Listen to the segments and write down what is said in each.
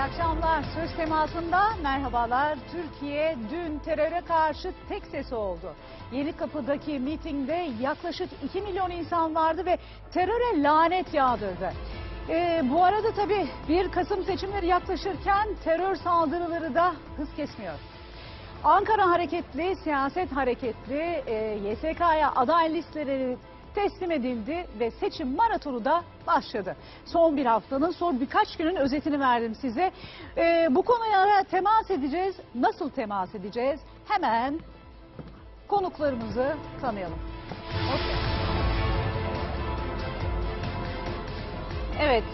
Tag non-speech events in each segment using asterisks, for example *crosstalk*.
İyi akşamlar. Söz temasında merhabalar. Türkiye dün teröre karşı tek ses oldu. Yeni Kapı'daki mitingde yaklaşık 2 milyon insan vardı ve teröre lanet yağdırdı. Ee, bu arada tabii 1 Kasım seçimleri yaklaşırken terör saldırıları da hız kesmiyor. Ankara hareketli, siyaset hareketli, e, YSK'ya aday listeleri teslim edildi ve seçim maratonu da başladı. Son bir haftanın, son birkaç günün özetini verdim size. E, bu konuya temas edeceğiz. Nasıl temas edeceğiz? Hemen konuklarımızı tanıyalım. Geldiniz. Evet,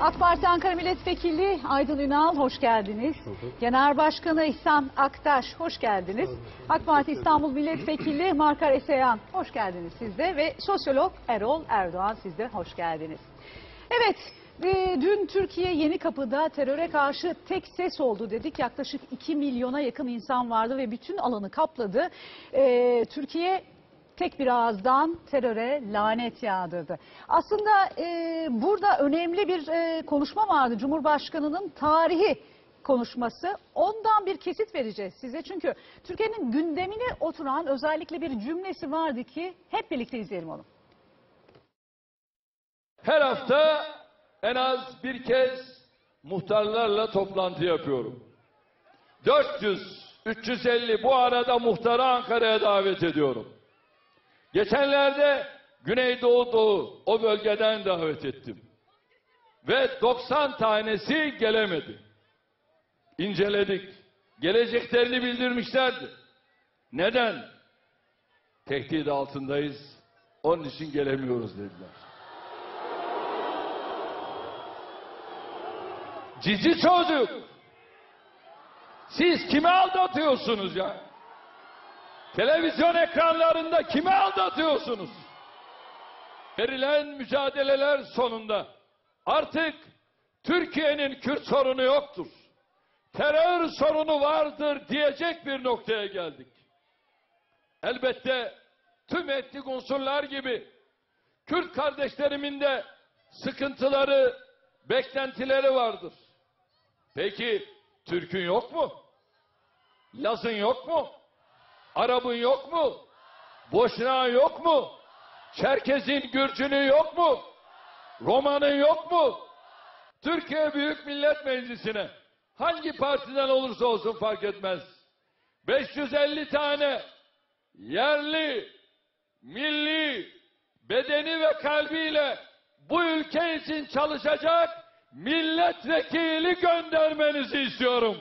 AK Parti Ankara Milletvekili Aydın Ünal hoş geldiniz. Genel Başkanı İhsan Aktaş hoş geldiniz. AK Parti İstanbul Milletvekili *clears throat* Markar Eseyan hoş geldiniz siz de ve sosyolog Erol Erdoğan siz de hoş geldiniz. Evet e, dün Türkiye Yeni Kapı'da teröre karşı tek ses oldu dedik. Yaklaşık 2 milyona yakın insan vardı ve bütün alanı kapladı. E, Türkiye tek bir ağızdan teröre lanet yağdırdı. Aslında e, burada önemli bir e, konuşma vardı. Cumhurbaşkanının tarihi konuşması. Ondan bir kesit vereceğiz size. Çünkü Türkiye'nin gündemine oturan özellikle bir cümlesi vardı ki hep birlikte izleyelim onu. Her hafta en az bir kez muhtarlarla toplantı yapıyorum. 400, 350 bu arada muhtarı Ankara'ya davet ediyorum. Geçenlerde Güneydoğu Doğu o bölgeden davet ettim. Ve 90 tanesi gelemedi. İnceledik. Geleceklerini bildirmişlerdi. Neden? Tehdit altındayız. Onun için gelemiyoruz dediler. Cici çocuk. Siz kimi aldatıyorsunuz ya? Televizyon ekranlarında kimi aldatıyorsunuz? Verilen mücadeleler sonunda artık Türkiye'nin Kürt sorunu yoktur. Terör sorunu vardır diyecek bir noktaya geldik. Elbette tüm etnik unsurlar gibi Kürt kardeşlerimin de sıkıntıları, beklentileri vardır. Peki Türk'ün yok mu? Laz'ın yok mu? Arap'ın yok mu? Boşnak'ın yok mu? Çerkez'in, Gürcü'nün yok mu? Roma'nın yok mu? Türkiye Büyük Millet Meclisi'ne hangi partiden olursa olsun fark etmez. 550 tane yerli, milli, bedeni ve kalbiyle bu ülke için çalışacak milletvekili göndermenizi istiyorum.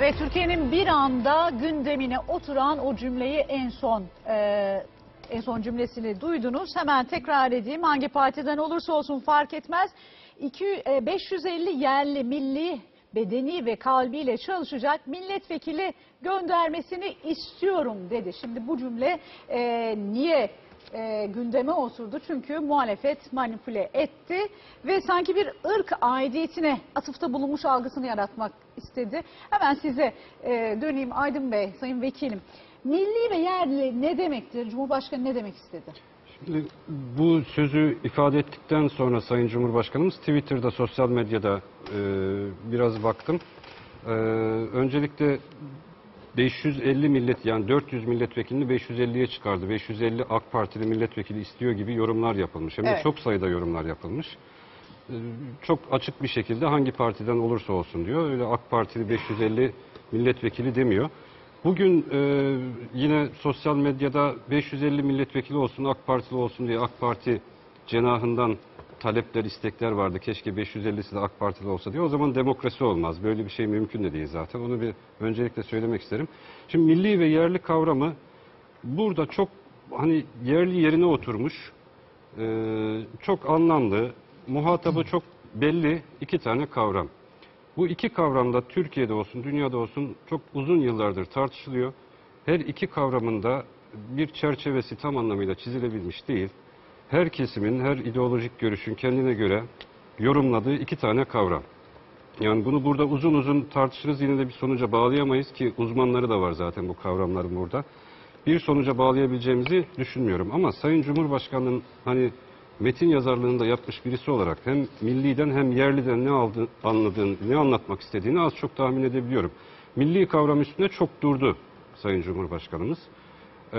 Ve Türkiye'nin bir anda gündemine oturan o cümleyi en son e, en son cümlesini duydunuz. Hemen tekrar edeyim. Hangi partiden olursa olsun fark etmez. İki, e, 550 yerli milli bedeni ve kalbiyle çalışacak milletvekili göndermesini istiyorum dedi. Şimdi bu cümle e, niye e, gündeme oturdu? Çünkü muhalefet manipüle etti ve sanki bir ırk aidiyetine atıfta bulunmuş algısını yaratmak istedi. Hemen size e, döneyim Aydın Bey, Sayın Vekilim. Milli ve yerli ne demektir? Cumhurbaşkanı ne demek istedi? Şimdi bu sözü ifade ettikten sonra Sayın Cumhurbaşkanımız Twitter'da, sosyal medyada e, biraz baktım. E, öncelikle 550 millet yani 400 milletvekilini 550'ye çıkardı. 550 AK Partili milletvekili istiyor gibi yorumlar yapılmış. Hem de Evet. çok sayıda yorumlar yapılmış. E, çok açık bir şekilde hangi partiden olursa olsun diyor. Öyle AK Partili 550 milletvekili demiyor. Bugün e, yine sosyal medyada 550 milletvekili olsun, AK Partili olsun diye AK Parti cenahından talepler, istekler vardı. Keşke 550'si de AK Partili olsa diye. O zaman demokrasi olmaz. Böyle bir şey mümkün de değil zaten. Onu bir öncelikle söylemek isterim. Şimdi milli ve yerli kavramı burada çok hani yerli yerine oturmuş, e, çok anlamlı, muhatabı çok belli iki tane kavram. Bu iki kavram da Türkiye'de olsun, dünyada olsun çok uzun yıllardır tartışılıyor. Her iki kavramın da bir çerçevesi tam anlamıyla çizilebilmiş değil. Her kesimin, her ideolojik görüşün kendine göre yorumladığı iki tane kavram. Yani bunu burada uzun uzun tartışırız yine de bir sonuca bağlayamayız ki uzmanları da var zaten bu kavramların burada. bir sonuca bağlayabileceğimizi düşünmüyorum. Ama Sayın Cumhurbaşkanı'nın hani metin yazarlığında yapmış birisi olarak hem milliden hem yerliden ne aldı, anladığını, ne anlatmak istediğini az çok tahmin edebiliyorum. Milli kavram üstüne çok durdu Sayın Cumhurbaşkanımız. Ee,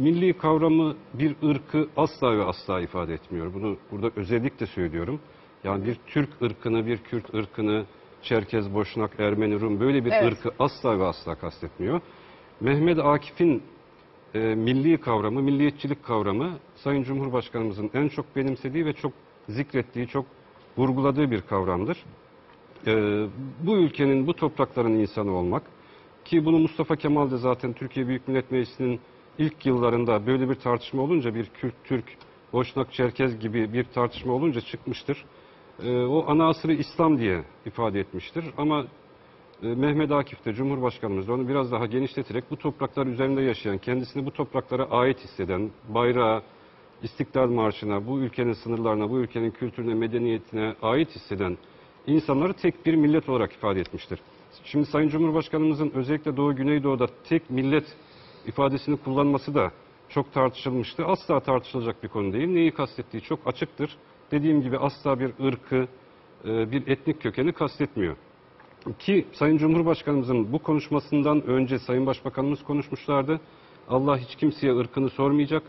milli kavramı bir ırkı asla ve asla ifade etmiyor. Bunu burada özellikle söylüyorum. Yani bir Türk ırkını, bir Kürt ırkını, Çerkez, Boşnak, Ermeni, Rum böyle bir Evet. ırkı asla ve asla kastetmiyor. Mehmet Akif'in e, milli kavramı, milliyetçilik kavramı Sayın Cumhurbaşkanımızın en çok benimsediği ve çok zikrettiği, çok vurguladığı bir kavramdır. E, bu ülkenin, bu toprakların insanı olmak ki bunu Mustafa Kemal de zaten Türkiye Büyük Millet Meclisi'nin ilk yıllarında böyle bir tartışma olunca bir Kürt, Türk, Boşnak, Çerkez gibi bir tartışma olunca çıkmıştır. E, o ana asrı İslam diye ifade etmiştir ama e, Mehmet Akif de Cumhurbaşkanımız da onu biraz daha genişleterek bu topraklar üzerinde yaşayan, kendisini bu topraklara ait hisseden, bayrağa, İstiklal Marşı'na, bu ülkenin sınırlarına, bu ülkenin kültürüne, medeniyetine ait hisseden insanları tek bir millet olarak ifade etmiştir. Şimdi Sayın Cumhurbaşkanımızın özellikle Doğu Güneydoğu'da tek millet ifadesini kullanması da çok tartışılmıştı. Asla tartışılacak bir konu değil. Neyi kastettiği çok açıktır. Dediğim gibi asla bir ırkı, e, bir etnik kökeni kastetmiyor. Ki Sayın Cumhurbaşkanımızın bu konuşmasından önce Sayın Başbakanımız konuşmuşlardı. Allah hiç kimseye ırkını sormayacak.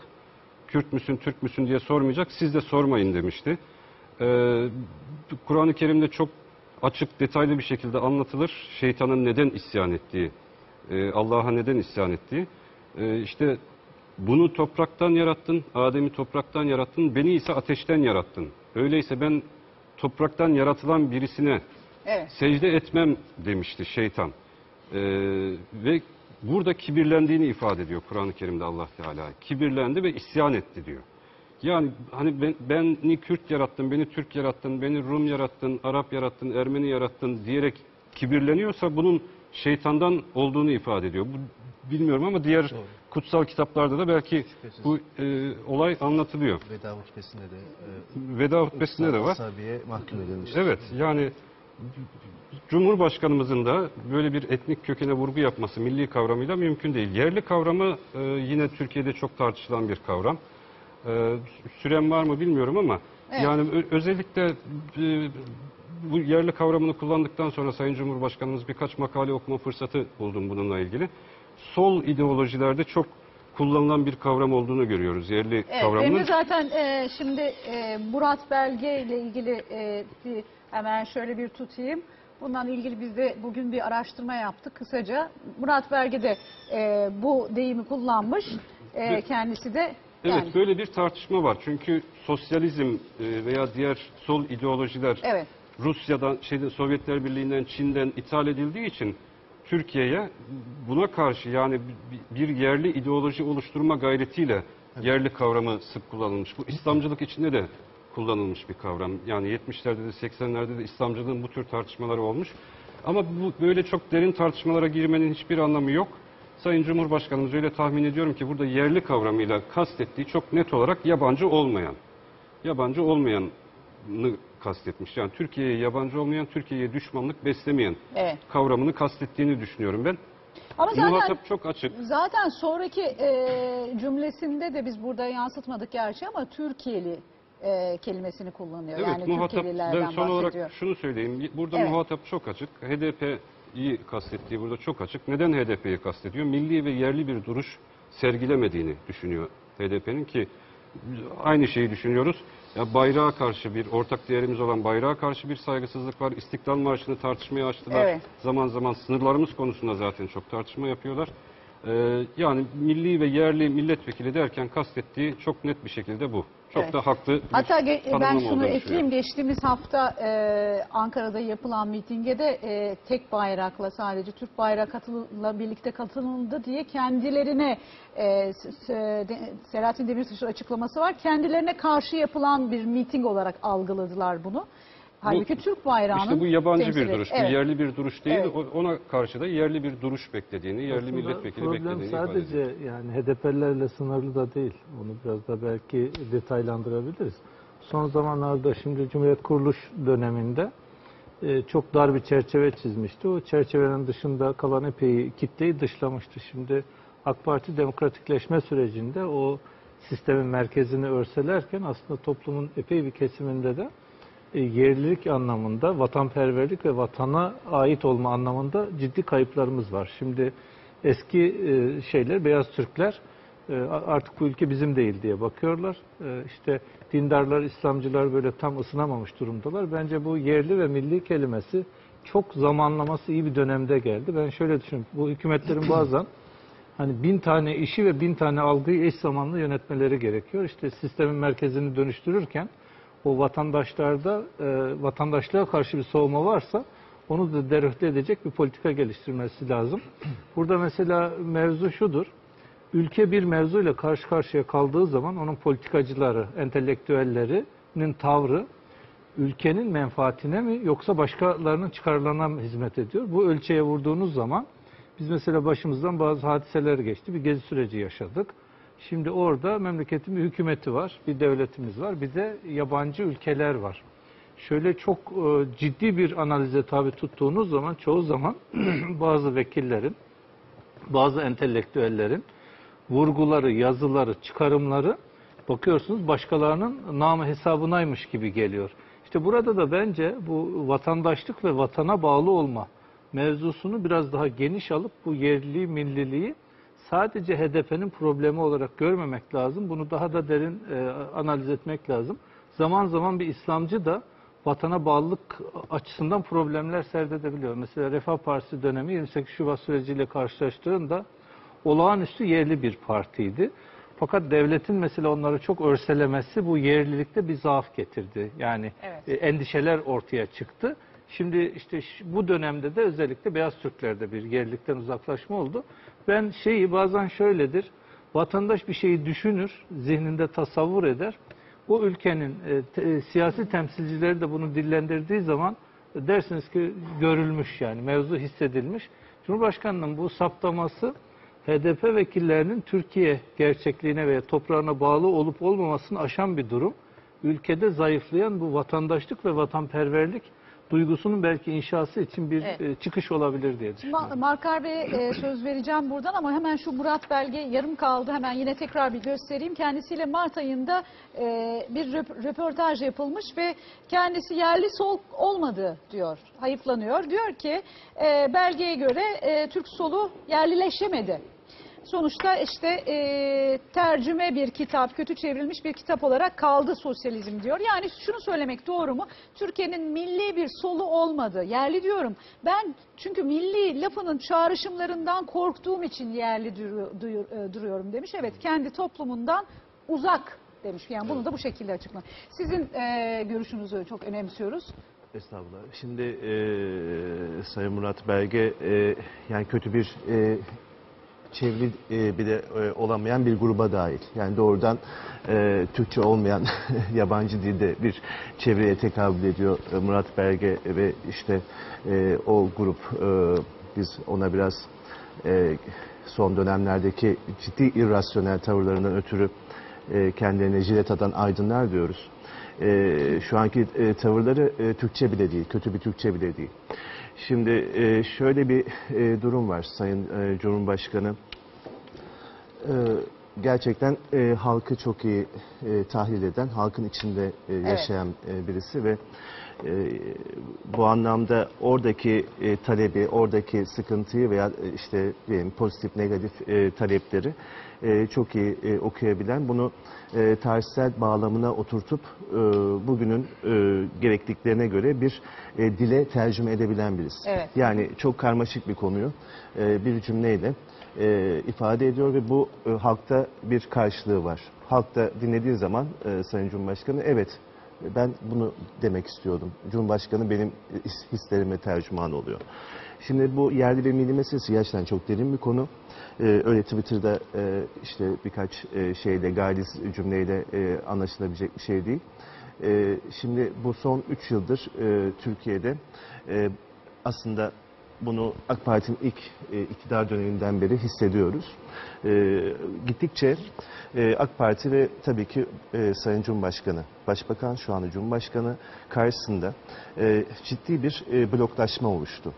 Kürt müsün, Türk müsün diye sormayacak. Siz de sormayın demişti. Ee, Kur'an-ı Kerim'de çok açık, detaylı bir şekilde anlatılır. Şeytanın neden isyan ettiği, e, Allah'a neden isyan ettiği. E, işte bunu topraktan yarattın, Adem'i topraktan yarattın, beni ise ateşten yarattın. Öyleyse ben topraktan yaratılan birisine Evet. secde etmem demişti şeytan. Ee, ve burada kibirlendiğini ifade ediyor Kur'an-ı Kerim'de Allah Teala. Kibirlendi ve isyan etti diyor. Yani hani ben, beni Kürt yarattın, beni Türk yarattın, beni Rum yarattın, Arap yarattın, Ermeni yarattın diyerek kibirleniyorsa bunun şeytandan olduğunu ifade ediyor. Bu, bilmiyorum ama diğer kutsal kitaplarda da belki bu e, olay anlatılıyor. Veda hutbesinde de e, Veda hutbesinde de var. Asabiye mahkum edilmiştir. Evet yani Cumhurbaşkanımızın da böyle bir etnik kökene vurgu yapması milli kavramıyla mümkün değil. Yerli kavramı e, yine Türkiye'de çok tartışılan bir kavram. E, süren var mı bilmiyorum ama Evet. yani özellikle e, bu yerli kavramını kullandıktan sonra Sayın Cumhurbaşkanımız birkaç makale okuma fırsatı buldum bununla ilgili. Sol ideolojilerde çok kullanılan bir kavram olduğunu görüyoruz yerli Evet, kavramının. benim zaten e, şimdi e, Murat Belge ile ilgili e, bir, hemen şöyle bir tutayım. Bundan ilgili biz de bugün bir araştırma yaptık kısaca. Murat Belge de e, bu deyimi kullanmış. E, kendisi de Evet yani, böyle bir tartışma var. Çünkü sosyalizm e, veya diğer sol ideolojiler Evet. Rusya'dan, şeyde Sovyetler Birliği'nden, Çin'den ithal edildiği için Türkiye'ye buna karşı yani bir- yerli ideoloji oluşturma gayretiyle yerli kavramı sık kullanılmış. Bu İslamcılık içinde de kullanılmış bir kavram. Yani 70'lerde de 80'lerde de İslamcılığın bu tür tartışmaları olmuş. Ama bu böyle çok derin tartışmalara girmenin hiçbir anlamı yok. Sayın Cumhurbaşkanımız öyle tahmin ediyorum ki burada yerli kavramıyla kastettiği çok net olarak yabancı olmayan. Yabancı olmayanı kastetmiş. Yani Türkiye'ye yabancı olmayan, Türkiye'ye düşmanlık beslemeyen Evet. kavramını kastettiğini düşünüyorum ben. Ama zaten Muhatap çok açık. zaten sonraki e, cümlesinde de biz burada yansıtmadık gerçi ama Türkiye'li e, kelimesini kullanıyor. Evet, yani muhatap, ben son olarak bahsediyor. şunu söyleyeyim. Burada Evet. muhatap çok açık. HDP'yi kastettiği burada çok açık. Neden HDP'yi kastediyor? Milli ve yerli bir duruş sergilemediğini düşünüyor HDP'nin ki aynı şeyi düşünüyoruz. Ya bayrağa karşı bir ortak değerimiz olan bayrağa karşı bir saygısızlık var. İstiklal Marşı'nı tartışmaya açtılar. Evet. Zaman zaman sınırlarımız konusunda zaten çok tartışma yapıyorlar. Ee, yani milli ve yerli milletvekili derken kastettiği çok net bir şekilde bu. Çok Evet. da haklı. Hatta ge- ben şunu olduğunu ekleyeyim. Geçtiğimiz hafta e, Ankara'da yapılan mitinge de e, tek bayrakla sadece Türk bayrağı katılımla birlikte katılındı diye kendilerine e, De- Selahattin Demirtaş'ın açıklaması var. Kendilerine karşı yapılan bir miting olarak algıladılar bunu. Halbuki Türk bayrağının İşte bu yabancı bir temsili. duruş, Evet. bu yerli bir duruş değil. Evet. Ona karşı da yerli bir duruş beklediğini, yerli Aslında milletvekili problem beklediğini ifade ediyor. sadece yani HDP'lerle sınırlı da değil. Onu biraz da belki detaylandırabiliriz. Son zamanlarda şimdi Cumhuriyet kuruluş döneminde e, çok dar bir çerçeve çizmişti. O çerçevenin dışında kalan epey kitleyi dışlamıştı. Şimdi AK Parti demokratikleşme sürecinde o sistemin merkezini örselerken aslında toplumun epey bir kesiminde de yerlilik anlamında, vatanperverlik ve vatana ait olma anlamında ciddi kayıplarımız var. Şimdi eski e, şeyler, beyaz Türkler e, artık bu ülke bizim değil diye bakıyorlar. E, İşte dindarlar, İslamcılar böyle tam ısınamamış durumdalar. Bence bu yerli ve milli kelimesi çok zamanlaması iyi bir dönemde geldi. Ben şöyle düşünüyorum. Bu hükümetlerin *clears throat* bazen hani bin tane işi ve bin tane algıyı eş zamanlı yönetmeleri gerekiyor. İşte sistemin merkezini dönüştürürken o vatandaşlarda e, vatandaşlığa karşı bir soğuma varsa onu da deröhte edecek bir politika geliştirmesi lazım. Burada mesela mevzu şudur. Ülke bir mevzuyla karşı karşıya kaldığı zaman onun politikacıları, entelektüellerinin tavrı ülkenin menfaatine mi yoksa başkalarının çıkarlarına mı hizmet ediyor? Bu ölçeğe vurduğunuz zaman biz mesela başımızdan bazı hadiseler geçti. Bir gezi süreci yaşadık. Şimdi orada memleketin bir hükümeti var, bir devletimiz var, bir de yabancı ülkeler var. Şöyle çok e, ciddi bir analize tabi tuttuğunuz zaman çoğu zaman *clears throat* bazı vekillerin, bazı entelektüellerin vurguları, yazıları, çıkarımları bakıyorsunuz başkalarının namı hesabınaymış gibi geliyor. İşte burada da bence bu vatandaşlık ve vatana bağlı olma mevzusunu biraz daha geniş alıp bu yerliliği, milliliği sadece HDP'nin problemi olarak görmemek lazım. Bunu daha da derin e, analiz etmek lazım. Zaman zaman bir İslamcı da vatana bağlılık açısından problemler serdedebiliyor. Mesela Refah Partisi dönemi 28 Şubat süreciyle karşılaştığında olağanüstü yerli bir partiydi. Fakat devletin mesela onları çok örselemesi bu yerlilikte bir zaaf getirdi. Yani Evet. e, endişeler ortaya çıktı. Şimdi işte bu dönemde de özellikle beyaz Türklerde bir yerlilikten uzaklaşma oldu. Ben şeyi bazen şöyledir. Vatandaş bir şeyi düşünür, zihninde tasavvur eder. O ülkenin e, te- e, siyasi temsilcileri de bunu dillendirdiği zaman dersiniz ki görülmüş yani mevzu hissedilmiş. Cumhurbaşkanının bu saptaması HDP vekillerinin Türkiye gerçekliğine veya toprağına bağlı olup olmamasını aşan bir durum. Ülkede zayıflayan bu vatandaşlık ve vatanperverlik duygusunun belki inşası için bir Evet. e, çıkış olabilir diye düşünüyorum. Ma- Markar Bey'e e, söz vereceğim buradan ama hemen şu Murat Belge yarım kaldı. Hemen yine tekrar bir göstereyim. Kendisiyle Mart ayında e, bir röp- röportaj yapılmış ve kendisi yerli sol olmadı diyor. Hayıflanıyor. Diyor ki e, belgeye göre e, Türk solu yerlileşemedi. Sonuçta işte e, tercüme bir kitap, kötü çevrilmiş bir kitap olarak kaldı sosyalizm diyor. Yani şunu söylemek doğru mu? Türkiye'nin milli bir solu olmadı. Yerli diyorum. Ben çünkü milli lafının çağrışımlarından korktuğum için yerli duru- duyur- e, duruyorum demiş. Evet kendi toplumundan uzak demiş. Yani bunu da bu şekilde açıklamış. Sizin e, görüşünüzü çok önemsiyoruz. Estağfurullah. Şimdi e, Sayın Murat Belge e, yani kötü bir e, çeviri e, bile e, olamayan bir gruba dahil. Yani doğrudan e, Türkçe olmayan *laughs* yabancı dilde bir çeviriye tekabül ediyor e, Murat Belge ve işte e, o grup e, biz ona biraz e, son dönemlerdeki ciddi irrasyonel tavırlarından ötürü e, kendilerine jilet atan aydınlar diyoruz. E, şu anki e, tavırları e, Türkçe bile değil, kötü bir Türkçe bile değil. Şimdi e, şöyle bir e, durum var Sayın e, Cumhurbaşkanı. E, gerçekten e, halkı çok iyi e, tahlil eden, halkın içinde e, yaşayan e, birisi ve e, bu anlamda oradaki e, talebi, oradaki sıkıntıyı veya e, işte diyelim pozitif negatif e, talepleri e, çok iyi e, okuyabilen, bunu e, tarihsel bağlamına oturtup e, bugünün e, gerekliliklerine göre bir e, dile tercüme edebilen birisi. Evet. Yani çok karmaşık bir konuyu e, bir cümleyle e, ifade ediyor ve bu e, halkta bir karşılığı var. Halkta dinlediği zaman e, Sayın Cumhurbaşkanı evet ben bunu demek istiyordum. Cumhurbaşkanı benim his- hislerime tercüman oluyor. Şimdi bu yerli ve milli meselesi gerçekten çok derin bir konu. Ee, öyle Twitter'da e, işte birkaç e, şeyle, gayriz cümleyle e, anlaşılabilecek bir şey değil. E, şimdi bu son 3 yıldır e, Türkiye'de e, aslında bunu AK Parti'nin ilk e, iktidar döneminden beri hissediyoruz. E, gittikçe e, AK Parti ve tabii ki e, Sayın Cumhurbaşkanı, Başbakan şu anda Cumhurbaşkanı karşısında e, ciddi bir e, bloklaşma oluştu.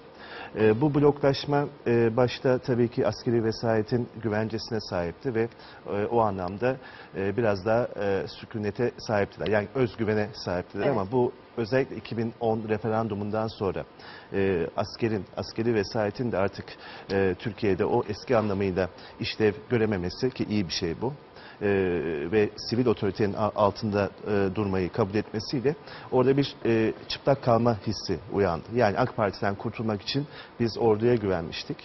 E, bu bloklaşma e, başta tabii ki askeri vesayetin güvencesine sahipti ve e, o anlamda e, biraz daha e, sükunete sahiptiler. Yani özgüvene sahiptiler Evet. ama bu özellikle 2010 referandumundan sonra e, askerin, askeri vesayetin de artık e, Türkiye'de o eski anlamıyla işlev görememesi ki iyi bir şey bu. E, ve sivil otoritenin altında e, durmayı kabul etmesiyle orada bir e, çıplak kalma hissi uyandı. Yani AK Parti'den kurtulmak için biz orduya güvenmiştik.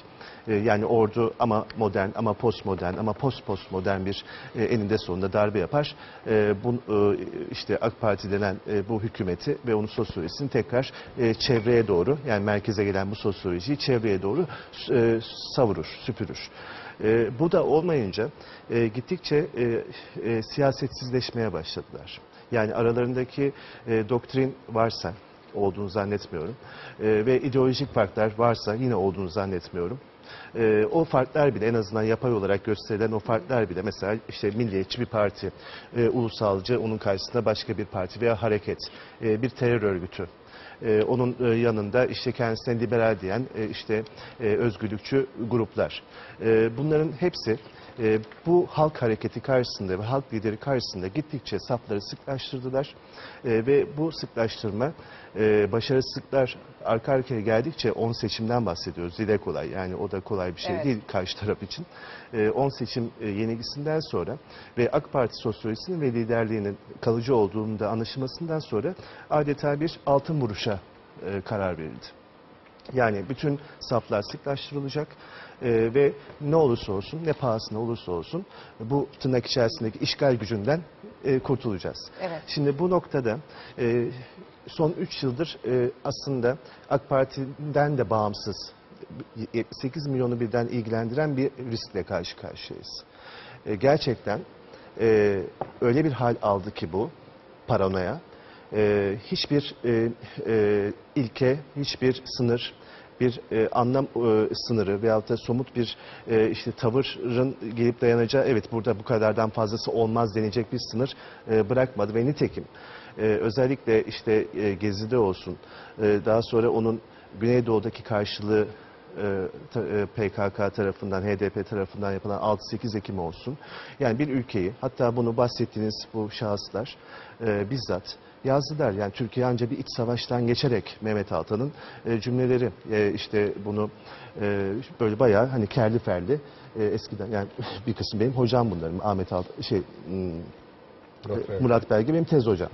E, yani ordu ama modern ama postmodern ama post postmodern bir e, eninde sonunda darbe yapar. E, bu e, işte AK Parti denen e, bu hükümeti ve onun sosyolojisini tekrar e, çevreye doğru yani merkeze gelen bu sosyolojiyi çevreye doğru e, savurur, süpürür. E, bu da olmayınca e, gittikçe e, e, siyasetsizleşmeye başladılar. Yani aralarındaki e, doktrin varsa olduğunu zannetmiyorum E, ve ideolojik farklar varsa yine olduğunu zannetmiyorum. E, o farklar bile en azından yapay olarak gösterilen o farklar bile mesela işte milliyetçi bir parti, e, ulusalcı onun karşısında başka bir parti veya hareket, e, bir terör örgütü. E, onun e, yanında işte kendisine liberal diyen e, işte e, özgürlükçü gruplar. E, bunların hepsi e, bu halk hareketi karşısında ve halk lideri karşısında gittikçe safları sıklaştırdılar E, ve bu sıklaştırma e, başarısızlıklar arka arkaya geldikçe 10 seçimden bahsediyoruz. Dile kolay yani o da kolay bir şey Evet. değil karşı taraf için. E, 10 seçim e, yenilgisinden sonra ve AK Parti sosyolojisinin ve liderliğinin kalıcı olduğunda anlaşılmasından sonra adeta bir altın vuruşa e, karar verildi. Yani bütün saflar sıklaştırılacak e, ve ne olursa olsun, ne pahasına olursa olsun bu tırnak içerisindeki işgal gücünden e, kurtulacağız. Evet. Şimdi bu noktada e, son 3 yıldır e, aslında AK Parti'den de bağımsız 78 milyonu birden ilgilendiren bir riskle karşı karşıyayız. E, gerçekten e, öyle bir hal aldı ki bu paranoya. E, hiçbir e, e, ilke, hiçbir sınır, bir e, anlam e, sınırı veyahut da somut bir e, işte tavırın gelip dayanacağı evet burada bu kadardan fazlası olmaz denecek bir sınır e, bırakmadı ve nitekim e, özellikle işte e, Gezi'de olsun e, daha sonra onun Güneydoğu'daki karşılığı e, e, PKK tarafından, HDP tarafından yapılan 6-8 Ekim olsun. Yani bir ülkeyi, hatta bunu bahsettiğiniz bu şahıslar e, bizzat yazdılar. Yani Türkiye ancak bir iç savaştan geçerek Mehmet Altan'ın e, cümleleri e, işte bunu e, böyle bayağı hani kerli ferli e, eskiden yani *laughs* bir kısım benim hocam bunların Ahmet Altan şey hmm, Murat Murat Belge benim tez hocam.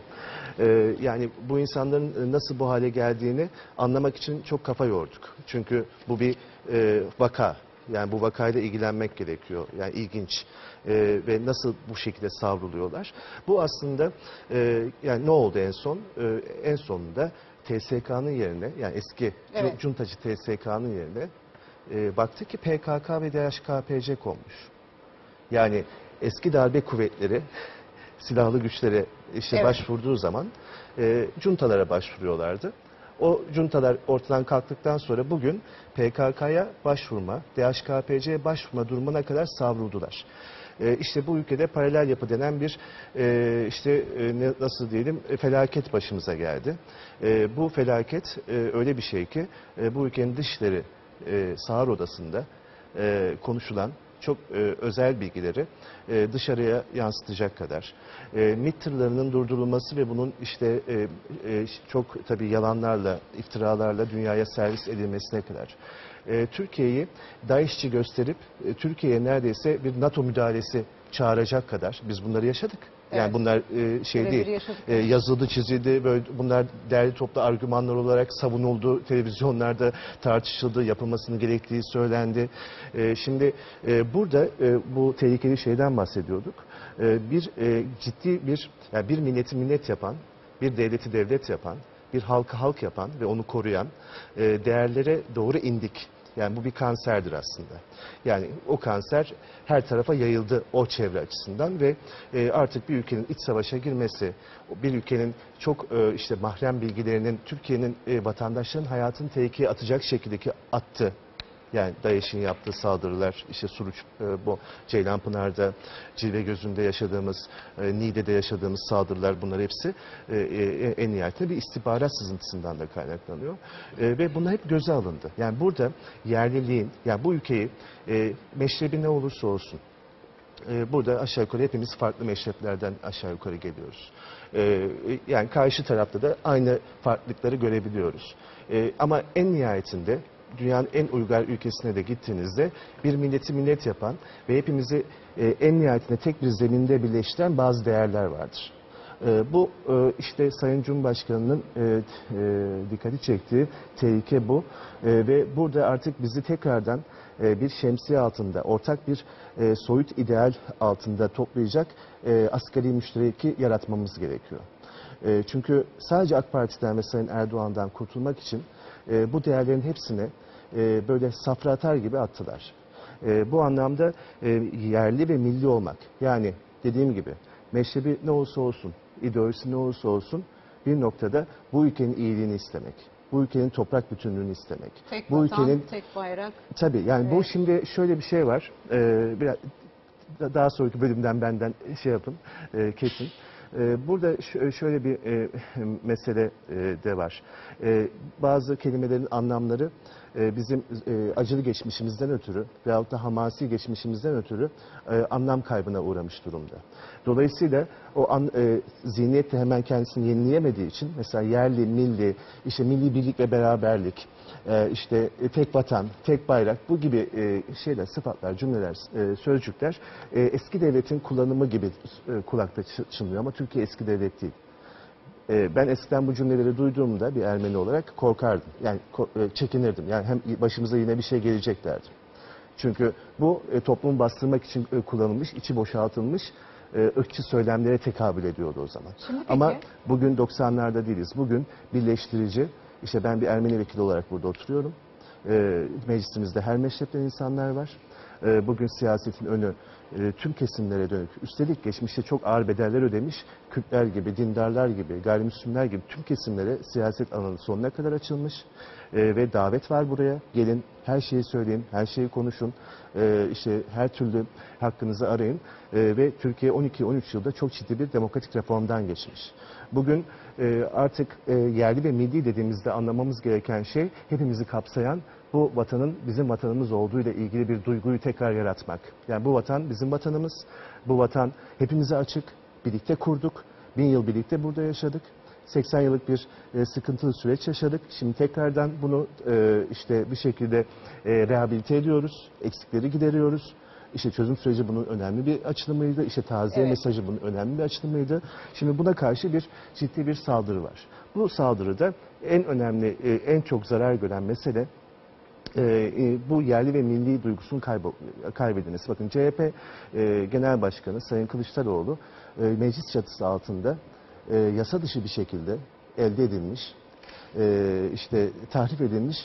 Ee, yani bu insanların nasıl bu hale geldiğini anlamak için çok kafa yorduk. Çünkü bu bir e, vaka. Yani bu vakayla ilgilenmek gerekiyor. Yani ilginç. Ee, ve nasıl bu şekilde savruluyorlar. Bu aslında e, yani ne oldu en son? Ee, en sonunda TSK'nın yerine yani eski Evet. cuntacı TSK'nın yerine e, baktı ki PKK ve DHKPC konmuş. Yani eski darbe kuvvetleri *laughs* silahlı güçlere işte Evet. başvurduğu zaman e, cuntalara başvuruyorlardı. O cuntalar ortadan kalktıktan sonra bugün PKK'ya başvurma, DHKPC'ye başvurma durumuna kadar savruldular. E, işte bu ülkede paralel yapı denen bir e, işte e, nasıl diyelim e, felaket başımıza geldi. E, bu felaket e, öyle bir şey ki e, bu ülkenin dışları e, sağır odasında e, konuşulan çok e, özel bilgileri e, dışarıya yansıtacak kadar. E, MİT tırlarının durdurulması ve bunun işte e, e, çok tabii yalanlarla, iftiralarla dünyaya servis edilmesine kadar. E, Türkiye'yi DAEŞ'çi gösterip e, Türkiye'ye neredeyse bir NATO müdahalesi çağıracak kadar biz bunları yaşadık. Yani Evet. bunlar e, şey Birebir değil. yaşadık. E, yazıldı, çizildi. Böyle bunlar değerli toplu argümanlar olarak savunuldu. *laughs* Televizyonlarda tartışıldı. Yapılmasının gerektiği söylendi. E, şimdi e, burada e, bu tehlikeli şeyden bahsediyorduk. E, bir e, ciddi bir yani bir milleti millet yapan, bir devleti devlet yapan, bir halkı halk yapan ve onu koruyan e, değerlere doğru indik. Yani bu bir kanserdir aslında. Yani o kanser her tarafa yayıldı o çevre açısından ve e, artık bir ülkenin iç savaşa girmesi, bir ülkenin çok e, işte mahrem bilgilerinin Türkiye'nin e, vatandaşların hayatını tehlikeye atacak şekildeki attı. Yani DAEŞ'in yaptığı saldırılar, işte Suruç, e, bu Ceylanpınar'da, Cilve Gözü'nde yaşadığımız, e, Niğde'de yaşadığımız saldırılar bunlar hepsi e, e, en nihayetinde bir istihbarat sızıntısından da kaynaklanıyor. E, ve bunlar hep göze alındı. Yani burada yerliliğin, yani bu ülkeyi e, meşrebi ne olursa olsun, e, burada aşağı yukarı hepimiz farklı meşreplerden aşağı yukarı geliyoruz. E, yani karşı tarafta da aynı farklılıkları görebiliyoruz. E, ama en nihayetinde dünyanın en uygar ülkesine de gittiğinizde bir milleti millet yapan ve hepimizi e, en nihayetinde tek bir zeminde birleştiren bazı değerler vardır. E, bu e, işte Sayın Cumhurbaşkanı'nın dikkati çektiği tehlike bu. Ve burada artık bizi tekrardan bir şemsiye altında, ortak bir soyut ideal altında toplayacak e, asgari müştereki yaratmamız gerekiyor. Çünkü sadece AK Parti'den ve Sayın Erdoğan'dan kurtulmak için bu değerlerin hepsini e, böyle safra atar gibi attılar. E, bu anlamda e, yerli ve milli olmak, yani dediğim gibi meşrebi ne olursa olsun, ideolojisi ne olursa olsun bir noktada bu ülkenin iyiliğini istemek, bu ülkenin toprak bütünlüğünü istemek, Tek bu vatan, ülkenin tek bayrak. Tabii yani bu Evet. şimdi şöyle bir şey var. Ee, biraz da- daha sonraki bölümden benden şey yapın, e, kesin. Burada şöyle bir e, *laughs* mesele e, de var. E, bazı kelimelerin anlamları e, bizim e, acılı geçmişimizden ötürü veyahut da hamasi geçmişimizden ötürü e, anlam kaybına uğramış durumda. Dolayısıyla o an, e, zihniyet hemen kendisini yenileyemediği için mesela yerli, milli, işte milli birlik ve beraberlik, e, işte e, tek vatan, tek bayrak bu gibi e, şeyler, sıfatlar, cümleler, e, sözcükler e, eski devletin kullanımı gibi e, kulakta çı- çınlıyor ama Türkiye eski devlet değil. E, ben eskiden bu cümleleri duyduğumda bir Ermeni olarak korkardım. Yani e, çekinirdim. Yani hem başımıza yine bir şey gelecek derdim. Çünkü bu e, toplumu bastırmak için e, kullanılmış, içi boşaltılmış e, ırkçı söylemlere tekabül ediyordu o zaman. Şimdi peki? Ama bugün 90'larda değiliz. Bugün birleştirici, işte ben bir Ermeni vekili olarak burada oturuyorum. E, meclisimizde her meşrepten insanlar var. E, bugün siyasetin önü e, tüm kesimlere dönük. Üstelik geçmişte çok ağır bedeller ödemiş Kürtler gibi, dindarlar gibi, gayrimüslimler gibi tüm kesimlere siyaset alanı sonuna kadar açılmış. E, ve davet var buraya. Gelin her şeyi söyleyin, her şeyi konuşun. E, işte her türlü hakkınızı arayın. Ve Türkiye 12-13 yılda çok ciddi bir demokratik reformdan geçmiş. Bugün artık yerli ve milli dediğimizde anlamamız gereken şey hepimizi kapsayan bu vatanın bizim vatanımız olduğuyla ilgili bir duyguyu tekrar yaratmak. Yani bu vatan bizim vatanımız. Bu vatan hepimize açık. Birlikte kurduk. Bin yıl birlikte burada yaşadık. 80 yıllık bir e, sıkıntılı süreç yaşadık. Şimdi tekrardan bunu e, işte bir şekilde e, rehabilite ediyoruz. Eksikleri gideriyoruz. İşte çözüm süreci bunun önemli bir açılımıydı. İşte taziye Evet. mesajı bunun önemli bir açılımıydı. Şimdi buna karşı bir ciddi bir saldırı var. Bu saldırıda en önemli, e, en çok zarar gören mesele e, e, bu yerli ve milli duygusunun kaybo- kaybedilmesi. Bakın CHP e, Genel Başkanı Sayın Kılıçdaroğlu e, meclis çatısı altında e, yasa dışı bir şekilde elde edilmiş, e, işte tahrif edilmiş,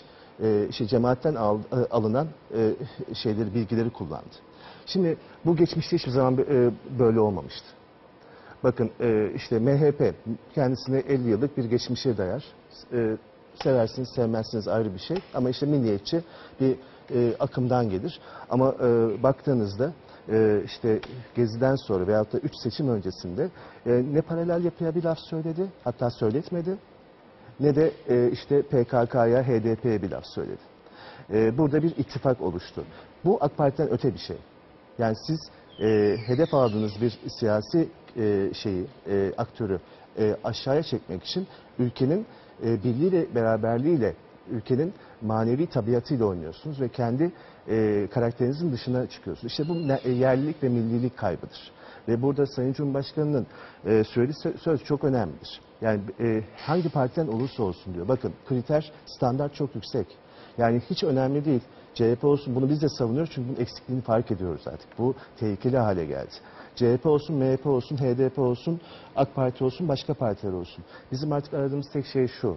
e, işte cemaatten al- e, alınan e, şeyleri, bilgileri kullandı. Şimdi bu geçmişte hiçbir zaman e, böyle olmamıştı. Bakın e, işte MHP kendisine 50 yıllık bir geçmişe dayar. E, seversiniz sevmezsiniz ayrı bir şey ama işte milliyetçi bir e, akımdan gelir. Ama e, baktığınızda e, işte Gezi'den sonra veyahut da 3 seçim öncesinde e, ne paralel yapıya bir laf söyledi hatta söyletmedi ne de e, işte PKK'ya HDP'ye bir laf söyledi. E, burada bir ittifak oluştu. Bu AK Parti'den öte bir şey. Yani siz e, hedef aldığınız bir siyasi e, şeyi, e, aktörü e, aşağıya çekmek için ülkenin e, birliğiyle, beraberliğiyle, ülkenin manevi tabiatıyla oynuyorsunuz ve kendi e, karakterinizin dışına çıkıyorsunuz. İşte bu e, yerlilik ve millilik kaybıdır. Ve burada Sayın Cumhurbaşkanı'nın e, söylediği sö- söz çok önemlidir. Yani e, hangi partiden olursa olsun diyor. Bakın kriter, standart çok yüksek. Yani hiç önemli değil. CHP olsun bunu biz de savunuyoruz çünkü bunun eksikliğini fark ediyoruz artık. Bu tehlikeli hale geldi. CHP olsun, MHP olsun, HDP olsun, AK Parti olsun, başka partiler olsun. Bizim artık aradığımız tek şey şu.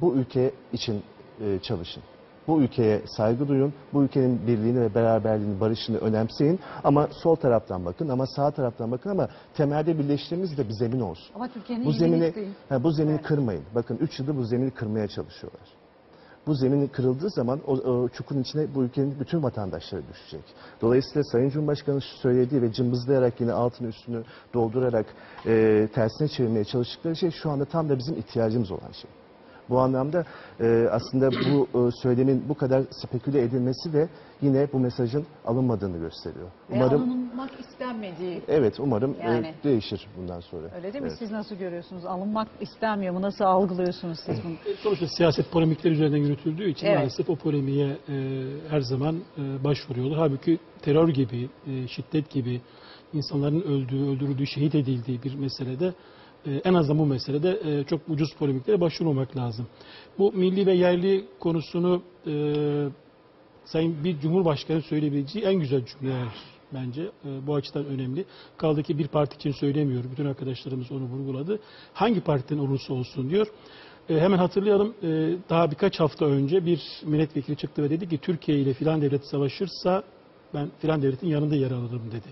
Bu ülke için e, çalışın. Bu ülkeye saygı duyun. Bu ülkenin birliğini ve beraberliğini, barışını önemseyin. Ama sol taraftan bakın ama sağ taraftan bakın ama temelde birleştiğimiz de bir zemin olsin. Ama Türkiye'nin Bu zemini, ha, bu zemini Evet. kırmayın. Bakın 3 yıldır bu zemini kırmaya çalışıyorlar. Bu zemin kırıldığı zaman o, o çukurun içine bu ülkenin bütün vatandaşları düşecek. Dolayısıyla Sayın Cumhurbaşkanı söylediği ve cımbızlayarak yine altını üstünü doldurarak e, tersine çevirmeye çalıştıkları şey şu anda tam da bizim ihtiyacımız olan şey. Bu anlamda e, aslında bu e, söylemin bu kadar speküle edilmesi de yine bu mesajın alınmadığını gösteriyor. Ve Umarım alınmak istenmediği. evet umarım e, Yani. değişir bundan sonra. Öyle değil mi? Evet. Siz nasıl görüyorsunuz? Alınmak istenmiyor mu? Nasıl algılıyorsunuz siz bunu? Sonuçta siyaset polemikler üzerinden yürütüldüğü için Evet. maalesef o polemiğe e, her zaman e, başvuruyorlar. Halbuki terör gibi, e, şiddet gibi insanların öldüğü, öldürüldüğü, şehit edildiği bir meselede e, en azından bu meselede e, çok ucuz polemiklere başvurmamak lazım. Bu milli ve yerli konusunu e, Sayın bir Cumhurbaşkanı söyleyebileceği en güzel cümleler bence. E, bu açıdan önemli. Kaldı ki bir parti için söylemiyor. Bütün arkadaşlarımız onu vurguladı. Hangi partiden olursa olsun diyor. E, hemen hatırlayalım. E, daha birkaç hafta önce bir milletvekili çıktı ve dedi ki Türkiye ile filan devlet savaşırsa ben filan devletin yanında yer alırım dedi.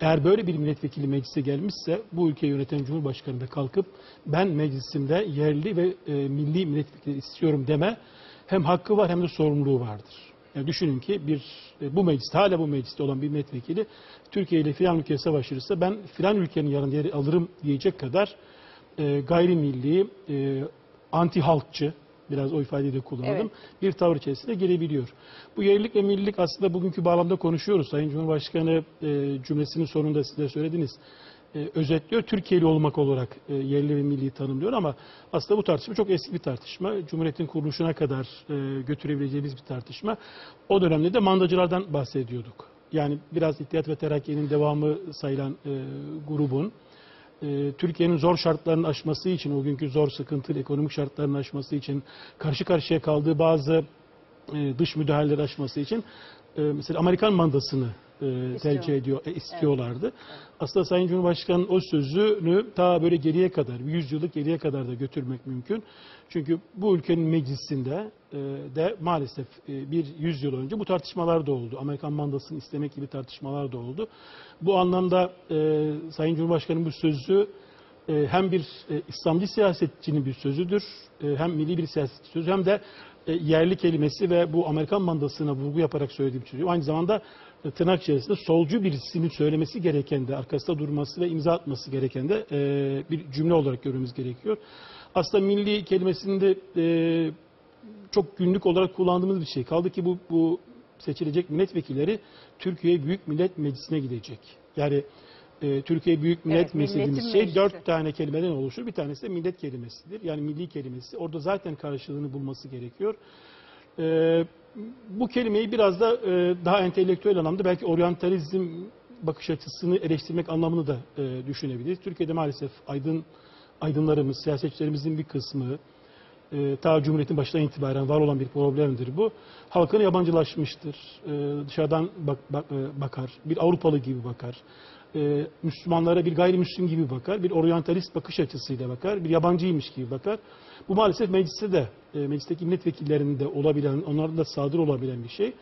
Eğer böyle bir milletvekili meclise gelmişse bu ülkeyi yöneten Cumhurbaşkanı da kalkıp ben meclisimde yerli ve e, milli milletvekili istiyorum deme hem hakkı var hem de sorumluluğu vardır. Yani düşünün ki bir e, bu mecliste hala bu mecliste olan bir milletvekili Türkiye ile filan ülke savaşırsa ben filan ülkenin yanında yer alırım diyecek kadar e, gayrimilli, e, anti halkçı biraz o ifadeyi de kullanalım. Evet. Bir tavır içerisine gelebiliyor. Bu yerlilik ve millilik aslında bugünkü bağlamda konuşuyoruz. Sayın Cumhurbaşkanı e, cümlesinin sonunda size söylediniz. E, özetliyor. Türkiye'li olmak olarak e, yerli ve milli tanımlıyor ama aslında bu tartışma çok eski bir tartışma. Cumhuriyetin kuruluşuna kadar e, götürebileceğimiz bir tartışma. O dönemde de mandacılardan bahsediyorduk. Yani biraz İttihat ve Terakki'nin devamı sayılan e, grubun e, Türkiye'nin zor şartlarını aşması için, o günkü zor sıkıntılı ekonomik şartlarını aşması için, karşı karşıya kaldığı bazı e, dış müdahaleleri aşması için e, mesela Amerikan mandasını e, tercih ediyor, e, istiyorlardı. Aslında Sayın Cumhurbaşkanı o sözünü ta böyle geriye kadar, 100 yıllık geriye kadar da götürmek mümkün. Çünkü bu ülkenin meclisinde e, de maalesef e, bir 100 yıl önce bu tartışmalar da oldu. Amerikan mandasını istemek gibi tartışmalar da oldu. Bu anlamda e, Sayın Cumhurbaşkanı'nın bu sözü hem bir İslamcı siyasetçinin bir sözüdür, hem milli bir siyasetçi sözü hem de yerli kelimesi ve bu Amerikan mandasına vurgu yaparak söylediğim söylüyor. Aynı zamanda tırnak içerisinde solcu birisinin söylemesi gereken de arkasında durması ve imza atması gereken de e, bir cümle olarak görmemiz gerekiyor. Aslında milli kelimesinde e, çok günlük olarak kullandığımız bir şey. Kaldı ki bu, bu seçilecek milletvekilleri Türkiye Büyük Millet Meclisi'ne gidecek. Yani e, Türkiye Büyük Millet Evet, Meclisi milletin dediğimiz şey meclisi. dört tane kelimeden oluşur. Bir tanesi de millet kelimesidir. Yani milli kelimesi. Orada zaten karşılığını bulması gerekiyor. E, bu kelimeyi biraz da e, daha entelektüel anlamda belki oryantalizm bakış açısını eleştirmek anlamını da e, düşünebiliriz. Türkiye'de maalesef aydın aydınlarımız, siyasetçilerimizin bir kısmı e, ta Cumhuriyet'in başından itibaren var olan bir problemdir bu. Halkına yabancılaşmıştır. E, dışarıdan bak, bak- e, bakar. Bir Avrupalı gibi bakar. E, Müslümanlara bir gayrimüslim gibi bakar. Bir oryantalist bakış açısıyla bakar. Bir yabancıymış gibi bakar. Bu maalesef mecliste de, e, meclisteki milletvekillerinde olabilen, onların da sadır olabilen bir şey.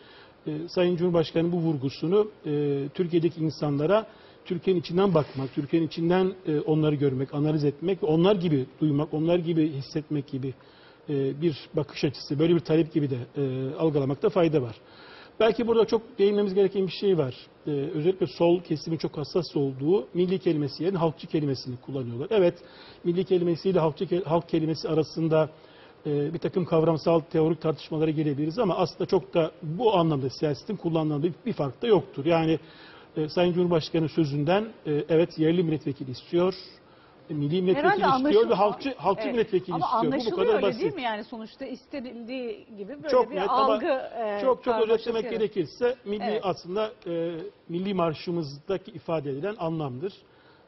E, Sayın Cumhurbaşkanı bu vurgusunu e, Türkiye'deki insanlara Türkiye'nin içinden bakmak, Türkiye'nin içinden e, onları görmek, analiz etmek, onlar gibi duymak, onlar gibi hissetmek gibi e, bir bakış açısı, böyle bir talep gibi de e, algılamakta fayda var. Belki burada çok değinmemiz gereken bir şey var. E, özellikle sol kesimin çok hassas olduğu milli kelimesi yerine halkçı kelimesini kullanıyorlar. Evet, milli kelimesiyle halkçı, halk kelimesi arasında e, bir takım kavramsal teorik tartışmalara gelebiliriz ama aslında çok da bu anlamda siyasetin kullanılan bir, bir fark da yoktur. Yani e, Sayın Cumhurbaşkanı sözünden e, evet yerli milletvekili istiyor, milli milletvekili istiyor ve halkçı, halkçı Evet. milletvekili Ama istiyor. Bu kadar öyle basit. değil mi? Yani sonuçta istenildiği gibi böyle Çok bir net algı e, çok çok özetlemek gerekirse milli Evet. aslında e, milli marşımızdaki ifade edilen anlamdır.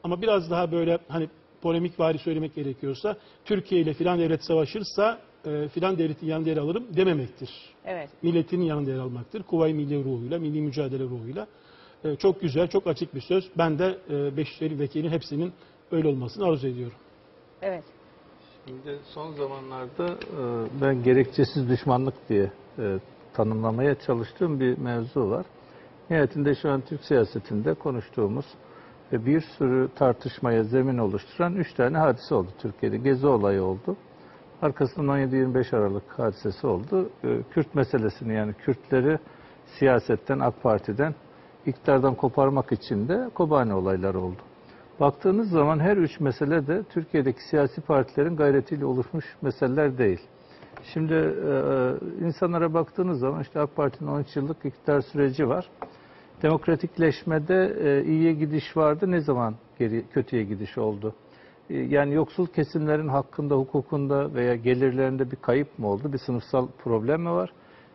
Ama biraz daha böyle hani polemik vari söylemek gerekiyorsa Türkiye ile filan devlet savaşırsa e, filan devletin yanında yer alırım dememektir. Evet. Milletin yanında yer almaktır. Kuvayi milli ruhuyla, milli mücadele ruhuyla. E, çok güzel, çok açık bir söz. Ben de e, 550 vekilin hepsinin öyle olmasını arzu ediyorum. Evet. Şimdi son zamanlarda e, ben gerekçesiz düşmanlık diye e, tanımlamaya çalıştığım bir mevzu var. Nihayetinde şu an Türk siyasetinde konuştuğumuz ve bir sürü tartışmaya zemin oluşturan üç tane hadise oldu Türkiye'de. Gezi olayı oldu. Arkasından 17-25 Aralık hadisesi oldu. Ee, Kürt meselesini yani Kürtleri siyasetten, AK Parti'den, iktidardan koparmak için de Kobani olayları oldu. Baktığınız zaman her üç mesele de Türkiye'deki siyasi partilerin gayretiyle oluşmuş meseleler değil. Şimdi e, insanlara baktığınız zaman işte AK Parti'nin 13 yıllık iktidar süreci var. Demokratikleşmede e, iyiye gidiş vardı. Ne zaman geri kötüye gidiş oldu? E, yani yoksul kesimlerin hakkında, hukukunda veya gelirlerinde bir kayıp mı oldu? Bir sınıfsal problem mi var?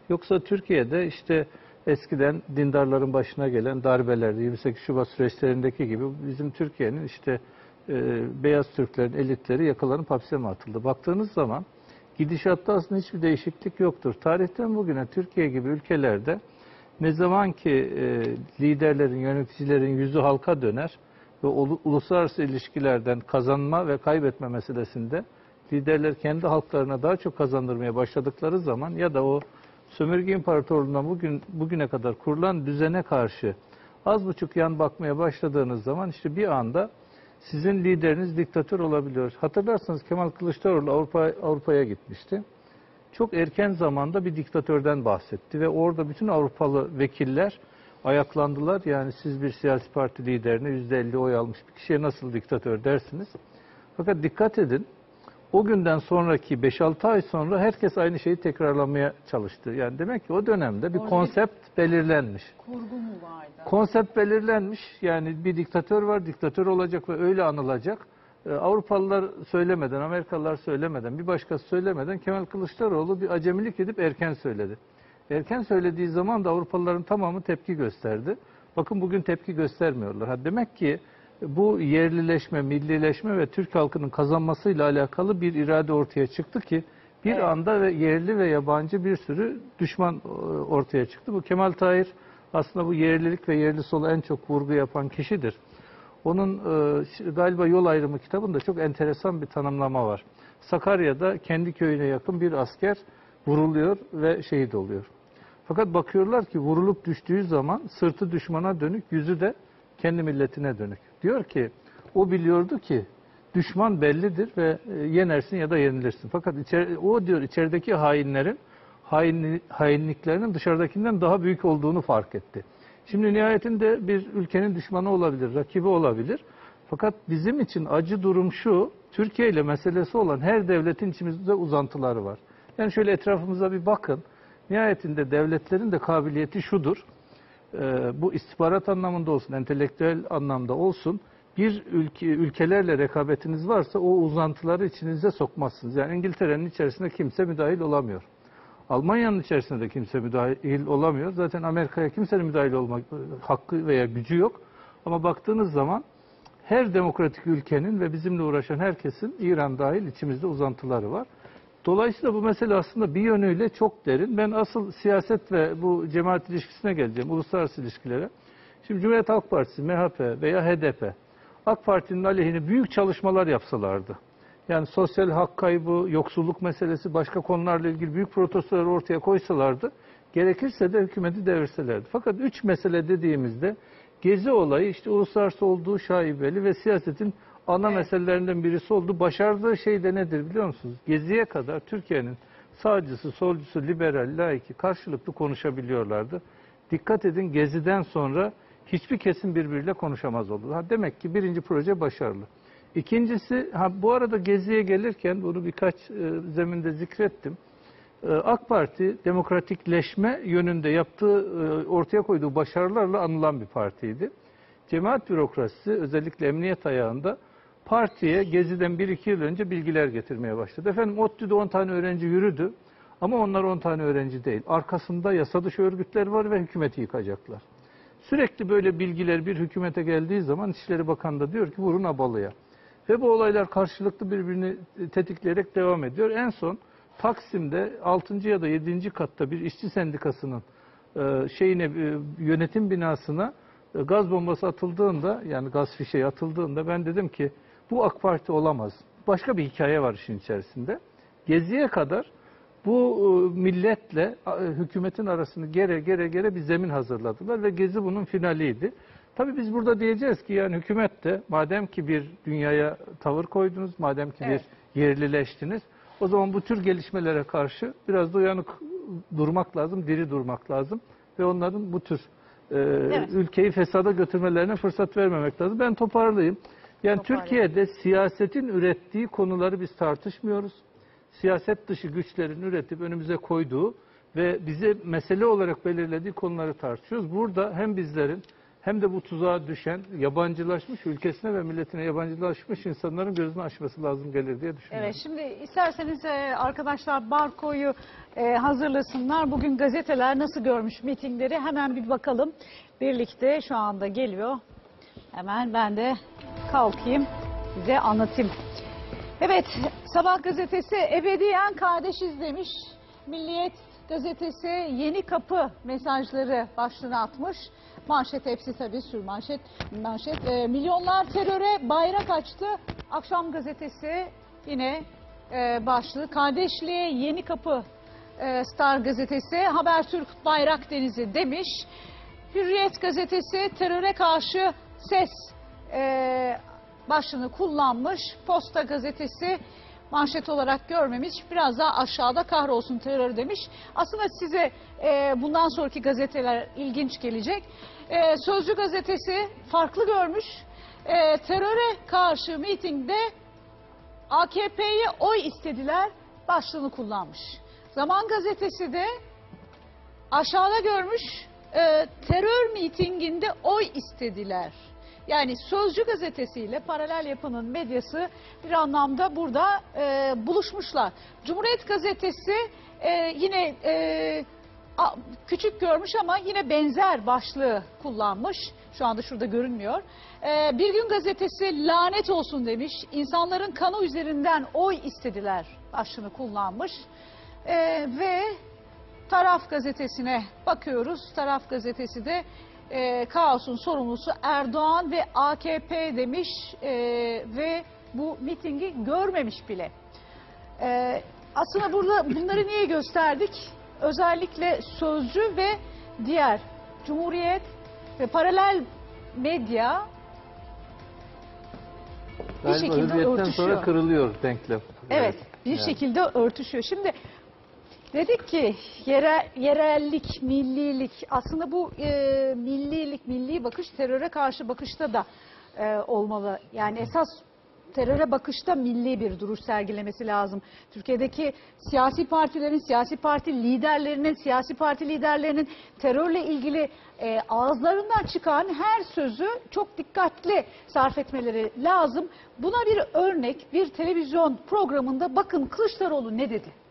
Yoksa Türkiye'de işte eskiden dindarların başına gelen darbelerde 28 Şubat süreçlerindeki gibi bizim Türkiye'nin işte e, beyaz Türklerin elitleri yakalanıp hapse mi atıldı? Baktığınız zaman gidişatta aslında hiçbir değişiklik yoktur. Tarihten bugüne Türkiye gibi ülkelerde ne zaman ki e, liderlerin, yöneticilerin yüzü halka döner ve ulu- uluslararası ilişkilerden kazanma ve kaybetme meselesinde liderler kendi halklarına daha çok kazandırmaya başladıkları zaman ya da o sömürge imparatorluğundan bugün bugüne kadar kurulan düzene karşı az buçuk yan bakmaya başladığınız zaman işte bir anda sizin lideriniz diktatör olabiliyor. Hatırlarsanız Kemal Kılıçdaroğlu Avrupa Avrupa'ya gitmişti. Çok erken zamanda bir diktatörden bahsetti ve orada bütün Avrupalı vekiller ayaklandılar. Yani siz bir siyasi parti liderine %50 oy almış bir kişiye nasıl diktatör dersiniz? Fakat dikkat edin o günden sonraki 5-6 ay sonra herkes aynı şeyi tekrarlamaya çalıştı. Yani demek ki o dönemde bir Orada konsept belirlenmiş. Kurgu mu vardı? Konsept belirlenmiş. Yani bir diktatör var, diktatör olacak ve öyle anılacak. Ee, Avrupalılar söylemeden, Amerikalılar söylemeden, bir başkası söylemeden Kemal Kılıçdaroğlu bir acemilik edip erken söyledi. Erken söylediği zaman da Avrupalıların tamamı tepki gösterdi. Bakın bugün tepki göstermiyorlar. Ha demek ki bu yerlileşme, millileşme ve Türk halkının kazanmasıyla alakalı bir irade ortaya çıktı ki bir Evet. anda ve yerli ve yabancı bir sürü düşman e, ortaya çıktı. Bu Kemal Tahir aslında bu yerlilik ve yerli sola en çok vurgu yapan kişidir. Onun e, galiba yol ayrımı kitabında çok enteresan bir tanımlama var. Sakarya'da kendi köyüne yakın bir asker vuruluyor ve şehit oluyor. Fakat bakıyorlar ki vurulup düştüğü zaman sırtı düşmana dönük, yüzü de kendi milletine dönük. Diyor ki o biliyordu ki düşman bellidir ve e, yenersin ya da yenilirsin. Fakat içer, o diyor içerideki hainlerin hainli, hainliklerinin dışarıdakinden daha büyük olduğunu fark etti. Şimdi nihayetinde bir ülkenin düşmanı olabilir, rakibi olabilir. Fakat bizim için acı durum şu, Türkiye ile meselesi olan her devletin içimizde uzantıları var. Yani şöyle etrafımıza bir bakın. Nihayetinde devletlerin de kabiliyeti şudur. Ee, bu istihbarat anlamında olsun, entelektüel anlamda olsun. Bir ülke, ülkelerle rekabetiniz varsa o uzantıları içinize sokmazsınız. Yani İngiltere'nin içerisinde kimse müdahil olamıyor. Almanya'nın içerisinde de kimse müdahil olamıyor. Zaten Amerika'ya kimsenin müdahil olmak e, hakkı veya gücü yok. Ama baktığınız zaman her demokratik ülkenin ve bizimle uğraşan herkesin İran dahil içimizde uzantıları var. Dolayısıyla bu mesele aslında bir yönüyle çok derin. Ben asıl siyaset ve bu cemaat ilişkisine geleceğim, uluslararası ilişkilere. Şimdi Cumhuriyet Halk Partisi, MHP veya HDP AK Parti'nin aleyhine büyük çalışmalar yapsalardı. Yani sosyal hak kaybı, yoksulluk meselesi, başka konularla ilgili büyük protestolar ortaya koysalardı, gerekirse de hükümeti devirselerdi. Fakat üç mesele dediğimizde Gezi olayı işte uluslararası olduğu şaibeli ve siyasetin ana Evet. meselelerinden birisi oldu. Başardığı şey de nedir biliyor musunuz? Geziye kadar Türkiye'nin sağcısı, solcusu, liberal, laiki karşılıklı konuşabiliyorlardı. Dikkat edin Gezi'den sonra hiçbir kesim birbiriyle konuşamaz oldu. Ha, demek ki birinci proje başarılı. İkincisi, ha, bu arada Gezi'ye gelirken bunu birkaç e, zeminde zikrettim. E, AK Parti demokratikleşme yönünde yaptığı, e, ortaya koyduğu başarılarla anılan bir partiydi. Cemaat bürokrasisi özellikle emniyet ayağında partiye Gezi'den 1-2 yıl önce bilgiler getirmeye başladı. Efendim ODTÜ'de 10 tane öğrenci yürüdü ama onlar 10 tane öğrenci değil. Arkasında yasa dışı örgütler var ve hükümeti yıkacaklar. Sürekli böyle bilgiler bir hükümete geldiği zaman İçişleri Bakanı da diyor ki vurun abalıya. Ve bu olaylar karşılıklı birbirini tetikleyerek devam ediyor. En son Taksim'de 6. ya da 7. katta bir işçi sendikasının e, şeyine e, yönetim binasına e, gaz bombası atıldığında yani gaz fişeği atıldığında ben dedim ki bu AK Parti olamaz. Başka bir hikaye var işin içerisinde. Geziye kadar bu e, milletle e, hükümetin arasını gere gere gere bir zemin hazırladılar ve Gezi bunun finaliydi. Tabii biz burada diyeceğiz ki yani hükümet de madem ki bir dünyaya tavır koydunuz, madem ki Evet. bir yerlileştiniz, O zaman bu tür gelişmelere karşı biraz da uyanık durmak lazım, diri durmak lazım ve onların bu tür e, ülkeyi fesada götürmelerine fırsat vermemek lazım. Ben toparlayayım. Yani Toparlayın. Türkiye'de siyasetin ürettiği konuları biz tartışmıyoruz. Siyaset dışı güçlerin üretip önümüze koyduğu ve bize mesele olarak belirlediği konuları tartışıyoruz. Burada hem bizlerin hem de bu tuzağa düşen, yabancılaşmış, ülkesine ve milletine yabancılaşmış insanların gözünü açması lazım gelir diye düşünüyorum. Evet şimdi isterseniz e, arkadaşlar barkoyu e, hazırlasınlar. Bugün gazeteler nasıl görmüş mitingleri hemen bir bakalım. Birlikte şu anda geliyor. Hemen ben de kalkayım size anlatayım. Evet Sabah gazetesi ebediyen kardeşiz demiş. Milliyet gazetesi yeni kapı mesajları başlığına atmış. Manşet hepsi tabii sür manşet. manşet. E, milyonlar teröre bayrak açtı. Akşam gazetesi yine e, başlığı. Kardeşliğe yeni kapı e, Star gazetesi Habertürk bayrak denizi demiş. Hürriyet gazetesi teröre karşı ses e, başlığını kullanmış. Posta gazetesi manşet olarak görmemiş. Biraz daha aşağıda kahrolsun terör demiş. Aslında size e, bundan sonraki gazeteler ilginç gelecek. E, Sözcü gazetesi farklı görmüş. E, teröre karşı mitingde AKP'ye oy istediler başlığını kullanmış. Zaman gazetesi de aşağıda görmüş e, terör mitinginde oy istediler. Yani Sözcü gazetesiyle paralel yapının medyası bir anlamda burada e, buluşmuşlar. Cumhuriyet gazetesi e, yine e, a- küçük görmüş ama yine benzer başlığı kullanmış. Şu anda şurada görünmüyor. E, bir gün gazetesi lanet olsun demiş. İnsanların kanı üzerinden oy istediler başlığını kullanmış. E, ve Taraf gazetesine bakıyoruz. Taraf gazetesi de e, kaosun sorumlusu Erdoğan ve AKP demiş e, ve bu mitingi görmemiş bile. E, aslında burada bunları niye gösterdik? Özellikle Sözcü ve diğer Cumhuriyet ve paralel medya bir Galiba şekilde örtüşüyor. sonra kırılıyor denklem. Evet, bir şekilde örtüşüyor. Şimdi dedik ki yere, yerellik, millilik aslında bu e, millilik, milli bakış teröre karşı bakışta da e, olmalı. Yani esas teröre bakışta milli bir duruş sergilemesi lazım. Türkiye'deki siyasi partilerin, siyasi parti liderlerinin, siyasi parti liderlerinin terörle ilgili e, ağızlarından çıkan her sözü çok dikkatli sarf etmeleri lazım. Buna bir örnek bir televizyon programında bakın Kılıçdaroğlu ne dedi?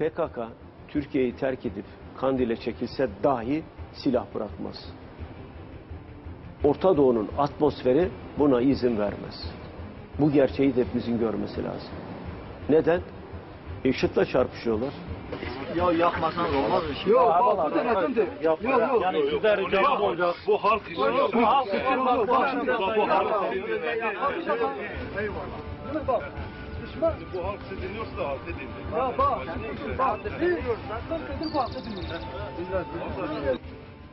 PKK Türkiye'yi terk edip Kandil'e çekilse dahi silah bırakmaz. Orta Doğu'nun atmosferi buna izin vermez. Bu gerçeği de hepimizin görmesi lazım. Neden? IŞİD'le çarpışıyorlar. Ya yapmasan olmaz mı? Yok bak bu. Yok yok. Yani sizler ricamız olacak. Bu halk için. Bu halk için bak bu halk için. Bu halk için. Eyvallah. Bak. Düşman. Bu halk sizi dinliyorsa halk dinliyor. Ya bak. Bak. Dinliyoruz. Ben dedim bak dinliyorum.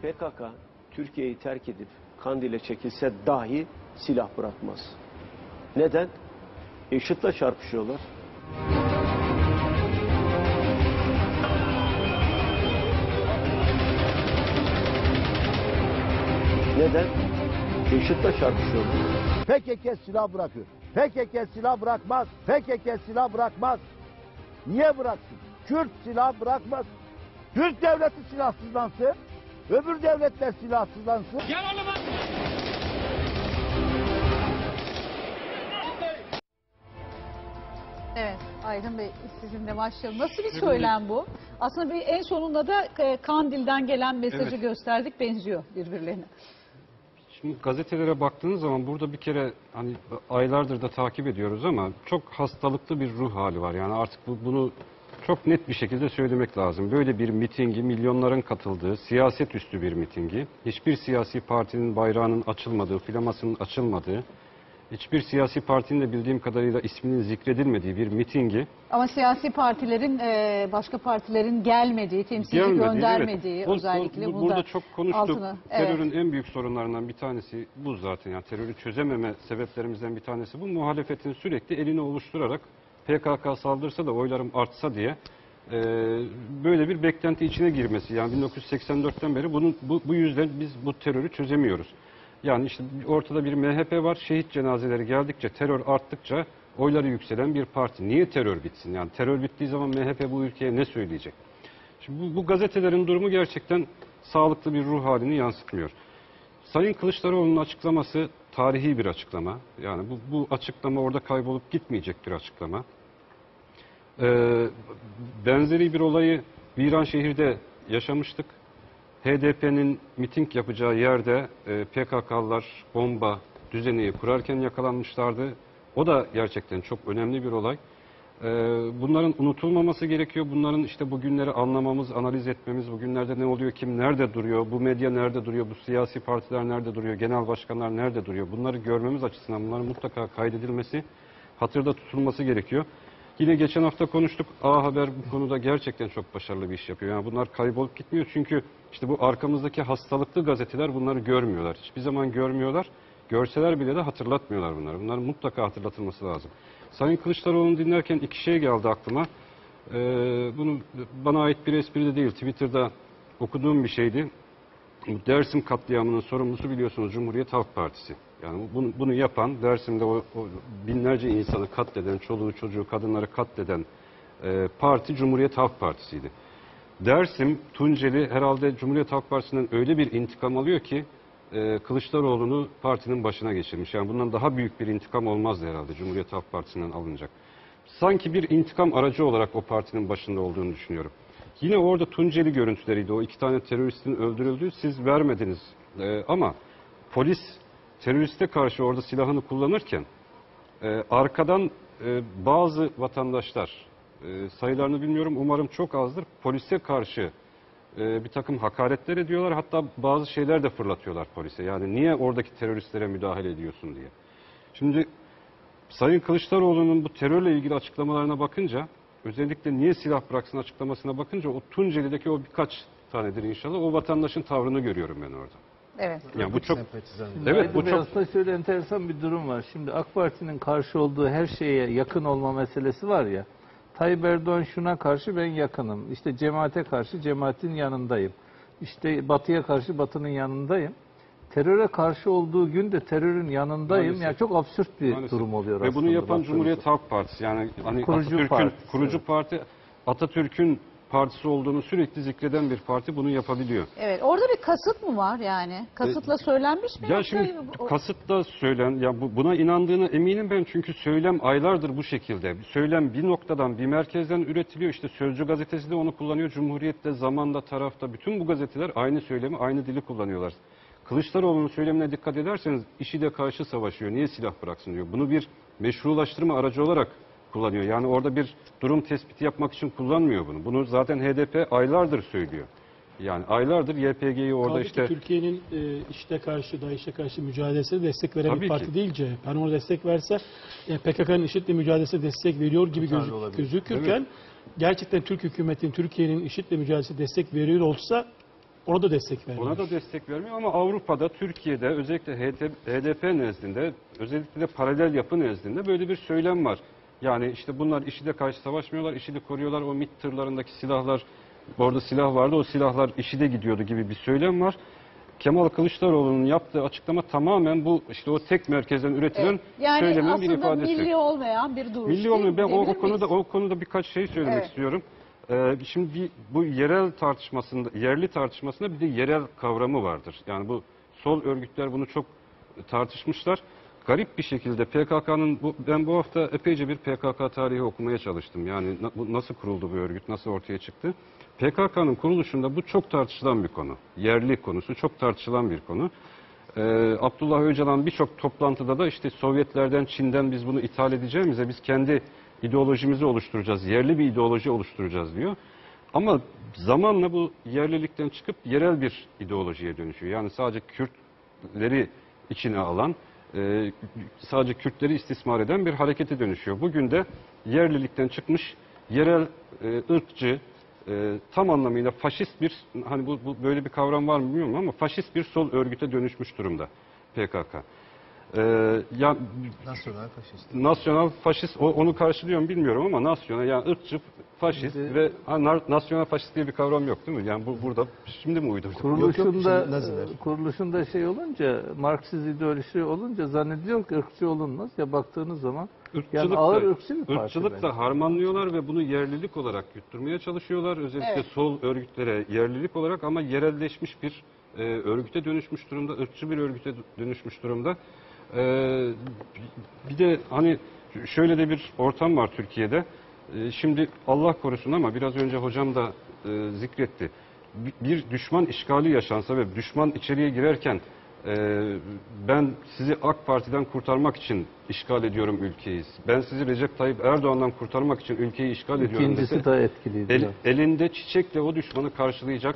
PKK Türkiye'yi terk edip Kandil'e çekilse dahi silah bırakmaz. Neden? IŞİD'le çarpışıyorlar. Neden? IŞİD'le çarpışıyorlar. PKK silah bırakıyor. PKK silah bırakmaz. PKK silah bırakmaz. Niye bıraksın? Kürt silah bırakmaz. Türk devleti silahsızlansın. Öbür devletler silahsızlansın. Evet Aydın Bey sizinle başlayalım. Nasıl bir söylem bu? Aslında bir en sonunda da e, Kandil'den gelen mesajı Evet. gösterdik benziyor birbirlerine. Şimdi gazetelere baktığınız zaman burada bir kere hani aylardır da takip ediyoruz ama çok hastalıklı bir ruh hali var. Yani artık bu, bunu çok net bir şekilde söylemek lazım. Böyle bir mitingi, milyonların katıldığı, siyaset üstü bir mitingi, hiçbir siyasi partinin bayrağının açılmadığı, flamasının açılmadığı, hiçbir siyasi partinin de bildiğim kadarıyla isminin zikredilmediği bir mitingi Ama siyasi partilerin e, başka partilerin gelmediği, temsilci gelmediği, göndermediği evet. Bu- özellikle bu- burada burada çok konuştuk. altını- evet. Terörün en büyük sorunlarından bir tanesi bu zaten. Yani terörü çözememe sebeplerimizden bir tanesi bu. Muhalefetin sürekli elini oluşturarak PKK saldırsa da oylarım artsa diye e, böyle bir beklenti içine girmesi. Yani 1984'ten beri bunun bu, bu yüzden biz bu terörü çözemiyoruz. Yani işte ortada bir MHP var. Şehit cenazeleri geldikçe, terör arttıkça oyları yükselen bir parti. Niye terör bitsin? Yani terör bittiği zaman MHP bu ülkeye ne söyleyecek? Şimdi bu, bu gazetelerin durumu gerçekten sağlıklı bir ruh halini yansıtmıyor. Sayın Kılıçdaroğlu'nun açıklaması tarihi bir açıklama. Yani bu, bu açıklama orada kaybolup gitmeyecek bir açıklama. Ee, benzeri bir olayı Viranşehir'de yaşamıştık. HDP'nin miting yapacağı yerde e, PKK'lılar bomba düzeni kurarken yakalanmışlardı. O da gerçekten çok önemli bir olay. Ee, bunların unutulmaması gerekiyor. Bunların işte bugünleri anlamamız, analiz etmemiz, bugünlerde ne oluyor, kim nerede duruyor, bu medya nerede duruyor, bu siyasi partiler nerede duruyor, genel başkanlar nerede duruyor. Bunları görmemiz açısından bunların mutlaka kaydedilmesi, hatırda tutulması gerekiyor. Yine geçen hafta konuştuk. A Haber bu konuda gerçekten çok başarılı bir iş yapıyor. Yani bunlar kaybolup gitmiyor çünkü işte bu arkamızdaki hastalıklı gazeteler bunları görmüyorlar. Hiçbir zaman görmüyorlar. Görseler bile de hatırlatmıyorlar bunları. Bunların mutlaka hatırlatılması lazım. Sayın Kılıçdaroğlu'nu dinlerken iki şey geldi aklıma. Ee, bunu bana ait bir espri de değil. Twitter'da okuduğum bir şeydi. Dersim katliamının sorumlusu biliyorsunuz Cumhuriyet Halk Partisi. Yani bunu, bunu yapan, Dersim'de o, o binlerce insanı katleden, çoluğu çocuğu kadınları katleden e, parti Cumhuriyet Halk Partisi'ydi. Dersim, Tunceli herhalde Cumhuriyet Halk Partisi'nden öyle bir intikam alıyor ki e, Kılıçdaroğlu'nu partinin başına geçirmiş. Yani bundan daha büyük bir intikam olmazdı herhalde Cumhuriyet Halk Partisi'nden alınacak. Sanki bir intikam aracı olarak o partinin başında olduğunu düşünüyorum. Yine orada Tunceli görüntüleriydi. O iki tane teröristin öldürüldüğü siz vermediniz. E, ama polis teröriste karşı orada silahını kullanırken e, arkadan e, bazı vatandaşlar e, sayılarını bilmiyorum umarım çok azdır polise karşı e, bir takım hakaretler ediyorlar hatta bazı şeyler de fırlatıyorlar polise yani niye oradaki teröristlere müdahale ediyorsun diye. Şimdi Sayın Kılıçdaroğlu'nun bu terörle ilgili açıklamalarına bakınca özellikle niye silah bıraksın açıklamasına bakınca o Tunceli'deki o birkaç tanedir inşallah o vatandaşın tavrını görüyorum ben orada. Evet. Yani bu çok evet bu çok aslında şöyle enteresan bir durum var. Şimdi AK Parti'nin karşı olduğu her şeye yakın olma meselesi var ya. Tayyip Erdoğan şuna karşı ben yakınım. İşte cemaate karşı cemaatin yanındayım. İşte batıya karşı batının yanındayım. Teröre karşı olduğu gün de terörün yanındayım. Maalesef. Yani çok absürt bir Maalesef. durum oluyor Ve aslında. bunu yapan. Cumhuriyet Halk Partisi yani hani Kurucu Atatürk'ün kurucu evet. parti Atatürk'ün partisi olduğunu sürekli zikreden bir parti bunu yapabiliyor. Evet. Orada bir kasıt mı var yani? Kasıtla söylenmiş mi? Ya şimdi kasıtla söylen ya bu- buna inandığına eminim ben çünkü söylem aylardır bu şekilde. Söylem bir noktadan bir merkezden üretiliyor. İşte Sözcü gazetesi de onu kullanıyor. Cumhuriyet'te, Zaman'da, Taraf'ta bütün bu gazeteler aynı söylemi, aynı dili kullanıyorlar. Kılıçdaroğlu'nun söylemine dikkat ederseniz işi de karşı savaşıyor. Niye silah bıraksın diyor. Bunu bir meşrulaştırma aracı olarak kullanıyor. Yani orada bir durum tespiti yapmak için kullanmıyor bunu. Bunu zaten HDP aylardır söylüyor. Yani aylardır YPG'yi orada ki işte Türkiye'nin e, IŞİD'e karşı, DAEŞ'e karşı mücadelesine destek veren Tabii bir parti ki. değil CHP. Hani ona destek verse e, PKK'nın IŞİD'le mücadelesine destek veriyor gibi gözük- olabilir. gözükürken gerçekten Türk hükümetin Türkiye'nin IŞİD'le mücadelesine destek veriyor olsa ona da destek vermiyor. Ona da destek vermiyor ama Avrupa'da, Türkiye'de özellikle HDP nezdinde, özellikle de paralel yapı nezdinde böyle bir söylem var. Yani işte bunlar IŞİD'e karşı savaşmıyorlar, IŞİD'i koruyorlar. O MİT tırlarındaki silahlar, orada silah vardı, o silahlar IŞİD'e gidiyordu gibi bir söylem var. Kemal Kılıçdaroğlu'nun yaptığı açıklama tamamen bu işte o tek merkezden üretilen Evet. Yani söylemin bir aslında ifadesi. milli olmayan bir duruş. Milli mi? Ben o, o konuda o konuda birkaç şey söylemek Evet. istiyorum. Ee, şimdi bir, bu yerel tartışmasında, yerli tartışmasında bir de yerel kavramı vardır. Yani bu sol örgütler bunu çok tartışmışlar. Garip bir şekilde PKK'nın bu, ben bu hafta epeyce bir PKK tarihi okumaya çalıştım. Yani na- bu nasıl kuruldu bu örgüt, nasıl ortaya çıktı? PKK'nın kuruluşunda bu çok tartışılan bir konu. Yerli konusu çok tartışılan bir konu. Ee, Abdullah Öcalan birçok toplantıda da işte Sovyetlerden, Çin'den biz bunu ithal edeceğimize biz kendi ideolojimizi oluşturacağız, yerli bir ideoloji oluşturacağız diyor. Ama zamanla bu yerlilikten çıkıp yerel bir ideolojiye dönüşüyor. Yani sadece Kürtleri içine alan, e, sadece Kürtleri istismar eden bir harekete dönüşüyor. Bugün de yerlilikten çıkmış yerel e, ırkçı, e, tam anlamıyla faşist bir, hani bu, bu böyle bir kavram var mı bilmiyorum ama faşist bir sol örgüte dönüşmüş durumda PKK. E, ya Nasyonel faşist. nasyonal faşist o- onu karşılıyor mu bilmiyorum ama nasyonal yani ırkçı faşist ve ha, nasyonal faşist diye bir kavram yok değil mi? Yani bu burada şimdi mi uydurduk? Kuruluşunda, kuruluşunda şey olunca, Marksist ideoloji olunca zannediliyor ki ırkçı olunmaz. Ya baktığınız zaman yani ağır ırkçı bir parti ırkçılıkla bence. harmanlıyorlar ve bunu yerlilik olarak yutturmaya çalışıyorlar. Özellikle Evet. sol örgütlere yerlilik olarak ama yerelleşmiş bir e, örgüte dönüşmüş durumda, ırkçı bir örgüte dönüşmüş durumda. E, bir de hani şöyle de bir ortam var Türkiye'de. E, şimdi Allah korusun ama biraz önce hocam da e, zikretti. Bir- düşman işgali yaşansa ve düşman içeriye girerken e, ben sizi AK Parti'den kurtarmak için işgal ediyorum ülkeyi. Ben sizi Recep Tayyip Erdoğan'dan kurtarmak için ülkeyi işgal ediyorum İkincisi daha etkiliydi. el- elinde çiçekle o düşmanı karşılayacak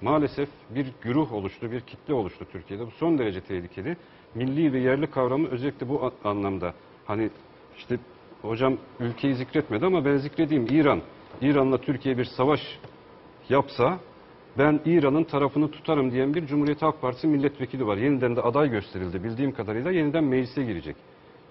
maalesef bir güruh oluştu, bir kitle oluştu Türkiye'de. Bu son derece tehlikeli. Milli ve yerli kavramı özellikle bu anlamda. Hani işte hocam ülkeyi zikretmedi ama ben zikredeyim İran. İran'la Türkiye bir savaş yapsa ben İran'ın tarafını tutarım diyen bir Cumhuriyet Halk Partisi milletvekili var. Yeniden de aday gösterildi. Bildiğim kadarıyla yeniden meclise girecek.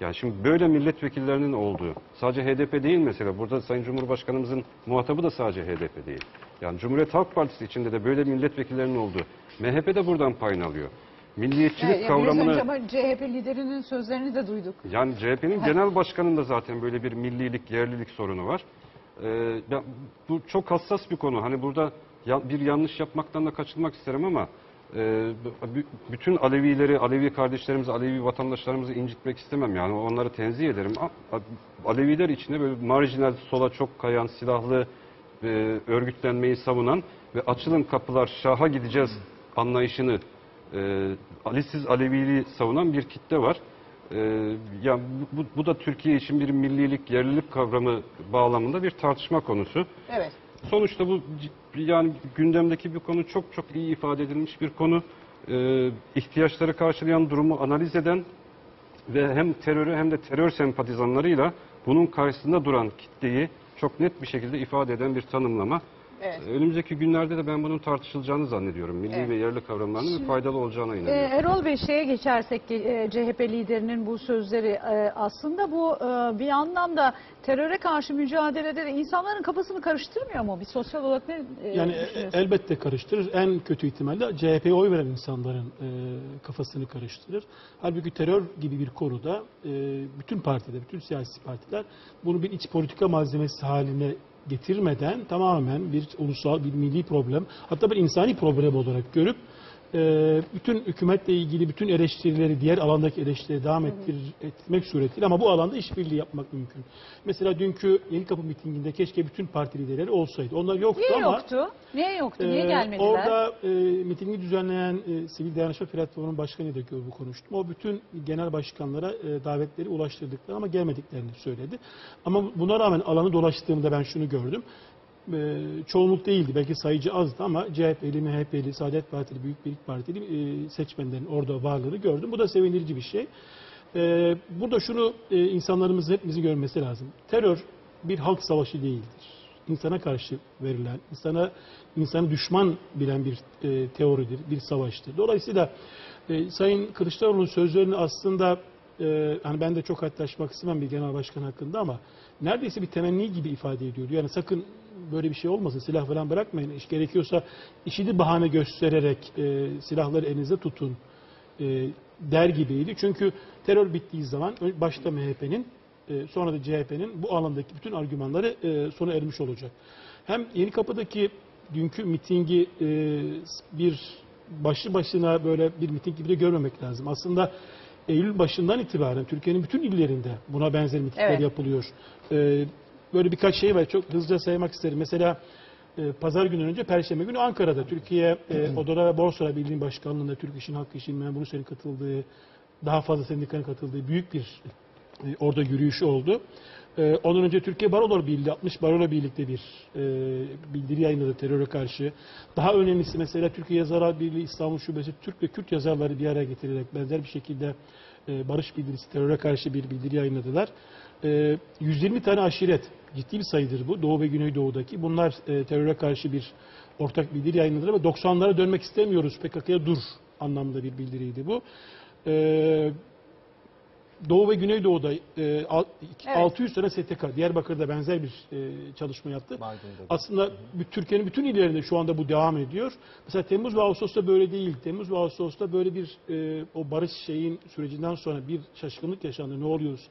Yani şimdi böyle milletvekillerinin olduğu, sadece HDP değil mesela, burada Sayın Cumhurbaşkanımızın muhatabı da sadece HDP değil. Yani Cumhuriyet Halk Partisi içinde de böyle milletvekillerinin olduğu. MHP de buradan payını alıyor. Milliyetçilik Evet, kavramını... ama CHP liderinin sözlerini de duyduk. Yani CHP'nin genel başkanında zaten böyle bir millilik, yerlilik sorunu var. Ee, ya bu çok hassas bir konu. Hani burada ya- bir yanlış yapmaktan da kaçınmak isterim ama e, bütün Alevileri, Alevi kardeşlerimizi, Alevi vatandaşlarımızı incitmek istemem. Yani onları tenzih ederim. Aleviler içinde böyle marjinal sola çok kayan, silahlı e, örgütlenmeyi savunan ve açılın kapılar, şaha gideceğiz anlayışını e, Alisiz Aleviliği savunan bir kitle var. E, ya bu, bu- da Türkiye için bir millilik, yerlilik kavramı bağlamında bir tartışma konusu. Evet. Sonuçta bu yani gündemdeki bir konu çok çok iyi ifade edilmiş bir konu. E, ihtiyaçları karşılayan durumu analiz eden ve hem terörü hem de terör sempatizanlarıyla bunun karşısında duran kitleyi çok net bir şekilde ifade eden bir tanımlama. Evet. Önümüzdeki günlerde de ben bunun tartışılacağını zannediyorum. Milli Evet. ve yerli kavramlarının ve faydalı olacağına Ee, inanıyorum. Erol Bey şeye geçersek e, CHP liderinin bu sözleri e, aslında bu e, bir anlamda teröre karşı mücadelede de insanların kafasını karıştırmıyor mu? Bir sosyal olarak ne e, Yani e- elbette karıştırır. En kötü ihtimalle CHP'ye oy veren insanların e, kafasını karıştırır. Halbuki terör gibi bir konuda e, bütün partide, bütün siyasi partiler bunu bir iç politika malzemesi haline getirmeden tamamen bir ulusal, bir milli problem, hatta bir insani problem olarak görüp e, bütün hükümetle ilgili bütün eleştirileri, diğer alandaki eleştirileri devam ettir, etmek suretiyle ama bu alanda işbirliği yapmak mümkün. Mesela dünkü Yeni Kapı mitinginde keşke bütün parti liderleri olsaydı. Onlar yoktu Niye ama... yoktu? Niye yoktu? Niye Ee, gelmediler? Orada e, mitingi düzenleyen e, Sivil Dayanışma Platformu'nun başkanıyla bu konuştum. O bütün genel başkanlara e, davetleri ulaştırdıklarını ama gelmediklerini söyledi. Ama buna rağmen alanı dolaştığımda ben şunu gördüm. E, çoğunluk değildi. Belki sayıcı azdı ama CHP'li, MHP'li, Saadet Partili, Büyük Birlik Partili e, seçmenlerin orada varlığını gördüm. Bu da sevindirici bir şey. E, burada şunu e, insanlarımızın hepimizin görmesi lazım. Terör bir halk savaşı değildir insana karşı verilen, insana insanı düşman bilen bir e, teoridir, bir savaştır. Dolayısıyla e, Sayın Kılıçdaroğlu'nun sözlerini aslında e, ben de çok hattaşmak istemem bir genel başkan hakkında ama neredeyse bir temenni gibi ifade ediyordu. Yani sakın böyle bir şey olmasın, silah falan bırakmayın. İş gerekiyorsa işi de bahane göstererek e, silahları elinize tutun e, der gibiydi. Çünkü terör bittiği zaman başta MHP'nin e, sonra da CHP'nin bu alandaki bütün argümanları e, sona ermiş olacak. Hem Yeni Kapı'daki dünkü mitingi e, bir başlı başına böyle bir miting gibi de görmemek lazım. Aslında Eylül başından itibaren Türkiye'nin bütün illerinde buna benzer mitingler Evet. yapılıyor. E, böyle birkaç şey var. Çok hızlıca saymak isterim. Mesela e, Pazar günü önce Perşembe günü Ankara'da Türkiye e, Odalar ve Borsalar Birliği Başkanlığı'nda Türk İş'in, Hakkı İş'in, Memur İş'in katıldığı, daha fazla sendikanın katıldığı büyük bir e, orada yürüyüş oldu. Ee, ondan önce Türkiye Barolar Birliği 60 barola birlikte bir e, bildiri yayınladı teröre karşı. Daha önemlisi mesela Türkiye Yazarlar Birliği İstanbul Şubesi Türk ve Kürt yazarları bir araya getirerek benzer bir şekilde e, barış bildirisi teröre karşı bir bildiri yayınladılar. E, 120 tane aşiret ciddi bir sayıdır bu Doğu ve Güneydoğu'daki. Bunlar e, teröre karşı bir ortak bildiri yayınladılar ve 90'lara dönmek istemiyoruz PKK'ya dur anlamda bir bildiriydi bu. E, Doğu ve Güneydoğu'da e, al- Evet. 600 tane STK, Diyarbakır'da benzer bir e, çalışma yaptı. De. Aslında bir- Türkiye'nin bütün illerinde şu anda bu devam ediyor. Mesela Temmuz ve Ağustos'ta böyle değil. Temmuz ve Ağustos'ta böyle bir e, o barış şeyin sürecinden sonra bir şaşkınlık yaşandı. Ne oluyoruz,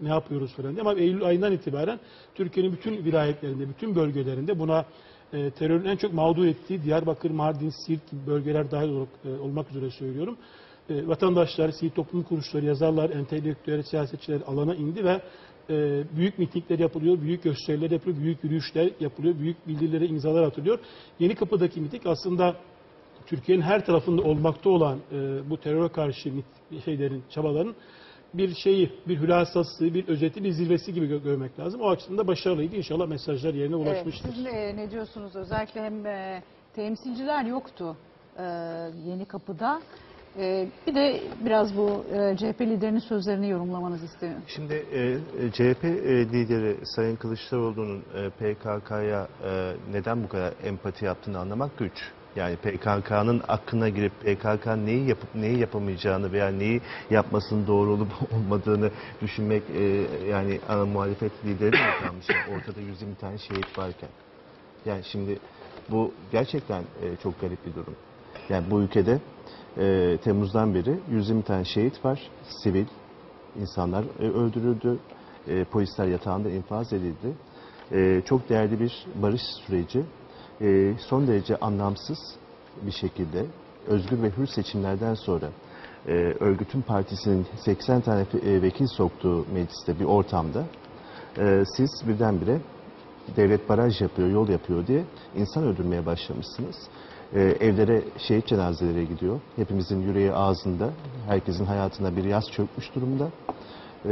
ne yapıyoruz falan diye. Ama Eylül ayından itibaren Türkiye'nin bütün vilayetlerinde, bütün bölgelerinde buna e, terörün en çok mağdur ettiği Diyarbakır, Mardin, Siirt gibi bölgeler dahil olarak, e, olmak üzere söylüyorum. E, vatandaşlar, sivil toplum kuruluşları, yazarlar, entelektüel, siyasetçiler alana indi ve e, büyük mitingler yapılıyor, büyük gösteriler yapılıyor, büyük yürüyüşler yapılıyor, büyük bildirilere imzalar atılıyor. Yeni Kapı'daki miting aslında Türkiye'nin her tarafında olmakta olan e, bu teröre karşı mit- şeylerin, çabaların bir şeyi, bir hülasası, bir özeti, bir zirvesi gibi gö- görmek lazım. O açıdan da başarılıydı. İnşallah mesajlar yerine Evet, ulaşmıştır. siz ne, ne diyorsunuz? Özellikle hem e, temsilciler yoktu e, Yeni Kapı'da. E, bir de biraz bu e, CHP liderinin sözlerini yorumlamanızı istiyorum. Şimdi e, e, CHP e, lideri Sayın Kılıçdaroğlu'nun e, PKK'ya e, neden bu kadar empati yaptığını anlamak güç. Yani PKK'nın aklına girip PKK neyi yapıp neyi yapamayacağını veya neyi yapmasının doğru olup *laughs* olmadığını düşünmek e, yani ana muhalefet lideri mi kalmış? Ortada 120 tane şehit varken. Yani şimdi bu gerçekten e, çok garip bir durum. Yani bu ülkede e, Temmuz'dan beri 120 tane şehit var, sivil insanlar e, öldürüldü, e, polisler yatağında infaz edildi. E, çok değerli bir barış süreci, e, son derece anlamsız bir şekilde özgür ve hür seçimlerden sonra e, örgütün partisinin 80 tane e, vekil soktuğu mecliste bir ortamda e, siz birdenbire devlet baraj yapıyor, yol yapıyor diye insan öldürmeye başlamışsınız. Ee, evlere şehit cenazeleri gidiyor. Hepimizin yüreği ağzında. Herkesin hayatına bir yaz çökmüş durumda. Ee,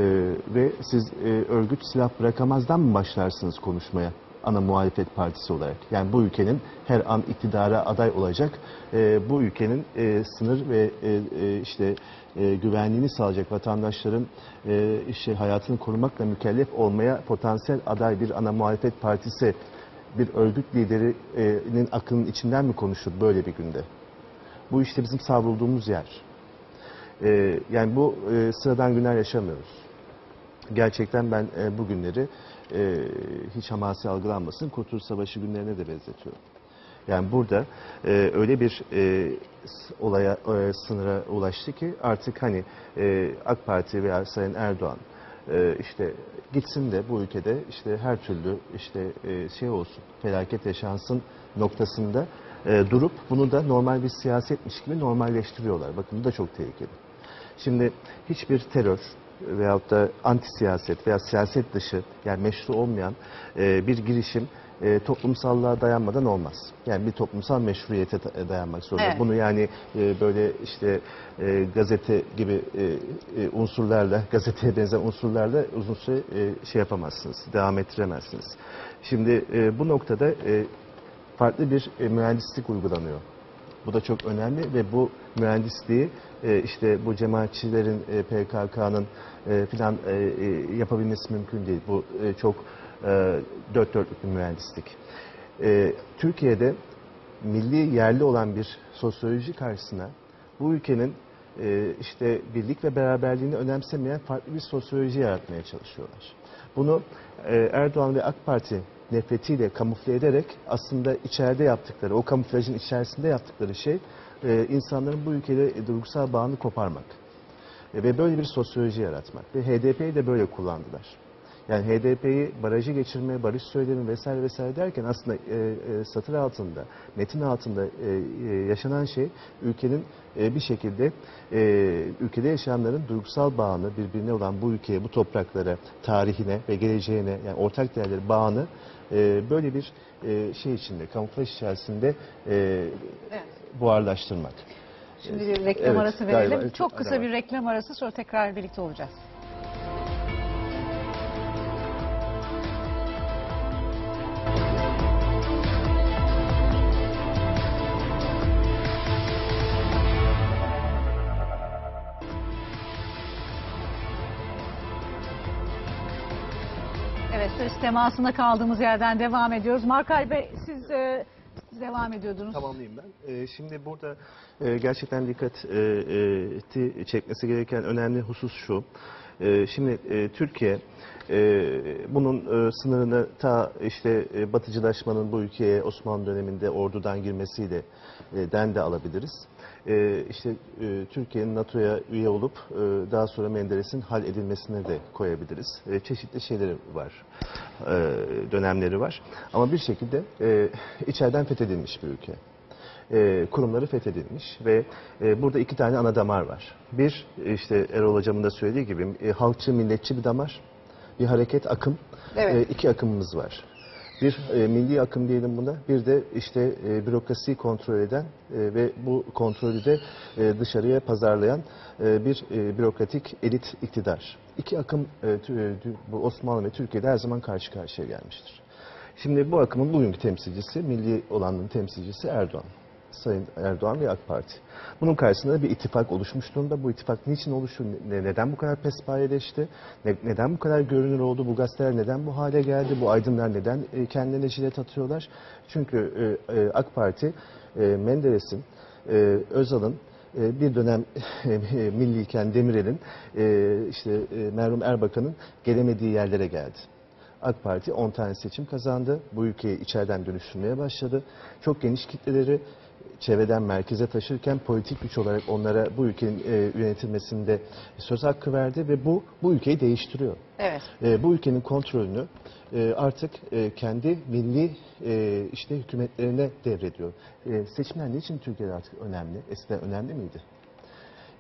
ve siz e, örgüt silah bırakamazdan mı başlarsınız konuşmaya? Ana muhalefet partisi olarak. Yani bu ülkenin her an iktidara aday olacak, e, bu ülkenin e, sınır ve e, e, işte e, güvenliğini sağlayacak vatandaşların e, işte hayatını korumakla mükellef olmaya potansiyel aday bir ana muhalefet partisi bir örgüt liderinin aklının içinden mi konuşur böyle bir günde? Bu işte bizim savrulduğumuz yer. E, yani bu e, sıradan günler yaşamıyoruz. Gerçekten ben e, bu günleri e, hiç hamasi algılanmasın Kurtuluş Savaşı günlerine de benzetiyorum. Yani burada e, öyle bir e, olaya e, sınıra ulaştı ki artık hani e, AK Parti veya Sayın Erdoğan e, işte gitsin de bu ülkede işte her türlü işte e, şey olsun felaket yaşansın noktasında e, durup bunu da normal bir siyasetmiş gibi normalleştiriyorlar. Bakın bu da çok tehlikeli. Şimdi hiçbir terör veyahut da anti siyaset veya siyaset dışı yani meşru olmayan e, bir girişim e, toplumsallığa dayanmadan olmaz. Yani bir toplumsal meşruiyete da- dayanmak zorunda. Evet. Bunu yani e, böyle işte e, gazete gibi e, e, unsurlarla, *laughs* gazeteye benzer unsurlarla uzun süre e, şey yapamazsınız, devam ettiremezsiniz. Şimdi e, bu noktada e, farklı bir e, mühendislik uygulanıyor. Bu da çok önemli ve bu mühendisliği e, işte bu cemaatçilerin e, PKK'nın e, filan yapabilmesi mümkün değil. Bu çok dört dörtlük bir mühendislik. Türkiye'de milli yerli olan bir sosyoloji karşısına bu ülkenin işte birlik ve beraberliğini önemsemeyen farklı bir sosyoloji yaratmaya çalışıyorlar. Bunu Erdoğan ve AK Parti nefretiyle kamufle ederek aslında içeride yaptıkları, o kamuflajın içerisinde yaptıkları şey e, insanların bu ülkede duygusal bağını koparmak. E, ve böyle bir sosyoloji yaratmak. Ve HDP'yi de böyle kullandılar. Yani HDP'yi barajı geçirme, barış söylemi vesaire vesaire derken aslında e, e, satır altında, metin altında e, e, yaşanan şey ülkenin e, bir şekilde e, ülkede yaşayanların duygusal bağını birbirine olan bu ülkeye, bu topraklara, tarihine ve geleceğine yani ortak değerleri bağını e, böyle bir e, şey içinde, kamuflaj içerisinde e, Evet. buharlaştırmak. Şimdi bir reklam Evet, arası galiba. verelim. Evet, Çok kısa bir reklam arası sonra tekrar birlikte olacağız. Temasında kaldığımız yerden devam ediyoruz. Markay Bey siz e, devam ediyordunuz. Tamamlayayım ben. Ee, şimdi burada e, gerçekten dikkat e, e, çekmesi gereken önemli husus şu. E, şimdi e, Türkiye e, bunun e, sınırını ta işte e, batıcılaşmanın bu ülkeye Osmanlı döneminde ordudan girmesiyle e, den de alabiliriz. E, işte e, Türkiye'nin NATO'ya üye olup e, daha sonra Menderes'in hal edilmesine de koyabiliriz. E, çeşitli şeyleri var, e, dönemleri var. Ama bir şekilde e, içeriden fethedilmiş bir ülke e, kurumları fethedilmiş ve e, burada iki tane ana damar var. Bir işte Erol hocamın da söylediği gibi e, halkçı milletçi bir damar, bir hareket akım, Evet. e, iki akımımız var. Bir e, milli akım diyelim buna, bir de işte e, bürokrasiyi kontrol eden e, ve bu kontrolü de e, dışarıya pazarlayan e, bir e, bürokratik elit iktidar. İki akım e, e, bu Osmanlı ve Türkiye'de her zaman karşı karşıya gelmiştir. Şimdi bu akımın bugünkü temsilcisi, milli olanın temsilcisi Erdoğan. Sayın Erdoğan ve AK Parti. Bunun karşısında bir ittifak oluşmuş durumda. Bu ittifak niçin oluştu? Ne- Neden bu kadar pespayeleşti? Ne- Neden bu kadar görünür oldu? Bu gazeteler neden bu hale geldi? Bu aydınlar neden e, kendilerine jilet atıyorlar? Çünkü e, e, AK Parti e, Menderes'in, e, Özal'ın e, bir dönem *laughs* e, milliyken Demirel'in, e, işte merhum Erbakan'ın gelemediği yerlere geldi. AK Parti 10 tane seçim kazandı. Bu ülkeyi içeriden dönüştürmeye başladı. Çok geniş kitleleri çevreden merkeze taşırken politik güç olarak onlara bu ülkenin e, yönetilmesinde söz hakkı verdi ve bu bu ülkeyi değiştiriyor. Evet. E, bu ülkenin kontrolünü e, artık e, kendi milli e, işte hükümetlerine devrediyor. E, seçimler niçin Türkiye'de artık önemli? Eskiden önemli miydi?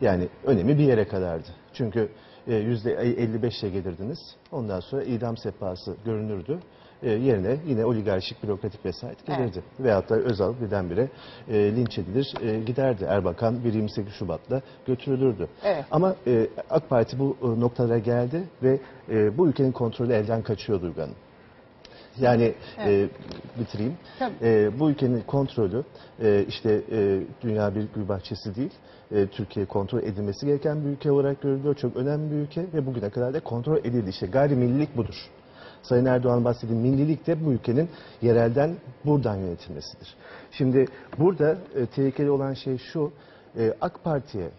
Yani önemi bir yere kadardı. Çünkü e, yüzde 55 ile gelirdiniz. Ondan sonra idam sehpası görünürdü. E, yerine yine oligarşik, bürokratik vesayet gelirdi. Veyahut da Özal birdenbire e, linç edilir, e, giderdi. Erbakan bir 28 Şubat'ta götürülürdü. Evet. Ama e, AK Parti bu e, noktalara geldi ve e, bu ülkenin kontrolü elden kaçıyor Duygu Hanım. Yani e, bitireyim. Tabii. E, bu ülkenin kontrolü e, işte e, dünya bir gül bahçesi değil. E, Türkiye kontrol edilmesi gereken bir ülke olarak görülüyor. Çok önemli bir ülke ve bugüne kadar da kontrol edildi. İşte gayrimillilik budur. Sayın Erdoğan bahsettiği millilik de bu ülkenin yerelden buradan yönetilmesidir. Şimdi burada e, tehlikeli olan şey şu. e, AK Parti'ye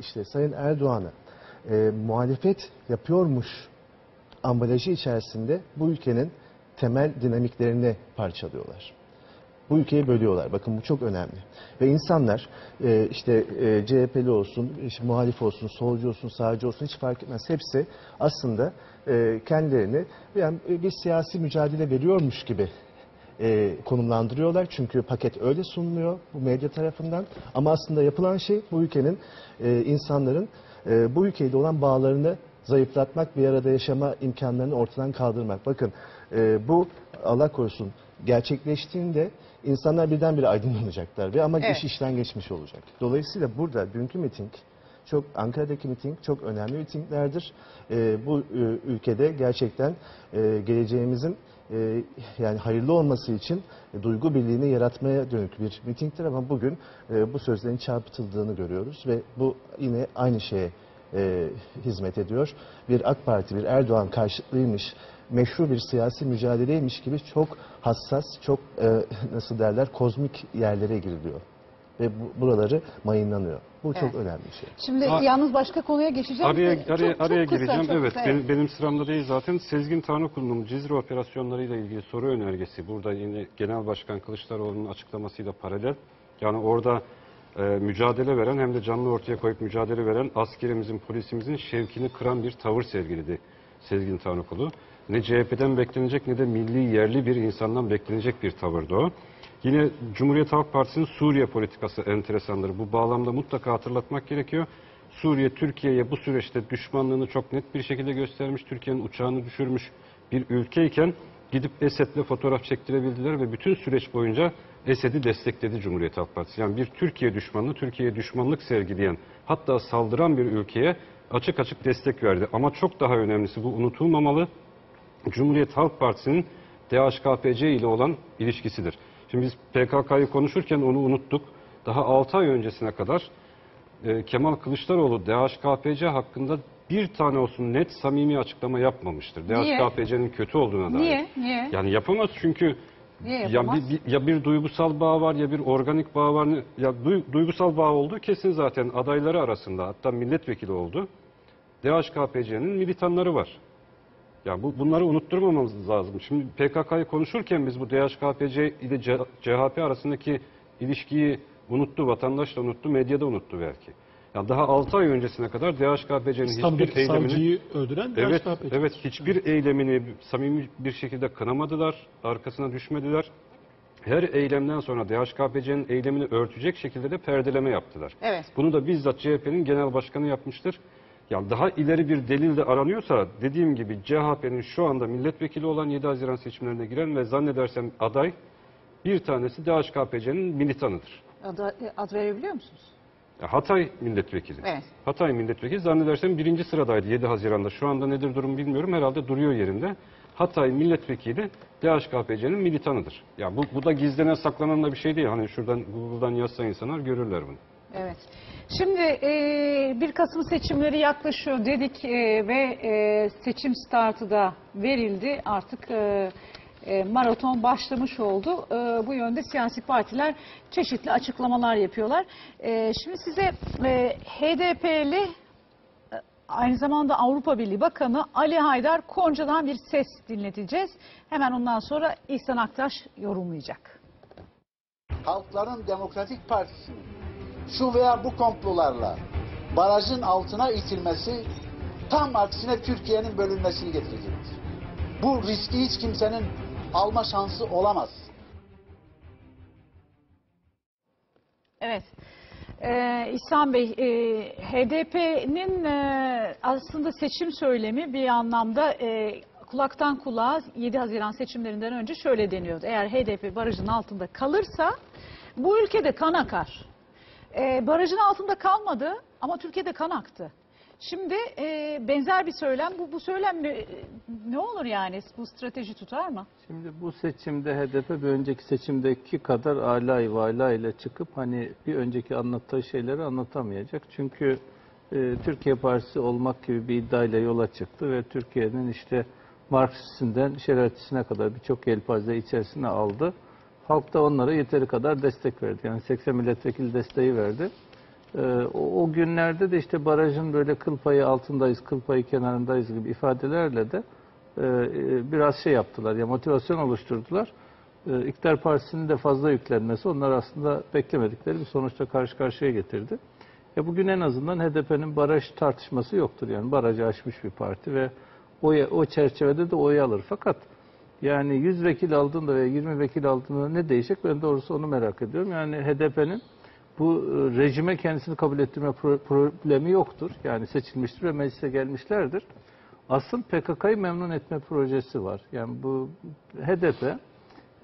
işte Sayın Erdoğan'a e, muhalefet yapıyormuş ambalajı içerisinde bu ülkenin temel dinamiklerini parçalıyorlar. Bu ülkeyi bölüyorlar. Bakın bu çok önemli. Ve insanlar e, işte e, CHP'li olsun, işte muhalif olsun, solcu olsun, sağcı olsun hiç fark etmez. Hepsi aslında e, kendilerini yani bir siyasi mücadele veriyormuş gibi e, konumlandırıyorlar. Çünkü paket öyle sunuluyor bu medya tarafından. Ama aslında yapılan şey bu ülkenin e, insanların e, bu ülkeyle olan bağlarını zayıflatmak, bir arada yaşama imkanlarını ortadan kaldırmak. Bakın e, bu Allah korusun gerçekleştiğinde insanlar birdenbire aydınlanacaklar ve ama Evet. iş işten geçmiş olacak. Dolayısıyla burada dünkü miting çok Ankara'daki miting çok önemli mitinglerdir. E, bu e, ülkede gerçekten e, geleceğimizin e, yani hayırlı olması için e, duygu birliğini yaratmaya dönük bir mitingdir ama bugün e, bu sözlerin çarpıtıldığını görüyoruz ve bu yine aynı şeye e, hizmet ediyor. Bir AK Parti, bir Erdoğan karşıtlığıymış, meşru bir siyasi mücadeleymiş gibi çok hassas, çok e, nasıl derler kozmik yerlere giriliyor. Ve bu, buraları mayınlanıyor. Bu çok önemli bir şey. Şimdi A- yalnız başka konuya geçeceğim. Araya, Çok- araya, çok araya kısa, gireceğim. çok evet, kısa, benim, benim sıramda değil zaten. Sezgin Tanrıkulu'nun Cizre operasyonlarıyla ilgili soru önergesi. Burada yine Genel Başkan Kılıçdaroğlu'nun açıklamasıyla paralel. Yani orada e, mücadele veren hem de canlı ortaya koyup mücadele veren askerimizin, polisimizin şevkini kıran bir tavır sergiledi Sezgin Tanrıkulu. Ne CHP'den beklenecek ne de milli yerli bir insandan beklenecek bir tavırdı o. Yine Cumhuriyet Halk Partisi'nin Suriye politikası enteresandır. Bu bağlamda mutlaka hatırlatmak gerekiyor. Suriye Türkiye'ye bu süreçte düşmanlığını çok net bir şekilde göstermiş. Türkiye'nin uçağını düşürmüş bir ülkeyken gidip Esed'le fotoğraf çektirebildiler ve bütün süreç boyunca Esed'i destekledi Cumhuriyet Halk Partisi. Yani bir Türkiye düşmanlığı, Türkiye'ye düşmanlık sergileyen hatta saldıran bir ülkeye açık açık destek verdi. Ama çok daha önemlisi bu unutulmamalı. Cumhuriyet Halk Partisi'nin DHKPC ile olan ilişkisidir. Şimdi biz PKK'yı konuşurken onu unuttuk. Daha 6 ay öncesine kadar e, Kemal Kılıçdaroğlu DHKPC hakkında bir tane olsun net samimi açıklama yapmamıştır. DHKPC'nin kötü olduğuna dair. Niye? Niye? Yani yapamaz çünkü Niye ya yapamaz? bir, bir- ya bir duygusal bağ var ya bir organik bağ var. Ya duy- duygusal bağ oldu kesin zaten adayları arasında hatta milletvekili oldu. DHKPC'nin militanları var. Ya bu bunları unutturmamamız lazım. Şimdi PKK'yı konuşurken biz bu DHKPC ile CHP arasındaki ilişkiyi unuttu, vatandaş da unuttu, medya da unuttu belki. Ya daha 6 ay öncesine kadar DHKPC'nin hiçbir eylemini öldüren Evet, DHKPC. evet hiçbir eylemini samimi bir şekilde kınamadılar, arkasına düşmediler. Her eylemden sonra DHKPC'nin eylemini örtecek şekilde de perdeleme yaptılar. Evet. Bunu da bizzat CHP'nin genel başkanı yapmıştır. Ya daha ileri bir delil de aranıyorsa dediğim gibi CHP'nin şu anda milletvekili olan 7 Haziran seçimlerine giren ve zannedersem aday bir tanesi DHKPC'nin militanıdır. Ad, ad verebiliyor musunuz? Hatay milletvekili. Evet. Hatay milletvekili zannedersem birinci sıradaydı 7 Haziran'da. Şu anda nedir durum bilmiyorum. Herhalde duruyor yerinde. Hatay milletvekili DHKPC'nin militanıdır. Ya bu, bu da gizlenen saklanan da bir şey değil. Hani şuradan Google'dan yazsa insanlar görürler bunu. Evet. Şimdi e, 1 Kasım seçimleri yaklaşıyor dedik e, ve e, seçim startı da verildi. Artık e, e, maraton başlamış oldu. E, bu yönde siyasi partiler çeşitli açıklamalar yapıyorlar. E, şimdi size e, HDP'li e, aynı zamanda Avrupa Birliği Bakanı Ali Haydar Konca'dan bir ses dinleteceğiz. Hemen ondan sonra İhsan Aktaş yorumlayacak. Halkların Demokratik Partisi'nin şu veya bu komplolarla barajın altına itilmesi tam aksine Türkiye'nin bölünmesini getirecektir. Bu riski hiç kimsenin alma şansı olamaz. Evet. Ee, İhsan Bey, e, HDP'nin e, aslında seçim söylemi bir anlamda e, kulaktan kulağa 7 Haziran seçimlerinden önce şöyle deniyordu. Eğer HDP barajın altında kalırsa bu ülkede kan akar. E, barajın altında kalmadı ama Türkiye'de kan aktı. Şimdi e, benzer bir söylem, bu, bu söylem ne, ne olur yani? Bu strateji tutar mı? Şimdi bu seçimde HDP bir önceki seçimdeki kadar alay vala ile çıkıp hani bir önceki anlattığı şeyleri anlatamayacak. Çünkü e, Türkiye Partisi olmak gibi bir iddiayla yola çıktı ve Türkiye'nin işte Marksisinden şeriatçısına kadar birçok yelpaze içerisine aldı. Halk da onlara yeteri kadar destek verdi. Yani 80 milletvekili desteği verdi. Ee, o, o günlerde de işte barajın böyle kıl payı altındayız, kıl payı kenarındayız gibi ifadelerle de e, e, biraz şey yaptılar. Ya motivasyon oluşturdular. E, İktidar Partisi'nin de fazla yüklenmesi onlar aslında beklemedikleri bir sonuçla karşı karşıya getirdi. Ya bugün en azından HDP'nin baraj tartışması yoktur. Yani barajı aşmış bir parti ve o, o çerçevede de oy alır. Fakat yani 100 vekil aldığında veya 20 vekil aldığında ne değişecek ben doğrusu onu merak ediyorum. Yani HDP'nin bu e, rejime kendisini kabul ettirme pro- problemi yoktur. Yani seçilmiştir ve meclise gelmişlerdir. Asıl PKK'yı memnun etme projesi var. Yani bu HDP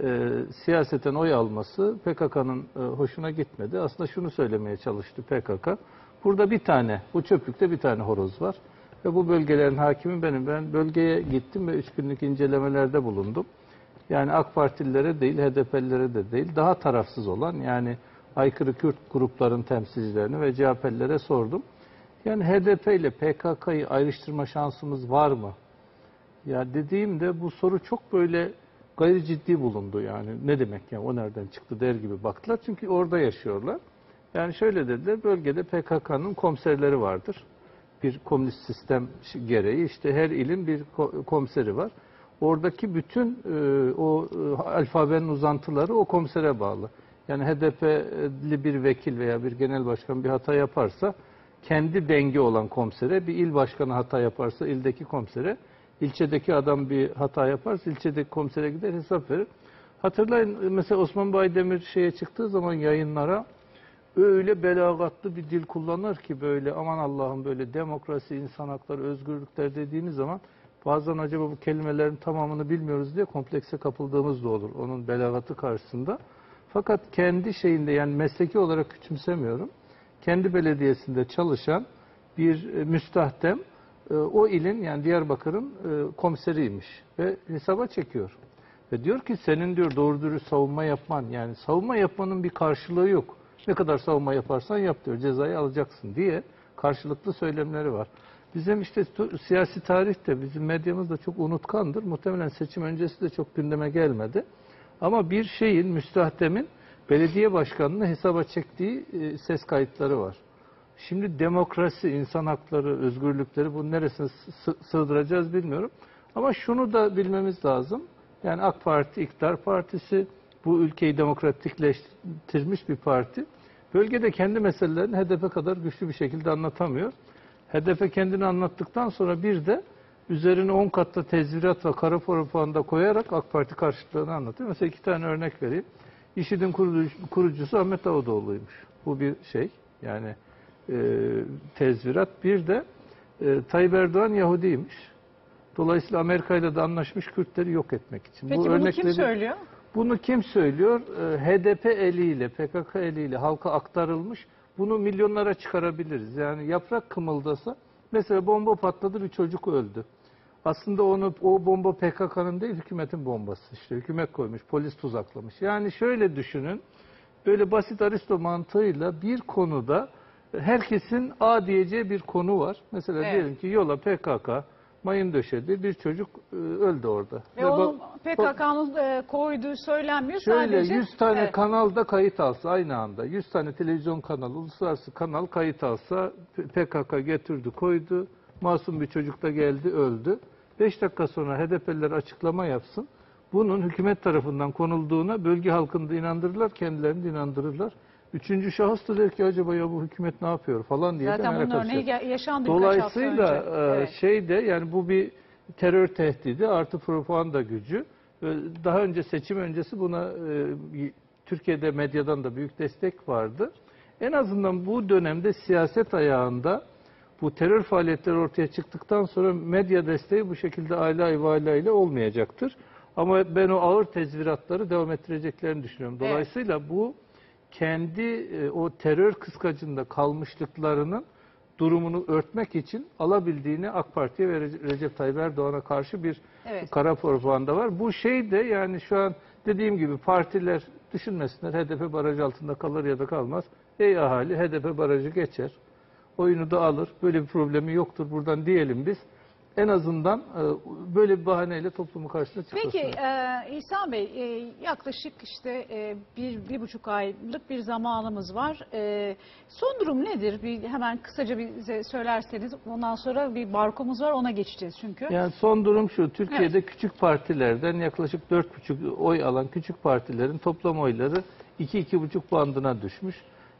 e, siyaseten oy alması PKK'nın e, hoşuna gitmedi. Aslında şunu söylemeye çalıştı PKK. Burada bir tane, bu çöplükte bir tane horoz var. Ve bu bölgelerin hakimi benim. Ben bölgeye gittim ve üç günlük incelemelerde bulundum. Yani AK Partililere değil, HDP'lilere de değil, daha tarafsız olan yani aykırı Kürt grupların temsilcilerini ve CHP'lilere sordum. Yani HDP ile PKK'yı ayrıştırma şansımız var mı? Ya dediğimde bu soru çok böyle gayri ciddi bulundu yani. Ne demek ya o nereden çıktı der gibi baktılar. Çünkü orada yaşıyorlar. Yani şöyle dediler bölgede PKK'nın komiserleri vardır. Bir komünist sistem gereği işte her ilin bir ko- komiseri var. Oradaki bütün e, o e, alfabenin uzantıları o komisere bağlı. Yani HDP'li bir vekil veya bir genel başkan bir hata yaparsa kendi dengi olan komisere, bir il başkanı hata yaparsa ildeki komisere, ilçedeki adam bir hata yaparsa ilçedeki komisere gider hesap verir. Hatırlayın mesela Osman Baydemir şeye çıktığı zaman yayınlara öyle belagatlı bir dil kullanır ki böyle aman Allah'ım böyle demokrasi, insan hakları, özgürlükler dediğiniz zaman bazen acaba bu kelimelerin tamamını bilmiyoruz diye komplekse kapıldığımız da olur onun belagatı karşısında. Fakat kendi şeyinde yani mesleki olarak küçümsemiyorum. Kendi belediyesinde çalışan bir e, müstahdem e, o ilin yani Diyarbakır'ın e, komiseriymiş ve hesaba çekiyor. Ve diyor ki senin diyor doğru dürüst savunma yapman yani savunma yapmanın bir karşılığı yok. Ne kadar savunma yaparsan yap diyor. Cezayı alacaksın diye karşılıklı söylemleri var. Bizim işte siyasi tarihte bizim medyamız da çok unutkandır. Muhtemelen seçim öncesi de çok gündeme gelmedi. Ama bir şeyin, müstahdemin belediye başkanını hesaba çektiği e, ses kayıtları var. Şimdi demokrasi, insan hakları, özgürlükleri bunun neresine sı- sığdıracağız bilmiyorum. Ama şunu da bilmemiz lazım. Yani AK Parti, iktidar partisi, bu ülkeyi demokratikleştirmiş bir parti. Bölgede kendi meselelerini HDP kadar güçlü bir şekilde anlatamıyor. HDP kendini anlattıktan sonra bir de üzerine 10 katta tezvirat ve kara propaganda koyarak AK Parti karşıtlığını anlatıyor. Mesela iki tane örnek vereyim. İŞİD'in kurucu- kurucusu Ahmet Davutoğlu'ymuş. Bu bir şey. Yani e, tezvirat. Bir de e, Tayyip Erdoğan Yahudiymiş. Dolayısıyla Amerika ile de anlaşmış Kürtleri yok etmek için. Peki bunu kim söylüyor? Bunu kim söylüyor? Ee, HDP eliyle, PKK eliyle halka aktarılmış. Bunu milyonlara çıkarabiliriz. Yani yaprak kımıldasa, mesela bomba patladı bir çocuk öldü. Aslında onu o bomba PKK'nın değil hükümetin bombası. İşte hükümet koymuş, polis tuzaklamış. Yani şöyle düşünün. Böyle basit Aristo mantığıyla bir konuda herkesin A diyeceği bir konu var. Mesela Evet. diyelim ki yola PKK mayın döşedi. Bir çocuk e, öldü orada. Ve Ve bak- onun PKK'nın e, koyduğu söylenmiyor Şöyle sadece. 100 tane Evet. kanalda kayıt alsa aynı anda 100 tane televizyon kanalı, uluslararası kanal kayıt alsa P- PKK getirdi koydu. Masum bir çocuk da geldi öldü. 5 dakika sonra HDP'liler açıklama yapsın. Bunun hükümet tarafından konulduğuna bölge halkını da inandırırlar, kendilerini de inandırırlar. Üçüncü şahıs da der ki acaba ya bu hükümet ne yapıyor falan diye de Zaten merak bunun örneği açacak. ge- yaşandı birkaç hafta Dolayısıyla önce. e, Evet. şeyde yani bu bir terör tehdidi artı propaganda gücü. Ve Daha önce seçim öncesi buna e, Türkiye'de medyadan da büyük destek vardı. En azından bu dönemde siyaset ayağında bu terör faaliyetleri ortaya çıktıktan sonra medya desteği bu şekilde aile ile olmayacaktır. Ama ben o ağır tezviratları devam ettireceklerini düşünüyorum. Dolayısıyla bu kendi e, o terör kıskacında kalmışlıklarının durumunu örtmek için alabildiğini AK Parti'ye ve Rece- Recep Tayyip Erdoğan'a karşı bir Evet. kara propaganda var. Bu şey de yani şu an dediğim gibi partiler düşünmesinler HDP baraj altında kalır ya da kalmaz. Ey ahali HDP barajı geçer. Oyunu da alır. Böyle bir problemi yoktur buradan diyelim biz. En azından e, böyle bir bahaneyle toplumu karşısına çıkmasın. Peki e, İhsan Bey e, yaklaşık işte e, bir, bir buçuk aylık bir zamanımız var. E, son durum nedir? Bir, hemen kısaca bize söylerseniz ondan sonra bir barkomuz var ona geçeceğiz çünkü. Yani son durum şu, Türkiye'de küçük partilerden yaklaşık 4,5 oy alan küçük partilerin toplam oyları 2-2,5 bandına düşmüş.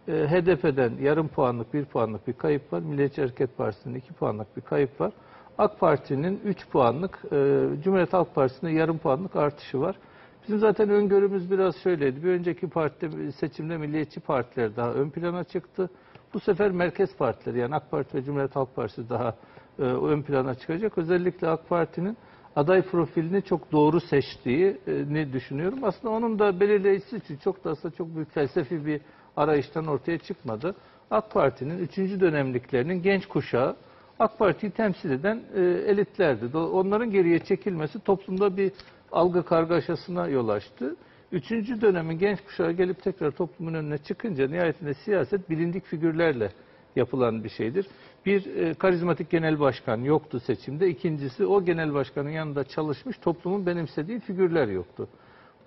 Ee, HDP'den yarım puanlık, bir puanlık bir kayıp var. Milliyetçi Hareket Partisi'nin 2 puanlık bir kayıp var. AK Parti'nin 3 puanlık, e, Cumhuriyet Halk Partisi'nin yarım puanlık artışı var. Bizim zaten öngörümüz biraz şöyleydi. Bir önceki partide seçimde milliyetçi partiler daha ön plana çıktı. Bu sefer merkez partileri yani AK Parti ve Cumhuriyet Halk Partisi daha e, ön plana çıkacak. Özellikle AK Parti'nin aday profilini çok doğru seçtiğini düşünüyorum. Aslında onun da belirleyicisi için çok da aslında çok büyük felsefi bir arayıştan ortaya çıkmadı. AK Parti'nin üçüncü dönemliklerinin genç kuşağı AK Parti'yi temsil eden e, elitlerdi. Onların geriye çekilmesi toplumda bir algı kargaşasına yol açtı. Üçüncü dönemin genç kuşağı gelip tekrar toplumun önüne çıkınca nihayetinde siyaset bilindik figürlerle yapılan bir şeydir. Bir e, karizmatik genel başkan yoktu seçimde. İkincisi o genel başkanın yanında çalışmış toplumun benimsediği figürler yoktu.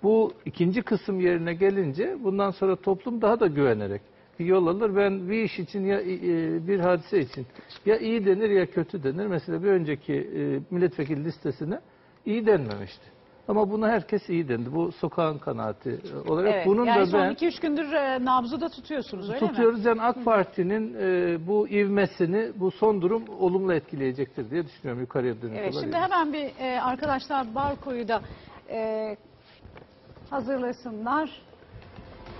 Bu ikinci kısım yerine gelince bundan sonra toplum daha da güvenerek yol alır. Ben bir iş için ya e, bir hadise için ya iyi denir ya kötü denir. Mesela bir önceki e, milletvekili listesine iyi denmemişti. Ama buna herkes iyi dendi. Bu sokağın kanaati e, olarak. Evet, Bunun yani da son ben 2-3 gündür e, nabzı da tutuyorsunuz öyle mi? tutuyoruz. Yani AK Parti'nin e, bu ivmesini bu son durum olumlu etkileyecektir diye düşünüyorum yukarıya dönük Evet, şimdi hemen bir e, arkadaşlar Barko'yu da e, hazırlasınlar.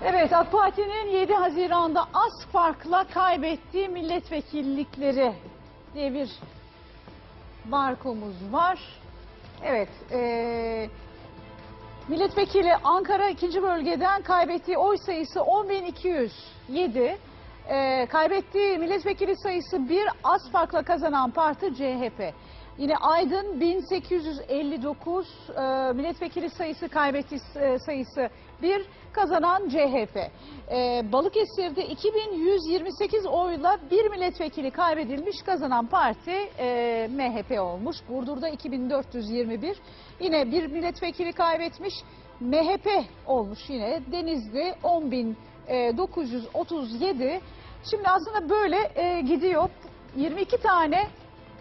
Evet, AK Parti'nin 7 Haziran'da az farkla kaybettiği milletvekillikleri diye bir barkomuz var. Evet, e, milletvekili Ankara 2. bölgeden kaybettiği oy sayısı 10.207. E, kaybettiği milletvekili sayısı bir az farkla kazanan parti CHP. Yine Aydın 1859 e, milletvekili sayısı kaybetti e, sayısı bir kazanan CHP. E, Balıkesir'de 2128 oyla bir milletvekili kaybedilmiş kazanan parti e, MHP olmuş. Burdur'da 2421 yine bir milletvekili kaybetmiş MHP olmuş yine. Denizli 10.937 Şimdi aslında böyle e, gidiyor. 22 tane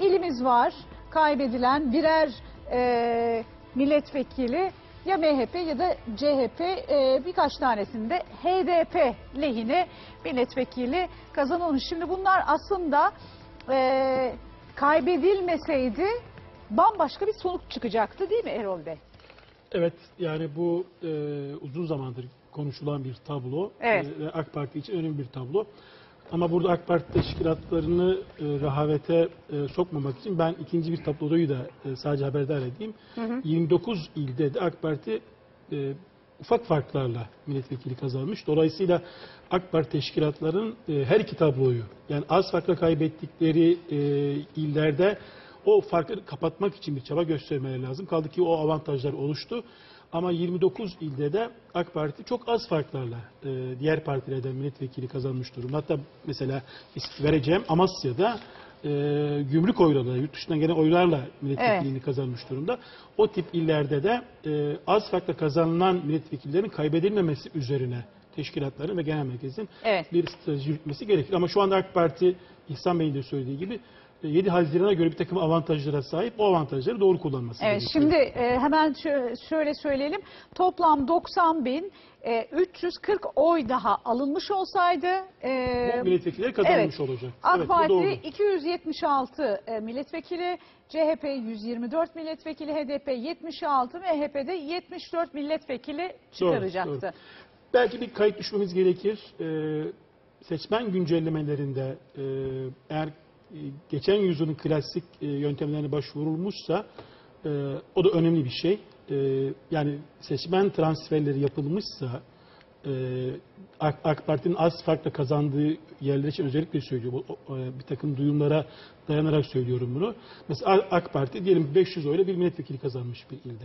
ilimiz var kaybedilen birer e, milletvekili ya MHP ya da CHP e, birkaç tanesinde HDP lehine milletvekili kazanılmış. Şimdi bunlar aslında e, kaybedilmeseydi bambaşka bir sonuç çıkacaktı değil mi Erol Bey? Evet yani bu e, uzun zamandır konuşulan bir tablo. Evet. E, AK Parti için önemli bir tablo. Ama burada AK Parti teşkilatlarını e, rehavete e, sokmamak için ben ikinci bir tabloyu da e, sadece haberdar edeyim. 29 ilde de AK Parti e, ufak farklarla milletvekili kazanmış. Dolayısıyla AK Parti teşkilatların e, her iki tabloyu yani az farkla kaybettikleri e, illerde o farkı kapatmak için bir çaba göstermeleri lazım. Kaldı ki o avantajlar oluştu. Ama 29 ilde de AK Parti çok az farklarla e, diğer partilerden milletvekili kazanmış durumda. Hatta mesela vereceğim Amasya'da e, gümrük oylarla, yurt dışından gelen oylarla milletvekilliğini kazanmış durumda. O tip illerde de e, az farkla kazanılan milletvekillerinin kaybedilmemesi üzerine teşkilatların ve genel merkezin Evet. bir strateji yürütmesi gerekir. Ama şu anda AK Parti İhsan Bey'in de söylediği gibi 7 Haziran'a göre bir takım avantajlara sahip. O avantajları doğru kullanması Evet gerekiyor. şimdi e, hemen şö- şöyle söyleyelim. Toplam 90 bin e, 340 oy daha alınmış olsaydı e, Bu milletvekilleri kazanmış evet, olacak. AK evet, doğru. Parti 276 e, milletvekili, CHP 124 milletvekili, HDP 76, MHP'de 74 milletvekili çıkaracaktı. doğru. Belki bir kayıt düşmemiz gerekir. Ee, seçmen güncellemelerinde e, eğer e, geçen yüzyılın klasik e, yöntemlerine başvurulmuşsa e, o da önemli bir şey. E, yani seçmen transferleri yapılmışsa e, AK, AK Parti'nin az farkla kazandığı yerler için özellikle söylüyorum. E, bir takım duyumlara dayanarak söylüyorum bunu. Mesela AK Parti diyelim 500 oyla bir milletvekili kazanmış bir ilde.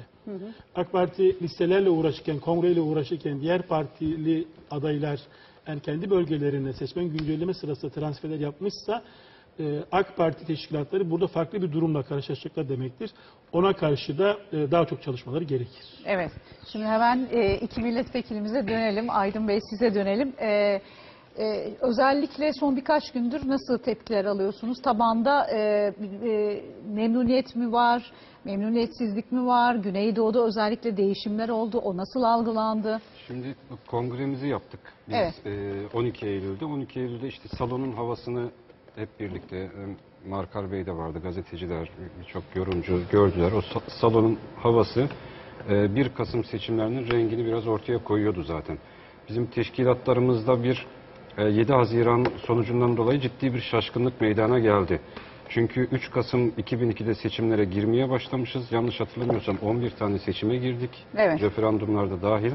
AK Parti listelerle uğraşırken, kongreyle uğraşırken diğer partili adaylar yani kendi bölgelerine seçmen güncelleme sırasında transferler yapmışsa e, AK Parti teşkilatları burada farklı bir durumla karşılaşacaklar demektir. Ona karşı da e, daha çok çalışmaları gerekir. Evet. Şimdi hemen e, iki milletvekilimize dönelim. Aydın Bey size dönelim. E, e, özellikle son birkaç gündür nasıl tepkiler alıyorsunuz? Tabanda e, e, memnuniyet mi var? Memnuniyetsizlik mi var? Güneydoğu'da özellikle değişimler oldu. O nasıl algılandı? Şimdi kongremizi yaptık biz Evet. e, 12 Eylül'de. 12 Eylül'de işte salonun havasını hep birlikte e, Markar Bey de vardı, gazeteciler, birçok yorumcu gördüler. O sa- salonun havası e, 1 Kasım seçimlerinin rengini biraz ortaya koyuyordu zaten. Bizim teşkilatlarımızda bir e, 7 Haziran sonucundan dolayı ciddi bir şaşkınlık meydana geldi. Çünkü 3 Kasım 2002'de seçimlere girmeye başlamışız. Yanlış hatırlamıyorsam 11 tane seçime girdik. Evet. Referandumlarda dahil.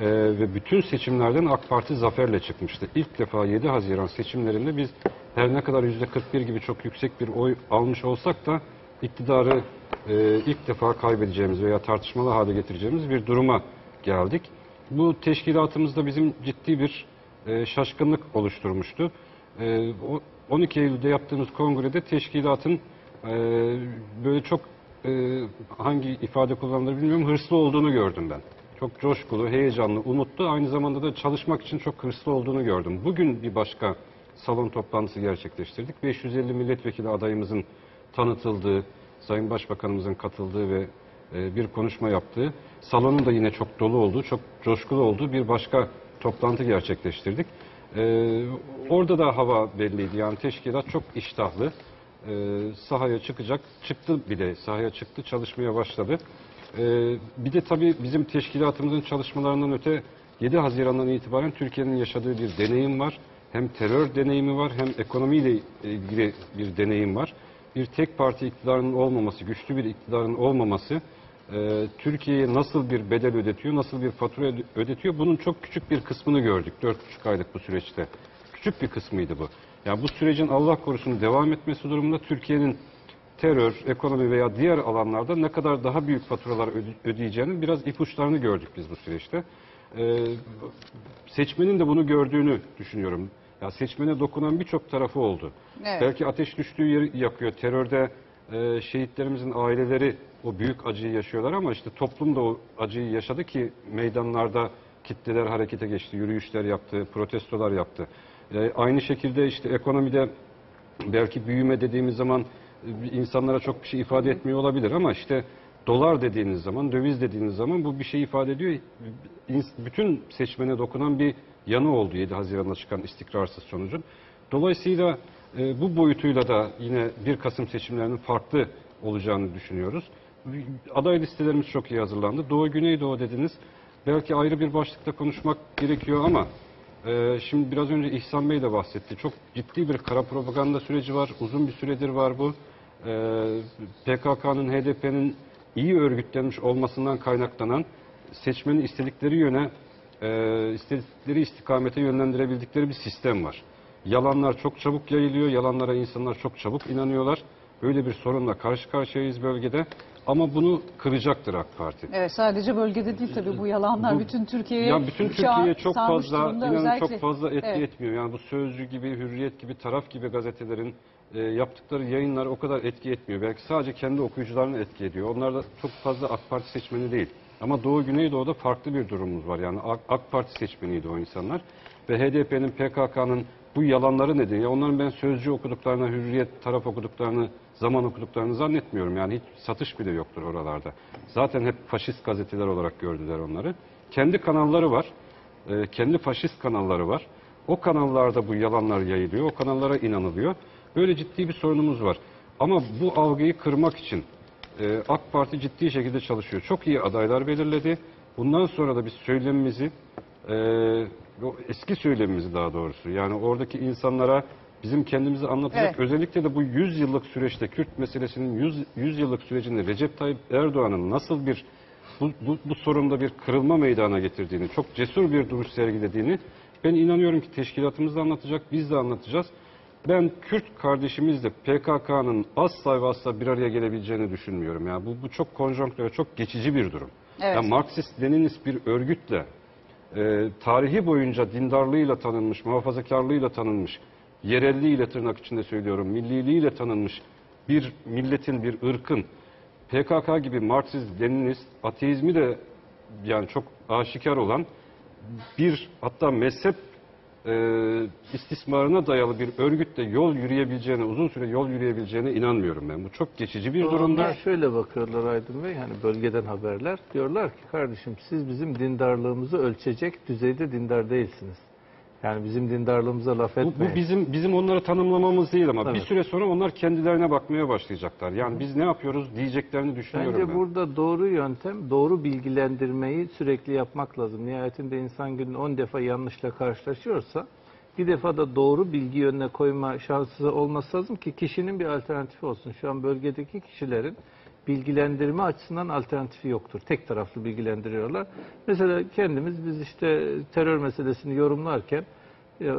Ee, ve bütün seçimlerden AK Parti zaferle çıkmıştı. İlk defa 7 Haziran seçimlerinde biz her ne kadar %41 gibi çok yüksek bir oy almış olsak da iktidarı e, ilk defa kaybedeceğimiz veya tartışmalı hale getireceğimiz bir duruma geldik. Bu teşkilatımızda bizim ciddi bir e, şaşkınlık oluşturmuştu. E, o 12 Eylül'de yaptığımız kongrede teşkilatın e, böyle çok e, hangi ifade kullanılır bilmiyorum hırslı olduğunu gördüm ben. Çok coşkulu, heyecanlı, umutlu aynı zamanda da çalışmak için çok hırslı olduğunu gördüm. Bugün bir başka salon toplantısı gerçekleştirdik. 550 milletvekili adayımızın tanıtıldığı, Sayın Başbakanımızın katıldığı ve e, bir konuşma yaptığı, salonun da yine çok dolu olduğu, çok coşkulu olduğu bir başka toplantı gerçekleştirdik. E, orada da hava belliydi. Yani teşkilat çok iştahlı. E, sahaya çıkacak, çıktı bile, sahaya çıktı, çalışmaya başladı. E, bir de tabii bizim teşkilatımızın çalışmalarından öte 7 Haziran'dan itibaren Türkiye'nin yaşadığı bir deneyim var. Hem terör deneyimi var hem ekonomiyle ilgili bir deneyim var. Bir tek parti iktidarının olmaması, güçlü bir iktidarın olmaması e, Türkiye'ye nasıl bir bedel ödetiyor, nasıl bir fatura öde- ödetiyor bunun çok küçük bir kısmını gördük 4,5 aylık bu süreçte. Küçük bir kısmıydı bu. Yani bu sürecin Allah korusun devam etmesi durumunda Türkiye'nin terör, ekonomi veya diğer alanlarda ne kadar daha büyük faturalar öde- ödeyeceğinin biraz ipuçlarını gördük biz bu süreçte. Ee, seçmenin de bunu gördüğünü düşünüyorum. Ya seçmene dokunan birçok tarafı oldu. Evet. Belki ateş düştüğü yeri yakıyor. Terörde e, şehitlerimizin aileleri o büyük acıyı yaşıyorlar ama işte toplum da o acıyı yaşadı ki meydanlarda kitleler harekete geçti, yürüyüşler yaptı, protestolar yaptı. E, aynı şekilde işte ekonomide belki büyüme dediğimiz zaman insanlara çok bir şey ifade etmiyor olabilir ama işte dolar dediğiniz zaman, döviz dediğiniz zaman bu bir şey ifade ediyor. Bütün seçmene dokunan bir yanı oldu 7 Haziran'da çıkan istikrarsız sonucun. Dolayısıyla e, bu boyutuyla da yine 1 Kasım seçimlerinin farklı olacağını düşünüyoruz. Aday listelerimiz çok iyi hazırlandı. Doğu Güneydoğu dediniz. Belki ayrı bir başlıkta konuşmak gerekiyor ama ee, şimdi biraz önce İhsan Bey de bahsetti. Çok ciddi bir kara propaganda süreci var. Uzun bir süredir var bu. Ee, PKK'nın, HDP'nin iyi örgütlenmiş olmasından kaynaklanan seçmenin istedikleri yöne, e, istedikleri istikamete yönlendirebildikleri bir sistem var. Yalanlar çok çabuk yayılıyor. Yalanlara insanlar çok çabuk inanıyorlar. Böyle bir sorunla karşı karşıyayız bölgede. Ama bunu kıracaktır AK Parti. Evet sadece bölgede değil tabii bu yalanlar Bu- bütün Türkiye'ye Ya bütün Türkiye'ye çok fazla, inanın Özellikle- çok fazla etki Evet. etmiyor. Yani bu Sözcü gibi, Hürriyet gibi, Taraf gibi gazetelerin e, yaptıkları yayınlar o kadar etki etmiyor. Belki sadece kendi okuyucularını etki ediyor. Onlar da çok fazla AK Parti seçmeni değil. Ama Doğu Güneydoğu'da farklı bir durumumuz var. Yani AK, AK Parti seçmeniydi o insanlar. Ve HDP'nin, PKK'nın bu yalanları nedeniyle onların ben Sözcü okuduklarını, Hürriyet taraf okuduklarını, Zaman okuduklarını zannetmiyorum. Yani hiç satış bile yoktur oralarda. Zaten hep faşist gazeteler olarak gördüler onları. Kendi kanalları var. e, kendi faşist kanalları var. O kanallarda bu yalanlar yayılıyor. O kanallara inanılıyor. Böyle ciddi bir sorunumuz var. Ama bu algıyı kırmak için e, AK Parti ciddi şekilde çalışıyor. Çok iyi adaylar belirledi. Bundan sonra da biz söylemimizi, e, eski söylemimizi daha doğrusu, yani oradaki insanlara bizim kendimizi anlatacak, Evet. özellikle de bu 100 yıllık süreçte, Kürt meselesinin 100, 100 yıllık sürecinde Recep Tayyip Erdoğan'ın nasıl bir bu, bu, bu sorunda bir kırılma meydana getirdiğini, çok cesur bir duruş sergilediğini ben inanıyorum ki teşkilatımız da anlatacak, biz de anlatacağız. Ben Kürt kardeşimizle PKK'nın asla ve asla bir araya gelebileceğini düşünmüyorum. Yani bu, bu çok konjonktür ve çok geçici bir durum. Evet. Yani Marksist Leninist bir örgütle e, tarihi boyunca dindarlığıyla tanınmış, muhafazakarlığıyla tanınmış, yerelliğiyle tırnak içinde söylüyorum, milliliğiyle tanınmış bir milletin, bir ırkın PKK gibi Marksist, Leninist, ateizmi de yani çok aşikar olan bir hatta mezhep e, istismarına dayalı bir örgütle yol yürüyebileceğine, uzun süre yol yürüyebileceğine inanmıyorum ben. Bu çok geçici bir durumda. Onlar şöyle bakıyorlar Aydın Bey, hani bölgeden haberler. Diyorlar ki kardeşim siz bizim dindarlığımızı ölçecek düzeyde dindar değilsiniz. Yani bizim dindarlığımıza laf Bu, etmeyin. bu bizim bizim onları tanımlamamız değil ama bir Evet. süre sonra onlar kendilerine bakmaya başlayacaklar. Yani biz ne yapıyoruz diyeceklerini düşünüyorum Bence ben. burada doğru yöntem doğru bilgilendirmeyi sürekli yapmak lazım. Nihayetinde insan günün 10 defa yanlışla karşılaşıyorsa bir defa da doğru bilgi yönüne koyma şansı olması lazım ki kişinin bir alternatifi olsun. Şu an bölgedeki kişilerin bilgilendirme açısından alternatifi yoktur. Tek taraflı bilgilendiriyorlar. Mesela kendimiz biz işte terör meselesini yorumlarken ya,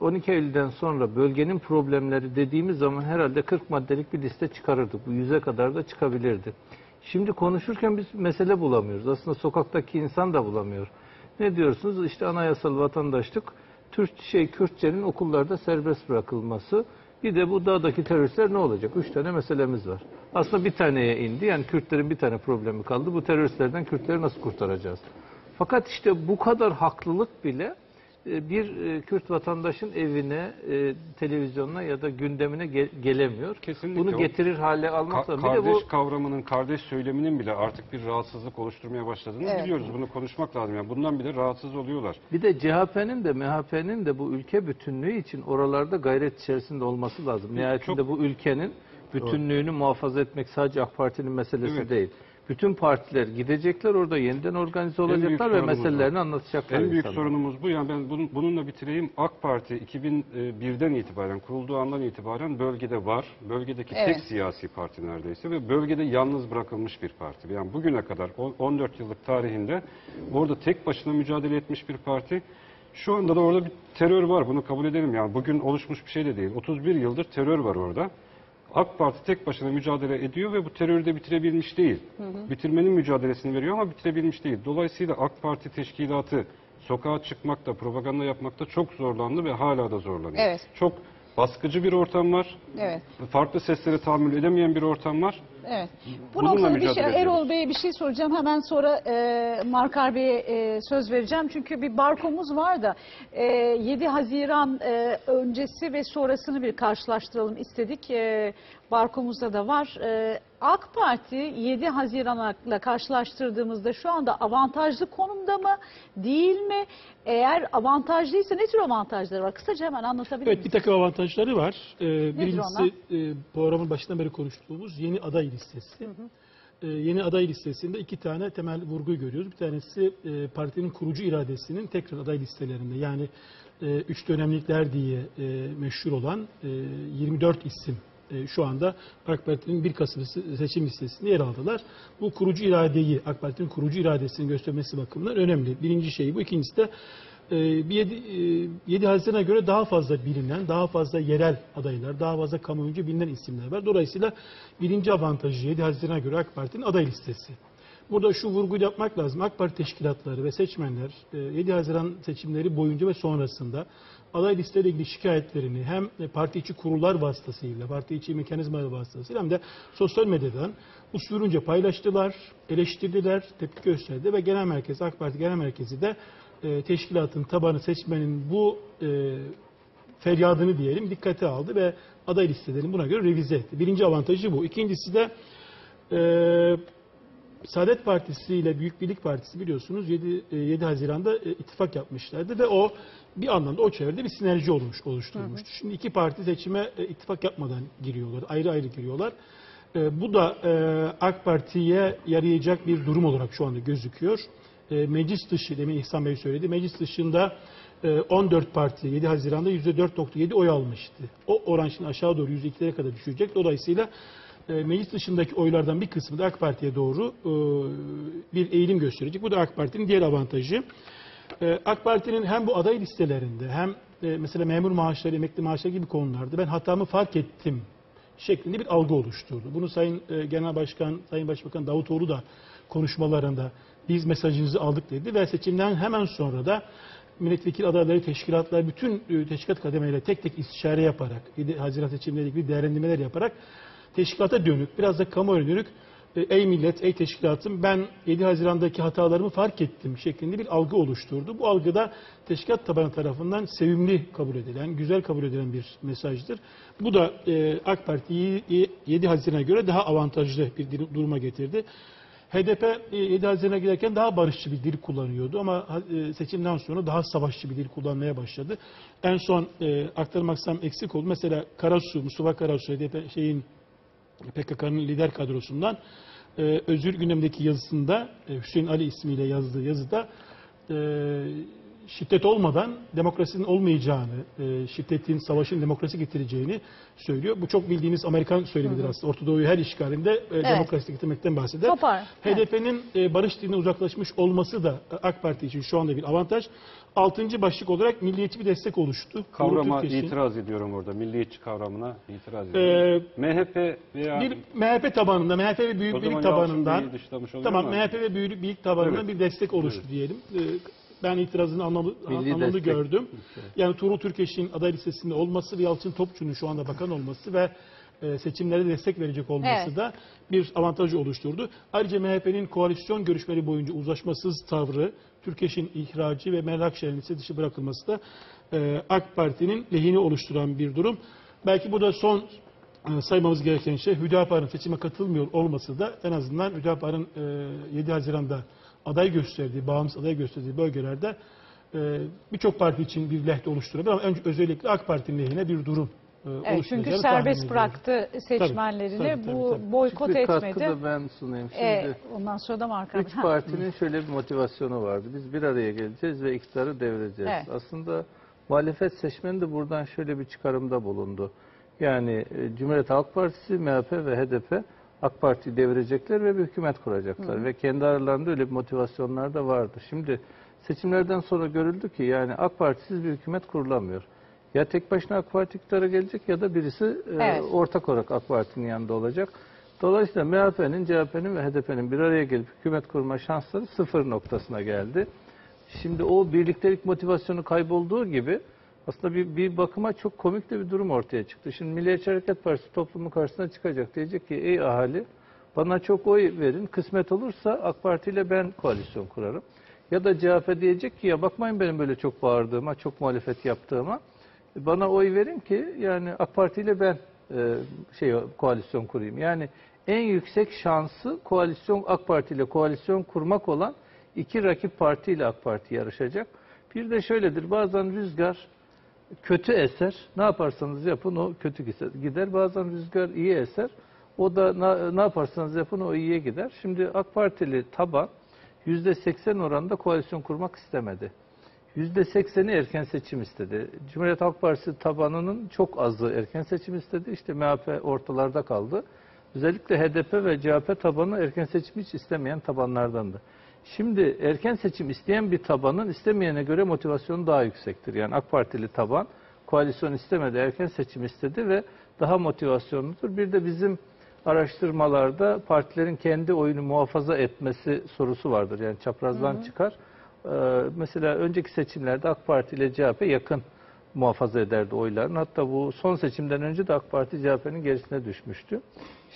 12 Eylül'den sonra bölgenin problemleri dediğimiz zaman herhalde 40 maddelik bir liste çıkarırdık. Bu yüze kadar da çıkabilirdi. Şimdi konuşurken biz mesele bulamıyoruz. Aslında sokaktaki insan da bulamıyor. Ne diyorsunuz? İşte anayasal vatandaşlık, Türk şey Kürtçenin okullarda serbest bırakılması. Bir de bu dağdaki teröristler ne olacak? Üç tane meselemiz var. Aslında bir taneye indi. Yani Kürtlerin bir tane problemi kaldı. Bu teröristlerden Kürtleri nasıl kurtaracağız? Fakat işte bu kadar haklılık bile bir e, Kürt vatandaşın evine, e, televizyonuna ya da gündemine ge- gelemiyor. Kesinlikle. Bunu getirir hale almak Ka- lazım. Bir de kardeş bu kavramının, kardeş söyleminin bile artık bir rahatsızlık oluşturmaya başladığını Evet. biliyoruz. Bunu konuşmak lazım. Yani bundan bile rahatsız oluyorlar. bir de CHP'nin de MHP'nin de bu ülke bütünlüğü için oralarda gayret içerisinde olması lazım. Nihayetinde Çok- bu ülkenin bütünlüğünü muhafaza etmek sadece AK Parti'nin meselesi Evet. değil. Bütün partiler gidecekler orada yeniden organize olacaklar ve meselelerini bu. anlatacaklar En büyük insanlara. sorunumuz bu. Yani ben bunun, bununla bitireyim. AK Parti 2001'den itibaren, kurulduğu andan itibaren bölgede var. Bölgedeki Evet. tek siyasi parti neredeyse ve bölgede yalnız bırakılmış bir parti. Yani bugüne kadar on- 14 yıllık tarihinde orada tek başına mücadele etmiş bir parti. Şu anda da orada bir terör var. Bunu kabul edelim. Yani bugün oluşmuş bir şey de değil. 31 yıldır terör var orada. AK Parti tek başına mücadele ediyor ve bu terörü de bitirebilmiş değil. Bitirmenin mücadelesini veriyor ama bitirebilmiş değil. Dolayısıyla AK Parti teşkilatı sokağa çıkmakta, propaganda yapmakta çok zorlandı ve hala da zorlanıyor. Evet. Çok baskıcı bir ortam var. Evet. Farklı sesleri tahammül edemeyen bir ortam var. Evet. Bu Bununla noktada bir şey, Erol. Bey'e bir şey soracağım. Hemen sonra e, Markar Bey'e e, söz vereceğim. Çünkü bir barkomuz var da e, 7 Haziran e, öncesi ve sonrasını bir karşılaştıralım istedik. E, barkomuzda da var. E, AK Parti 7 Haziran'la karşılaştırdığımızda şu anda avantajlı konumda mı değil mi? Eğer avantajlıysa ne tür avantajları var? Kısaca hemen anlatabilir Evet bir misiniz? takım avantajları var. Ee, birincisi e, programın başından beri konuştuğumuz yeni aday listesi. Ee, yeni aday listesinde iki tane temel vurguyu görüyoruz. Bir tanesi e, partinin kurucu iradesinin tekrar aday listelerinde yani e, üç dönemlikler diye e, meşhur olan e, 24 isim e, şu anda AK Parti'nin 1 Kasım seçim listesinde yer aldılar. Bu kurucu iradeyi, AK Parti'nin kurucu iradesini göstermesi bakımından önemli. Birinci şey bu. İkincisi de e, bir 7, 7 Haziran'a göre daha fazla bilinen, daha fazla yerel adaylar, daha fazla kamuoyunca bilinen isimler var. Dolayısıyla birinci avantajı 7 Haziran'a göre AK Parti'nin aday listesi. Burada şu vurguyu yapmak lazım. AK Parti teşkilatları ve seçmenler e, 7 Haziran seçimleri boyunca ve sonrasında aday listeyle ilgili şikayetlerini hem parti içi kurullar vasıtasıyla, parti içi mekanizmalar vasıtasıyla hem de sosyal medyadan usulünce paylaştılar, eleştirdiler, tepki gösterdi ve Genel Merkez, AK Parti Genel Merkezi de e, teşkilatın tabanı seçmenin bu e, feryadını diyelim dikkate aldı ve aday listelerini buna göre revize etti. Birinci avantajı bu. İkincisi de e, Saadet Partisi ile Büyük Birlik Partisi biliyorsunuz 7, e, 7 Haziran'da e, ittifak yapmışlardı ve o bir anlamda o çevrede bir sinerji olmuş, oluşturmuştu. Şimdi iki parti seçime e, ittifak yapmadan giriyorlar, ayrı ayrı giriyorlar. E, Bu da e, AK Parti'ye yarayacak bir durum olarak şu anda gözüküyor. E, Meclis dışı, demin İhsan Bey söyledi, meclis dışında e, 14 parti 7 Haziran'da %4.7 oy almıştı. O oran şimdi aşağı doğru %2'lere kadar düşecek. Dolayısıyla e, meclis dışındaki oylardan bir kısmı da AK Parti'ye doğru e, bir eğilim gösterecek. Bu da AK Parti'nin diğer avantajı. E, AK Parti'nin hem bu aday listelerinde hem e, mesela memur maaşları, emekli maaşları gibi konularda ben hatamı fark ettim şeklinde bir algı oluşturdu. Bunu Sayın e, Genel Başkan, Sayın Başbakan Davutoğlu da konuşmalarında biz mesajınızı aldık dedi ve seçimden hemen sonra da milletvekili adayları, teşkilatlar, bütün e, teşkilat kademeleri tek tek istişare yaparak, 7 Haziran seçimleriyle ilgili değerlendirmeler yaparak teşkilata dönük, biraz da kamuoyuna dönük e, ey millet, ey teşkilatım ben 7 Haziran'daki hatalarımı fark ettim şeklinde bir algı oluşturdu. Bu algıda teşkilat tabanı tarafından sevimli kabul edilen, güzel kabul edilen bir mesajdır. Bu da e, AK Parti'yi 7 Haziran'a göre daha avantajlı bir duruma getirdi. HDP e, 7 Haziran'a giderken daha barışçı bir dil kullanıyordu ama e, seçimden sonra daha savaşçı bir dil kullanmaya başladı. En son e, aktarmaksam eksik oldu. Mesela Karasu, Mustafa Karasu HDP şeyin PKK'nın lider kadrosundan e, özür gündemdeki yazısında e, Hüseyin Ali ismiyle yazdığı yazıda e, şiddet olmadan demokrasinin olmayacağını, e, şiddetin, savaşın demokrasi getireceğini söylüyor. Bu çok bildiğiniz Amerikan söylemidir aslında. Orta Doğu'yu her işgalinde e, demokrasi getirmekten bahseder. Topar. Evet. HDP'nin e, barış diline uzaklaşmış olması da e, AK Parti için şu anda bir avantaj. Altıncı başlık olarak milliyetçi bir destek oluştu. Kavrama itiraz ediyorum orada. Milliyetçi kavramına itiraz ediyorum. Ee, MHP veya bir MHP tabanında, MHP ve Büyük Birlik tabanından tamam ama- MHP ve Büyük Birlik tabanından Evet. bir destek oluştu diyelim. Ee, Ben itirazın anlamı, Milli destek. gördüm. Yani Tuğrul Türkeş'in aday listesinde olması ve Yalçın Topçu'nun şu anda bakan olması ve e, seçimlere destek verecek olması Evet. da bir avantajı oluşturdu. Ayrıca MHP'nin koalisyon görüşmeleri boyunca uzlaşmasız tavrı, Türkeş'in ihracı ve Meral Akşener'in dışı bırakılması da e, AK Parti'nin lehini oluşturan bir durum. Belki bu da son e, saymamız gereken şey Hüdapar'ın seçime katılmıyor olması da en azından Hüdapar'ın e, 7 Haziran'da aday gösterdiği, bağımsız aday gösterdiği bölgelerde e, birçok parti için bir lehte oluşturabilir ama önce özellikle AK Parti'nin lehine bir durum e, Evet, çünkü serbest bıraktı seçmenlerini. tabii, tabii, Bu tabii. boykot bir katkı etmedi. da ben sunayım. Şimdi E, ondan sonra da Markar üç partinin şöyle bir motivasyonu vardı. Biz bir araya geleceğiz ve iktidarı devireceğiz. Evet. Aslında muhalefet seçmeni de buradan şöyle bir çıkarımda bulundu. Yani e, Cumhuriyet Halk Partisi, MHP ve HDP AK Parti'yi devirecekler ve bir hükümet kuracaklar. Ve kendi aralarında öyle bir motivasyonlar da vardı. Şimdi seçimlerden sonra görüldü ki yani AK Partisiz bir hükümet kurulamıyor. Ya tek başına AK Parti iktidara gelecek ya da birisi e, Evet. ortak olarak AK Parti'nin yanında olacak. Dolayısıyla MHP'nin, CHP'nin ve HDP'nin bir araya gelip hükümet kurma şansları sıfır noktasına geldi. Şimdi o birliktelik motivasyonu kaybolduğu gibi aslında bir, bir bakıma çok komik de bir durum ortaya çıktı. Şimdi Milliyetçi Hareket Partisi toplumun karşısına çıkacak. Diyecek ki ey ahali bana çok oy verin. Kısmet olursa AK Parti ile ben koalisyon kurarım. Ya da CHP diyecek ki ya bakmayın benim böyle çok bağırdığıma, çok muhalefet yaptığıma. Bana oy verin ki yani AK Parti ile ben e, şey koalisyon kurayım. Yani en yüksek şansı koalisyon AK Parti ile koalisyon kurmak olan iki rakip parti ile AK Parti yarışacak. Bir de şöyledir. Bazen rüzgar kötü eser. Ne yaparsanız yapın o kötü gider. Bazen rüzgar iyi eser. O da ne, yaparsanız yapın o iyiye gider. Şimdi AK Partili taban %80 oranında koalisyon kurmak istemedi. %80'i erken seçim istedi. Cumhuriyet Halk Partisi tabanının çok azı erken seçim istedi. İşte MHP ortalarda kaldı. Özellikle HDP ve CHP tabanı erken seçim hiç istemeyen tabanlardandı. Şimdi erken seçim isteyen bir tabanın istemeyene göre motivasyonu daha yüksektir. Yani AK Partili taban koalisyon istemedi, erken seçim istedi ve daha motivasyonludur. Bir de bizim araştırmalarda partilerin kendi oyunu muhafaza etmesi sorusu vardır. Yani çaprazdan çıkar. Ee, mesela önceki seçimlerde AK Parti ile CHP yakın muhafaza ederdi oylarını. Hatta bu son seçimden önce de AK Parti CHP'nin gerisine düşmüştü.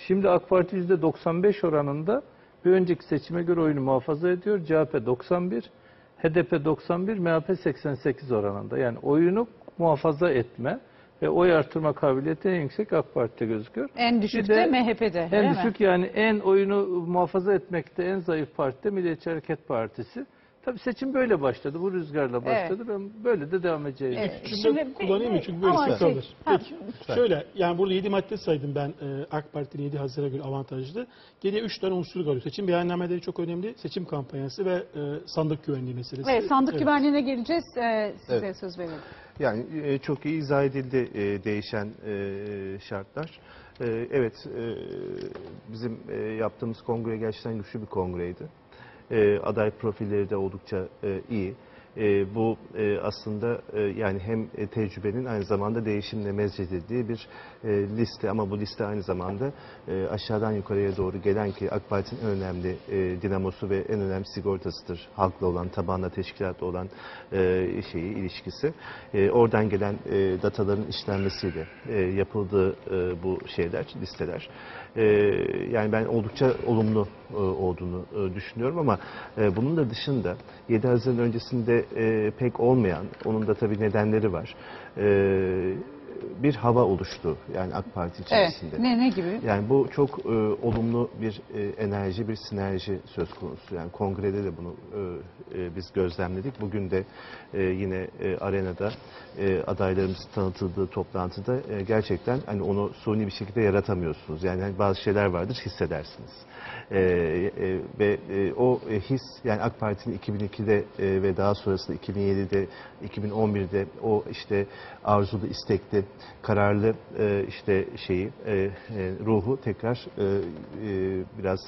Şimdi AK Parti %95 oranında bir önceki seçime göre oyunu muhafaza ediyor. CHP 91, HDP 91, MHP 88 oranında. Yani oyunu muhafaza etme ve oy artırma kabiliyeti en yüksek AK Parti'de gözüküyor. En düşük de de MHP'de. En mi? düşük yani en oyunu muhafaza etmekte en zayıf parti de Milliyetçi Hareket Partisi. Tabii seçim böyle başladı. Bu rüzgarla başladı. Ben böyle de devam edeceğini Evet. Cümle kullanayım mı? Çünkü böyle Ama şey- kalır. Ha, Peki. Şöyle yani burada 7 madde saydım ben e, AK Parti'nin 7 Haziran'a göre avantajlı. Geriye 3 tane unsur kalıyor. Seçim beyannameleri çok önemli. Seçim kampanyası ve e, sandık güvenliği meselesi. Evet, sandık Evet. güvenliğine geleceğiz. Ee, size Evet. söz verelim. Yani e, çok iyi izah edildi e, değişen e, şartlar. E, Evet, e, bizim e, yaptığımız kongre gerçekten güçlü bir kongreydi. E, Aday profilleri de oldukça e, iyi. E, Bu e, aslında e, yani hem tecrübenin aynı zamanda değişimle mezcedildiği bir e, liste ama bu liste aynı zamanda e, aşağıdan yukarıya doğru gelen ki AK Parti'nin en önemli e, dinamosu ve en önemli sigortasıdır. Halkla olan, tabanla, teşkilatla olan e, şeyi, ilişkisi. E, oradan gelen e, dataların işlenmesiyle e, yapıldığı e, bu şeyler, listeler. E, yani ben oldukça olumlu e, olduğunu e, düşünüyorum ama e, bunun da dışında 7 Haziran öncesinde e, pek olmayan, onun da tabii nedenleri var. E, bir hava oluştu yani AK Parti Evet. içerisinde. Ne ne gibi? Yani bu çok e, olumlu bir e, enerji, bir sinerji söz konusu. Yani kongrede de bunu e, e, biz gözlemledik. Bugün de e, yine e, arenada e, adaylarımızın tanıtıldığı toplantıda e, gerçekten hani onu suni bir şekilde yaratamıyorsunuz. Yani hani bazı şeyler vardır hissedersiniz. E, e, ve e, o e, his yani AK Parti'nin 2002'de e, ve daha sonrasında 2007'de 2011'de o işte arzulu, istekli, kararlı e, işte şeyi e, e, ruhu tekrar e, e, biraz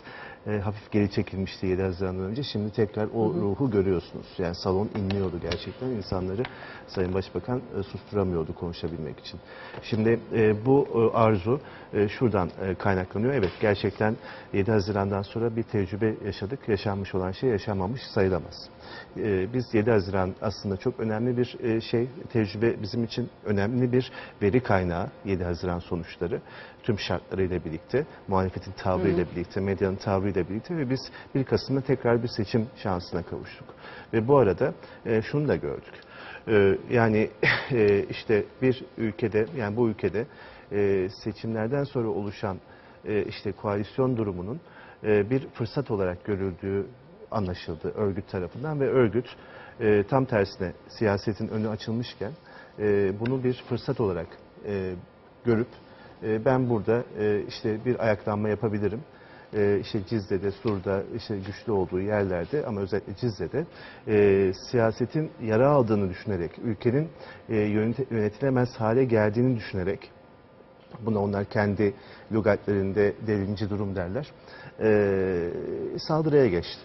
e, hafif geri çekilmişti 7 Haziran'dan önce. Şimdi tekrar o ruhu görüyorsunuz. Yani salon inliyordu gerçekten. insanları Sayın Başbakan e, susturamıyordu konuşabilmek için. Şimdi e, bu e, arzu e, şuradan e, kaynaklanıyor. Evet gerçekten 7 Haziran'dan sonra bir tecrübe yaşadık. Yaşanmış olan şey yaşanmamış sayılamaz. E, biz 7 Haziran aslında çok önemli bir e, şey, tecrübe bizim için önemli bir veri kaynağı 7 Haziran sonuçları. Tüm şartlarıyla birlikte, muhalefetin tavrıyla birlikte, medyanın tavrıyla birlikte ve biz 1 Kasım'da tekrar bir seçim şansına kavuştuk. Ve bu arada e, şunu da gördük. E, yani *laughs* e, işte bir ülkede, yani bu ülkede e, seçimlerden sonra oluşan e, işte koalisyon durumunun bir fırsat olarak görüldüğü anlaşıldı örgüt tarafından ve örgüt e, tam tersine siyasetin önü açılmışken e, bunu bir fırsat olarak e, görüp e, ben burada e, işte bir ayaklanma yapabilirim. E, işte Cizre'de, Sur'da işte güçlü olduğu yerlerde ama özellikle Cizre'de e, siyasetin yara aldığını düşünerek, ülkenin e, yönetilemez hale geldiğini düşünerek Buna onlar kendi lügatlerinde devrimci durum derler. Ee, saldırıya geçti.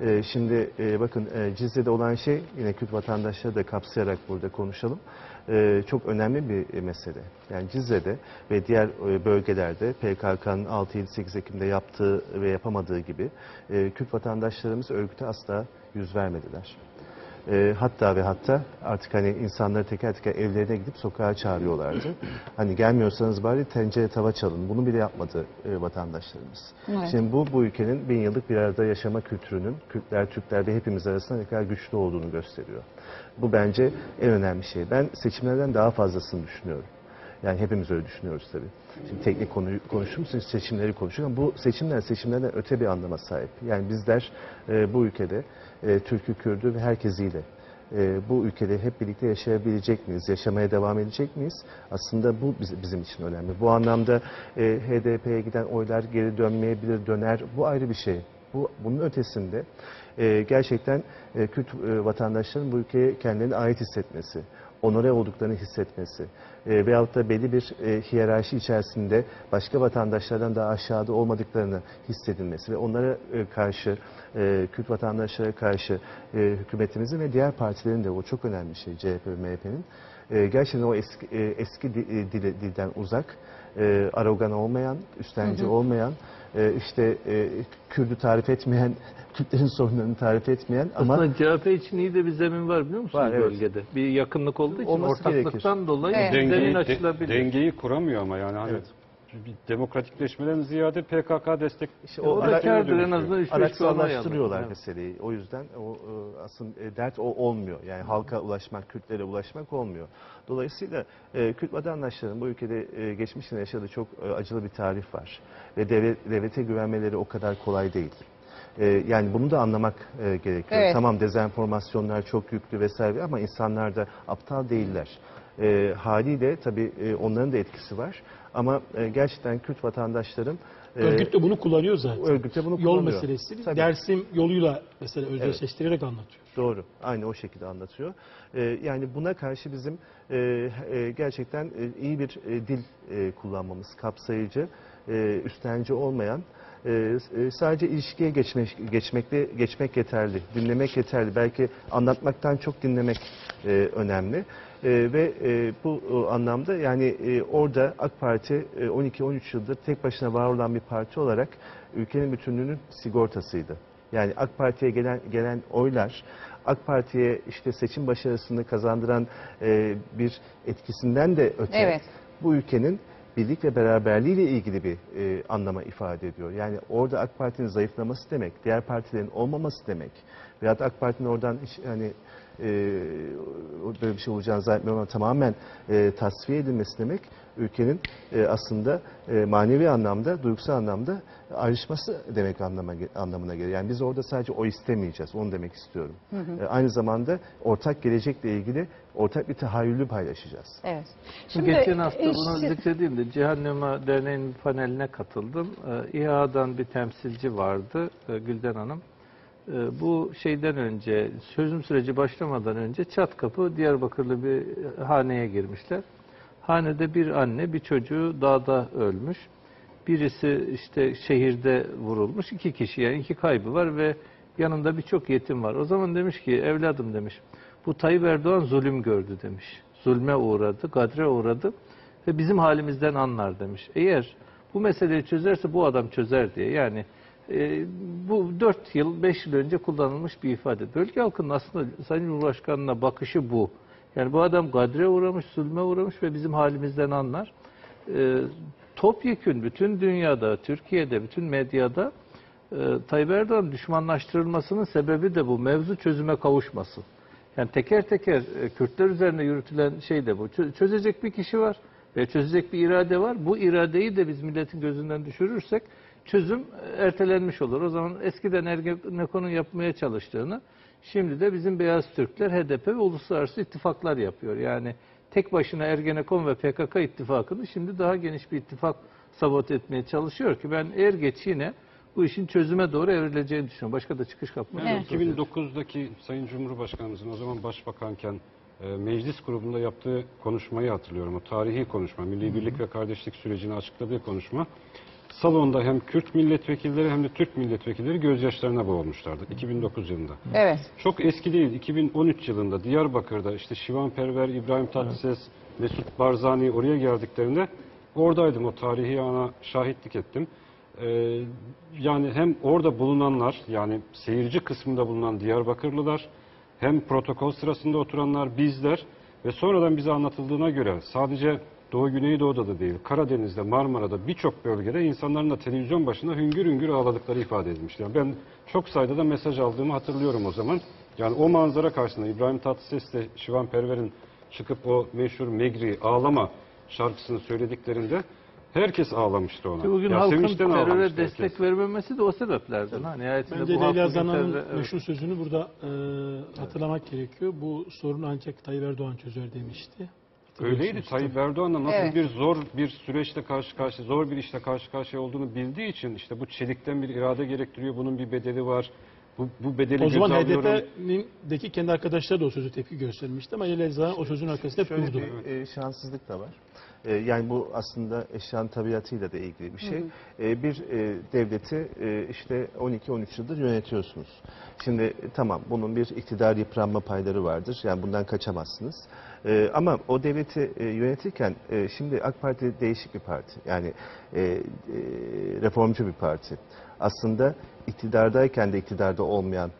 Ee, şimdi e, bakın e, Cizre'de olan şey yine Kürt vatandaşları da kapsayarak burada konuşalım. e, çok önemli bir mesele. Yani Cizre'de ve diğer e, bölgelerde PKK'nın 6-7-8 Ekim'de yaptığı ve yapamadığı gibi e, Kürt vatandaşlarımız örgüte asla yüz vermediler. E, hatta ve hatta artık hani insanları teker teker evlerine gidip sokağa çağırıyorlardı. *clears throat* hani gelmiyorsanız bari tencere tava çalın. Bunu bile yapmadı e, vatandaşlarımız. Evet. Şimdi bu bu ülkenin bin yıllık bir arada yaşama kültürünün Kürtler, Türkler ve hepimiz arasında ne kadar güçlü olduğunu gösteriyor. Bu bence en önemli şey. Ben seçimlerden daha fazlasını düşünüyorum. Yani hepimiz öyle düşünüyoruz tabii. Şimdi teknik konuyu konuştuğumuz için seçimleri konuşuyoruz ama bu seçimler seçimlerden öte bir anlama sahip. Yani bizler e, bu ülkede e, Türk'ü, Kürd'ü ve herkesiyle e, bu ülkede hep birlikte yaşayabilecek miyiz, yaşamaya devam edecek miyiz? Aslında bu biz- bizim için önemli. Bu anlamda e, HDP'ye giden oylar geri dönmeyebilir, döner. Bu ayrı bir şey. Bu, bunun ötesinde e, gerçekten e, Kürt e, vatandaşların bu ülkeye kendilerini ait hissetmesi, onore olduklarını hissetmesi e, veyahut da belli bir e, hiyerarşi içerisinde başka vatandaşlardan daha aşağıda olmadıklarını hissedilmesi ve onlara e, karşı, e, Kürt vatandaşlara karşı e, hükümetimizin ve diğer partilerin de o çok önemli bir şey CHP ve MHP'nin e, gerçekten o eski, e, eski e, dile- dilden uzak, e, arogan olmayan, üstenci olmayan, e, işte e, Kürt'ü tarif etmeyen, *laughs* Kürtlerin sorunlarını tarif etmeyen ama Aslında CHP için iyi de bir zemin var biliyor musunuz Var, evet. bölgede? Bir yakınlık olduğu için Olması ortaklıktan gerekir. dolayı Evet. dengeyi, de- açılabilir. dengeyi kuramıyor ama yani hani Evet. bir demokratikleşmeden ziyade PKK destek işte o da ara- kârdır en azından 3-5 puan araçsallaştırıyorlar meseleyi. O yüzden o e, asıl e, dert o olmuyor. Yani halka ulaşmak, Kürtlere ulaşmak olmuyor. Dolayısıyla e, Kürt vatandaşların bu ülkede e, geçmişte yaşadığı çok e, acılı bir tarih var. Ve devlet, devlete güvenmeleri o kadar kolay değil. E, yani bunu da anlamak e, gerekiyor. Evet. Tamam dezenformasyonlar çok yüklü vesaire ama insanlar da aptal değiller. E, haliyle tabii e, onların da etkisi var. Ama e, gerçekten Kürt vatandaşların e, Örgüt de bunu kullanıyor zaten. örgüt de bunu Yol kullanıyor. meselesi Tabii. Dersim yoluyla mesela özdeşleştirerek anlatıyor. Doğru. Aynı o şekilde anlatıyor. Ee, yani buna karşı bizim e, e, gerçekten e, iyi bir e, dil e, kullanmamız, kapsayıcı, e, üstenci olmayan, e, e, sadece ilişkiye geçmek, geçmekle geçmek yeterli, dinlemek yeterli. Belki anlatmaktan çok dinlemek e, önemli. E, ve e, bu e, anlamda yani e, orada AK Parti e, 12-13 yıldır tek başına var olan bir parti olarak ülkenin bütünlüğünün sigortasıydı. Yani AK Parti'ye gelen gelen oylar AK Parti'ye işte seçim başarısını kazandıran e, bir etkisinden de öte Evet. bu ülkenin birlik ve beraberliğiyle ilgili bir e, anlama ifade ediyor. Yani orada AK Parti'nin zayıflaması demek, diğer partilerin olmaması demek. Veyahut AK Parti'nin oradan hiç hani e, böyle bir şey olacağını zannetmiyorum ama tamamen e, tasfiye edilmesi demek ülkenin e, aslında e, manevi anlamda, duygusal anlamda ayrışması demek anlama, anlamına gelir. Yani biz orada sadece o istemeyeceğiz, onu demek istiyorum. E, aynı zamanda ortak gelecekle ilgili ortak bir tahayyülü paylaşacağız. Evet. Şimdi Geçen hafta e, bunu siz- zikredeyim de Cehennema Derneği'nin paneline katıldım. Ee, İHA'dan bir temsilci vardı e, Gülden Hanım. Ee, Bu şeyden önce, çözüm süreci başlamadan önce çat kapı Diyarbakırlı bir haneye girmişler. Hanede bir anne, bir çocuğu dağda ölmüş. Birisi işte şehirde vurulmuş. iki kişi yani iki kaybı var ve yanında birçok yetim var. O zaman demiş ki evladım demiş. Bu Tayyip Erdoğan zulüm gördü demiş. Zulme uğradı, gadre uğradı ve bizim halimizden anlar demiş. Eğer bu meseleyi çözerse bu adam çözer diye. Yani e, bu 4 yıl, 5 yıl önce kullanılmış bir ifade. Bölge halkının aslında Sayın Cumhurbaşkanı'na bakışı bu. Yani bu adam gadre uğramış, zulme uğramış ve bizim halimizden anlar. E, topyekün bütün dünyada, Türkiye'de, bütün medyada e, Tayyip Erdoğan düşmanlaştırılmasının sebebi de bu. Mevzu çözüme kavuşmasın. Yani teker teker e, Kürtler üzerine yürütülen şey de bu. Çö- Çözecek bir kişi var ve çözecek bir irade var. Bu iradeyi de biz milletin gözünden düşürürsek çözüm ertelenmiş olur. O zaman eskiden Ergenekon'un yapmaya çalıştığını şimdi de bizim beyaz Türkler HDP ve uluslararası ittifaklar yapıyor. Yani tek başına Ergenekon ve PKK ittifakını şimdi daha geniş bir ittifak sabote etmeye çalışıyor ki ben er geç yine bu işin çözüme doğru evrileceğini düşünüyorum. Başka da çıkış kapımız Yani yok. 2009'daki Sayın Cumhurbaşkanımızın o zaman başbakanken e, meclis grubunda yaptığı konuşmayı hatırlıyorum. O tarihi konuşma, Milli Birlik ve Kardeşlik sürecini açıkladığı konuşma. Salonda hem Kürt milletvekilleri hem de Türk milletvekilleri gözyaşlarına boğulmuşlardı 2009 yılında. Evet. Çok eski değil. 2013 yılında Diyarbakır'da işte Şivan Perver, İbrahim Tatlıses, Mesut Barzani oraya geldiklerinde oradaydım. O tarihi ana şahitlik ettim. Ee, yani hem orada bulunanlar yani seyirci kısmında bulunan Diyarbakırlılar hem protokol sırasında oturanlar bizler ve sonradan bize anlatıldığına göre sadece Doğu Güneydoğu'da da değil Karadeniz'de Marmara'da birçok bölgede insanların da televizyon başında hüngür hüngür ağladıkları ifade edilmişti. Yani ben çok sayıda da mesaj aldığımı hatırlıyorum o zaman. Yani o manzara karşısında İbrahim Tatlıses'le Şivan Perver'in çıkıp o meşhur Megri ağlama şarkısını söylediklerinde herkes ağlamıştı ona. Bugün Ya halkın teröre destek herkes. vermemesi de o sebeplerden. Ha, nihayetinde Bence bu Leyla Zana'nın evet. meşhur sözünü burada e, hatırlamak gerekiyor. Bu sorunu ancak Tayyip Erdoğan çözer demişti. Öyleydi. Tayyip Erdoğan'la nasıl Evet. bir zor bir süreçte karşı karşıya, zor bir işte karşı karşıya olduğunu bildiği için işte bu çelikten bir irade gerektiriyor. Bunun bir bedeli var. Bu, bu bedeli O zaman. HDP'deki kendi arkadaşları da o sözü tepki göstermişti ama Leyla Zana o sözün arkasında hep Şöyle durdu. bir e, şanssızlık da var. E, yani bu aslında eşyanın tabiatıyla da ilgili bir şey. E, bir e, devleti e, işte 12-13 yıldır yönetiyorsunuz. Şimdi e, tamam bunun bir iktidar yıpranma payları vardır. Yani bundan kaçamazsınız. E, ama o devleti e, yönetirken e, şimdi AK Parti değişik bir parti. Yani e, e, reformcu bir parti. Aslında iktidardayken de iktidarda olmayan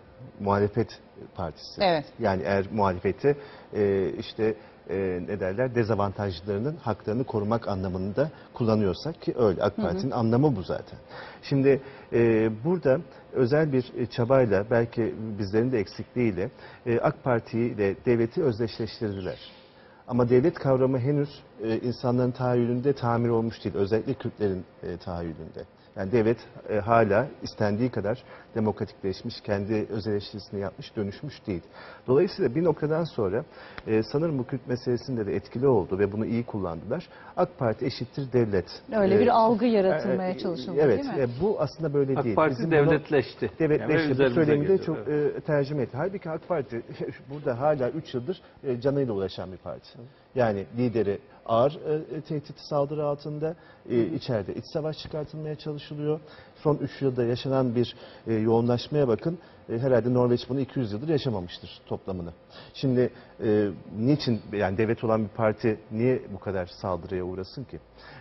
muhalefet partisi. Evet. Yani eğer muhalefeti e, işte e, ne derler dezavantajlarının haklarını korumak anlamında kullanıyorsak ki öyle AK Parti'nin anlamı bu zaten. Şimdi e, burada özel bir e, çabayla belki bizlerin de eksikliğiyle e, AK Parti ile devleti özdeşleştirdiler. Ama devlet kavramı henüz e, insanların tahayyülünde tamir olmuş değil. Özellikle Kürtlerin e, tahayyülünde. Yani devlet e, hala istendiği kadar demokratikleşmiş, kendi öz eleştirisini yapmış, dönüşmüş değil. Dolayısıyla bir noktadan sonra e, sanırım bu Kürt meselesinde de etkili oldu ve bunu iyi kullandılar. AK Parti eşittir devlet. Öyle bir E, algı yaratılmaya e, çalışıldı evet, değil mi? e, bu aslında böyle AK değil. Parti Bizim devletleşti. devletleşti. Yani bu söylemi de çok e, tercüme etti. Halbuki AK Parti *laughs* burada hala 3 yıldır e, canıyla uğraşan bir parti. Yani lideri ağır e, tehdit saldırı altında e, içeride iç savaş çıkartılmaya çalışılıyor. Son 3 yılda yaşanan bir e, yoğunlaşmaya bakın. E, herhalde Norveç bunu 200 yıldır yaşamamıştır toplamını. Şimdi e, niçin yani devlet olan bir parti niye bu kadar saldırıya uğrasın ki?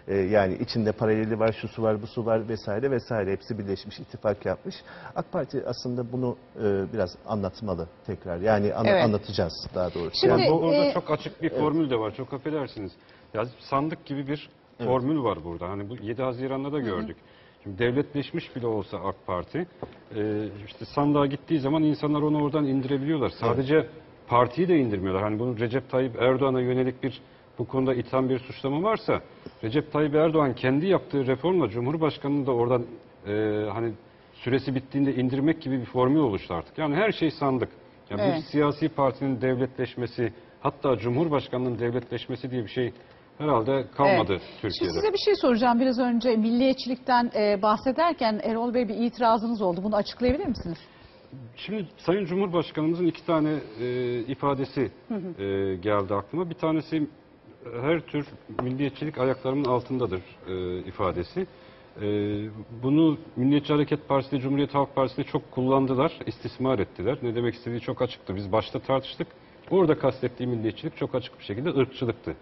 E, yani içinde paraleli var, şu su var, bu su var vesaire vesaire hepsi birleşmiş, ittifak yapmış. AK Parti aslında bunu e, biraz anlatmalı tekrar. Yani ana- Evet. anlatacağız daha doğrusu. Şimdi- Yani bu orada e, çok açık bir formül de var. Çok affedersiniz. Ya sandık gibi bir formül var burada. Hani bu 7 Haziran'da da gördük. Şimdi devletleşmiş bile olsa AK Parti e, işte sandığa gittiği zaman insanlar onu oradan indirebiliyorlar. Sadece partiyi de indirmiyorlar. Hani bunun Recep Tayyip Erdoğan'a yönelik bir bu konuda itham bir suçlama varsa Recep Tayyip Erdoğan kendi yaptığı reformla Cumhurbaşkanı'nı da oradan e, hani süresi bittiğinde indirmek gibi bir formül oluştu artık. Yani her şey sandık. Yani Evet. bir siyasi partinin devletleşmesi, hatta Cumhurbaşkanı'nın devletleşmesi diye bir şey herhalde kalmadı Evet. Türkiye'de. Şimdi size bir şey soracağım. Biraz önce milliyetçilikten e, bahsederken Erol Bey bir itirazınız oldu. Bunu açıklayabilir misiniz? Şimdi Sayın Cumhurbaşkanımızın iki tane e, ifadesi e, geldi aklıma. Bir tanesi her tür milliyetçilik ayaklarımın altındadır e, ifadesi. E, bunu Milliyetçi Hareket Partisi Cumhuriyet Halk Partisi de çok kullandılar, istismar ettiler. Ne demek istediği çok açıktı. Biz başta tartıştık. Orada kastettiği milliyetçilik çok açık bir şekilde ırkçılıktı.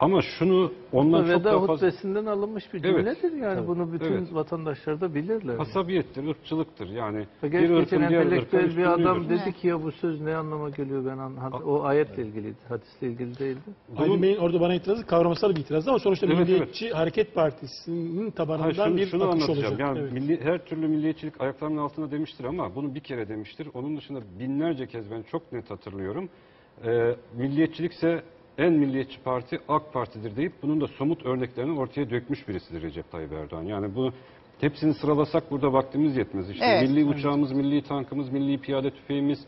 Ama şunu ondan çok Veda daha fazla... hutbesinden alınmış bir Evet. cümledir. Yani bunu bütün Evet. vatandaşlar da bilirler. Hasabiyettir, ırkçılıktır. Yani Ve bir ırkın diğer entelektüel bir adam dedi ki ya bu söz ne anlama geliyor ben an o ayetle ilgiliydi, hadisle ilgili değildi. Aydın Bey'in orada bana itirazı kavramsal bir itiraz ama sonuçta Evet, Milliyetçi Hareket Partisi'nin tabanından Hayır, şunu, bir şunu akış anlatacağım. olacak. Yani Evet. milli, her türlü milliyetçilik ayaklarımın altında demiştir ama bunu bir kere demiştir. Onun dışında binlerce kez ben çok net hatırlıyorum. Ee, milliyetçilikse en milliyetçi parti AK Parti'dir deyip bunun da somut örneklerini ortaya dökmüş birisidir Recep Tayyip Erdoğan. Yani bu hepsini sıralasak burada vaktimiz yetmez. İşte Evet. milli uçağımız, milli tankımız, milli piyade tüfeğimiz,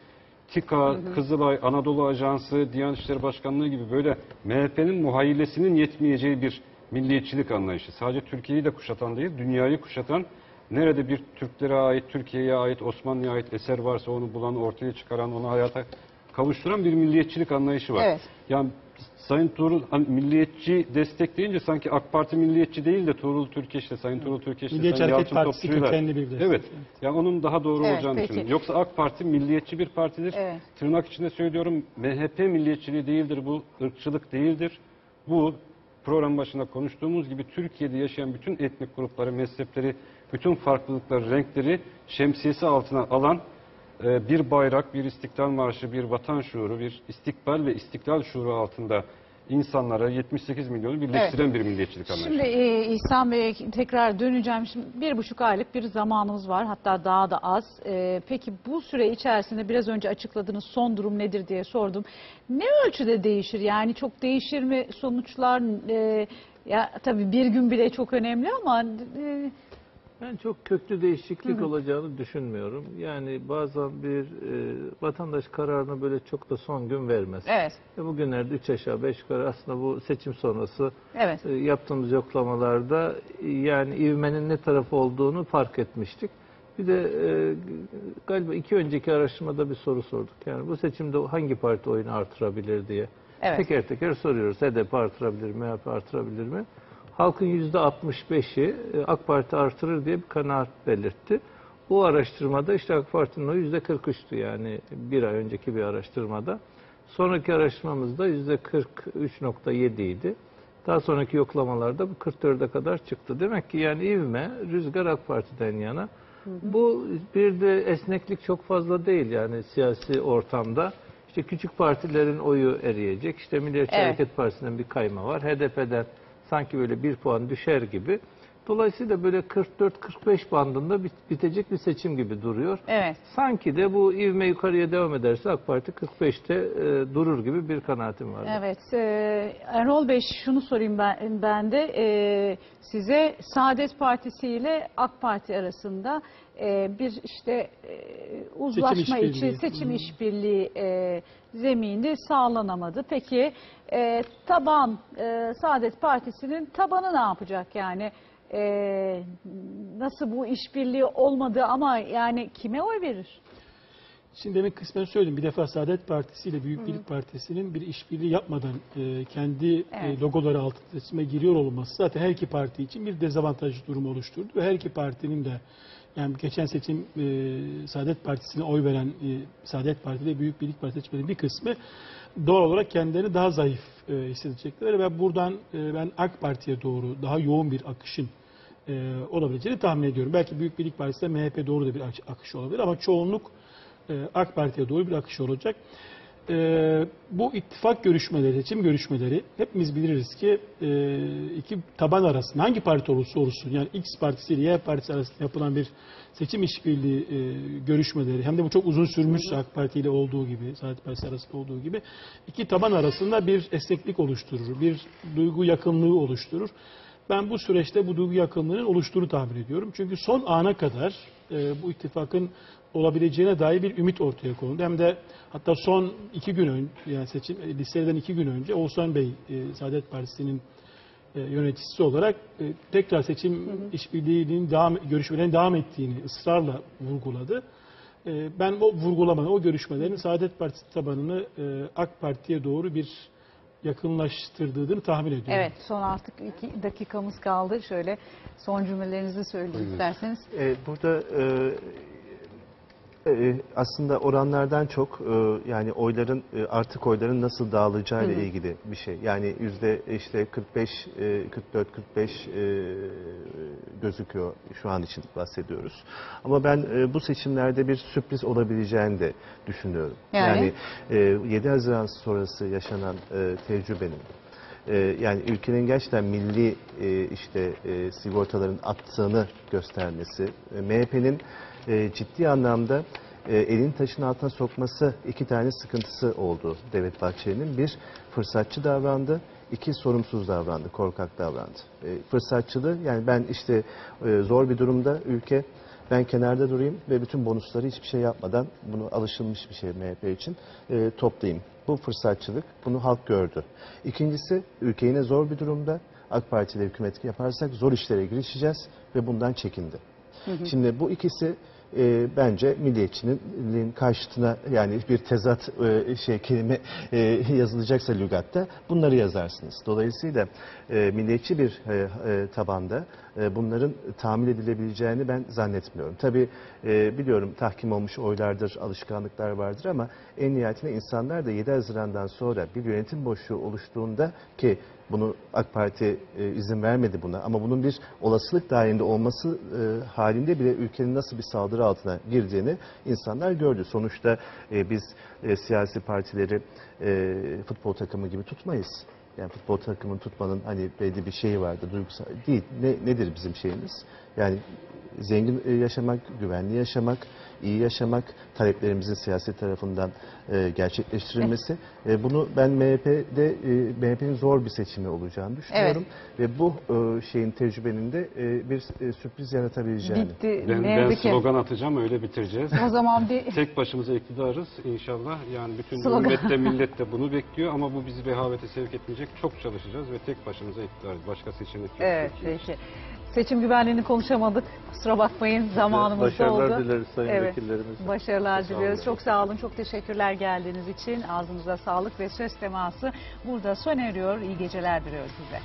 TİKA, Kızılay, Anadolu Ajansı, Diyanet İşleri Başkanlığı gibi böyle MHP'nin muhayyilesinin yetmeyeceği bir milliyetçilik anlayışı. Sadece Türkiye'yi de kuşatan değil, dünyayı kuşatan, nerede bir Türklere ait, Türkiye'ye ait, Osmanlı'ya ait eser varsa onu bulan, ortaya çıkaran, onu hayata kavuşturan bir milliyetçilik anlayışı var. Evet. Yani Sayın Tuğrul hani milliyetçi destekleyince sanki AK Parti milliyetçi değil de Tuğrul Türkeş'le, Sayın Tuğrul Türkeş'le, Milliyetçi Sayın Hareket Yalçın Partisi Topçu'yla. kökenli bir destek. Evet. Yani onun daha doğru Evet, olacağını peki. düşünüyorum. Yoksa AK Parti milliyetçi bir partidir. Evet. Tırnak içinde söylüyorum MHP milliyetçiliği değildir bu, ırkçılık değildir. Bu program başında konuştuğumuz gibi Türkiye'de yaşayan bütün etnik grupları, mezhepleri, bütün farklılıkları, renkleri şemsiyesi altına alan e, bir bayrak, bir istiklal marşı, bir vatan şuuru, bir istikbal ve istiklal şuuru altında insanlara 78 milyonu birleştiren bir milliyetçilik anlayışı. Şimdi e, İhsan Bey'e tekrar döneceğim. Şimdi bir buçuk aylık bir zamanımız var. Hatta daha da az. E, peki bu süre içerisinde biraz önce açıkladığınız son durum nedir diye sordum. Ne ölçüde değişir? Yani çok değişir mi sonuçlar? E, ya tabii bir gün bile çok önemli ama e, Ben çok köklü değişiklik olacağını düşünmüyorum. Yani bazen bir e, vatandaş kararını böyle çok da son gün vermez. evet, E, Bugünlerde 3 aşağı 5 yukarı aslında bu seçim sonrası evet. e, yaptığımız yoklamalarda e, yani ivmenin ne tarafı olduğunu fark etmiştik. Bir de e, galiba iki önceki araştırmada bir soru sorduk. Yani bu seçimde hangi parti oyunu artırabilir diye. Evet. Teker teker soruyoruz. HDP artırabilir mi, MHP artırabilir mi? Halkın %65'i e, AK Parti artırır diye bir kanaat belirtti. Bu araştırmada işte AK Parti'nin oyu %43'tü yani bir ay önceki bir araştırmada. Sonraki araştırmamızda %43.7 idi. Daha sonraki yoklamalarda bu 44'e kadar çıktı. Demek ki yani ivme rüzgar AK Parti'den yana. Bu bir de esneklik çok fazla değil yani siyasi ortamda. İşte küçük partilerin oyu eriyecek. İşte Milliyetçi Evet. Hareket Partisi'nden bir kayma var. HDP'den sanki böyle bir puan düşer gibi. Dolayısıyla böyle 44-45 bandında bit- bitecek bir seçim gibi duruyor. Evet. Sanki de bu ivme yukarıya devam ederse AK Parti 45'te e, durur gibi bir kanaatim var. Evet, e, Erol Bey şunu sorayım ben, ben de e, size Saadet Partisi ile AK Parti arasında e, bir işte e, uzlaşma işbirliği. için seçim işbirliği e, zemini sağlanamadı. Peki e, taban e, Saadet Partisi'nin tabanı ne yapacak yani? E, nasıl bu işbirliği olmadı ama yani kime oy verir? Şimdi demek kısmen söyledim. Bir defa Saadet Partisi ile Büyük Birlik Partisi'nin bir işbirliği yapmadan e, kendi e, Evet. logoları altında seçime giriyor olması zaten her iki parti için bir dezavantajlı durum oluşturdu. Ve her iki partinin de yani geçen seçim e, Saadet Partisi'ne oy veren e, Saadet Parti ile Büyük Birlik Partisi seçmenin bir kısmı doğal olarak kendilerini daha zayıf e, hissedecekler ve buradan e, ben AK Parti'ye doğru daha yoğun bir akışın e, olabileceğini tahmin ediyorum. Belki Büyük Birlik Partisi'de MHP doğru da bir akış olabilir ama çoğunluk e, AK Parti'ye doğru bir akış olacak. E, bu ittifak görüşmeleri, seçim görüşmeleri hepimiz biliriz ki e, iki taban arasında hangi parti olursa olsun yani X partisi ile Y partisi arasında yapılan bir seçim işbirliği e, görüşmeleri hem de bu çok uzun sürmüşse AK Parti ile olduğu gibi, Saadet Partisi arasında olduğu gibi iki taban arasında bir esneklik oluşturur, bir duygu yakınlığı oluşturur. Ben bu süreçte bu duygu yakınlığının oluştuğunu tahmin ediyorum. Çünkü son ana kadar e, bu ittifakın olabileceğine dair bir ümit ortaya konuldu. Hem de hatta son iki gün önce, yani seçim e, listeden iki gün önce Oğuzhan Bey, e, Saadet Partisi'nin e, yöneticisi olarak e, tekrar seçim işbirliğinin devam, görüşmelerin devam ettiğini ısrarla vurguladı. E, ben o vurgulamanın, o görüşmelerin Saadet Partisi tabanını e, AK Parti'ye doğru bir yakınlaştırdığını tahmin ediyorum. Evet, son artık iki dakikamız kaldı. Şöyle son cümlelerinizi söyleyin isterseniz. E, burada e, e, aslında oranlardan çok e, yani oyların e, artık oyların nasıl dağılacağı ile ilgili bir şey. Yani yüzde işte 45 e, 44 45 e, gözüküyor şu an için bahsediyoruz. Ama ben e, bu seçimlerde bir sürpriz olabileceğini de düşünüyorum. Yani? e, 7 Haziran sonrası yaşanan e, tecrübenin e, yani ülkenin gerçekten milli e, işte e, sigortaların attığını göstermesi, e, MHP'nin e, ciddi anlamda e, elini taşın altına sokması iki tane sıkıntısı oldu Devlet Bahçeli'nin. Bir, fırsatçı davrandı. iki sorumsuz davrandı, korkak davrandı. E, fırsatçılığı yani ben işte e, zor bir durumda ülke ben kenarda durayım ve bütün bonusları hiçbir şey yapmadan bunu alışılmış bir şey MHP için e, toplayayım. Bu fırsatçılık. Bunu halk gördü. İkincisi ülke yine zor bir durumda. AK Parti ile hükümet yaparsak zor işlere girişeceğiz ve bundan çekindi. Şimdi bu ikisi e, bence milliyetçinin karşıtına yani bir tezat e, şey kelime e, yazılacaksa lügatta bunları yazarsınız. Dolayısıyla e, milliyetçi bir e, e, tabanda e, bunların tahmin edilebileceğini ben zannetmiyorum. Tabii e, biliyorum tahkim olmuş oylardır, alışkanlıklar vardır ama en nihayetinde insanlar da 7 Haziran'dan sonra bir yönetim boşluğu oluştuğunda ki bunu AK Parti e, izin vermedi buna ama bunun bir olasılık dahilinde olması e, halinde bile ülkenin nasıl bir saldırı altına girdiğini insanlar gördü. Sonuçta e, biz e, siyasi partileri e, futbol takımı gibi tutmayız. Yani futbol takımını tutmanın hani belli bir şeyi vardır, duygusal değil. Ne, nedir bizim şeyimiz? Yani zengin e, yaşamak, güvenli yaşamak, iyi yaşamak, taleplerimizin siyasi tarafından e, gerçekleştirilmesi. E, bunu ben MHP'de e, MHP'nin zor bir seçimi olacağını düşünüyorum ve bu e, şeyin tecrübenin de e, bir e, sürpriz yaratabileceğini. Bitti. Ben, ne ben yazık ki. slogan atacağım öyle bitireceğiz. O zaman bir Tek başımıza iktidarız inşallah. Yani bütün Slogan. ümmet de millet de bunu bekliyor ama bu bizi rehavete sevk etmeyecek. Çok çalışacağız ve tek başımıza iktidarız. Başka seçenek yok. Evet Türkiye için. peki. Seçim güvenliğini konuşamadık. Kusura bakmayın zamanımız Başarılar doldu. dileriz sayın Evet. vekillerimize. Başarılar diliyoruz. Çok sağ olun. Çok teşekkürler geldiğiniz için. Ağzınıza sağlık ve söz teması burada sona eriyor. İyi geceler diliyoruz size.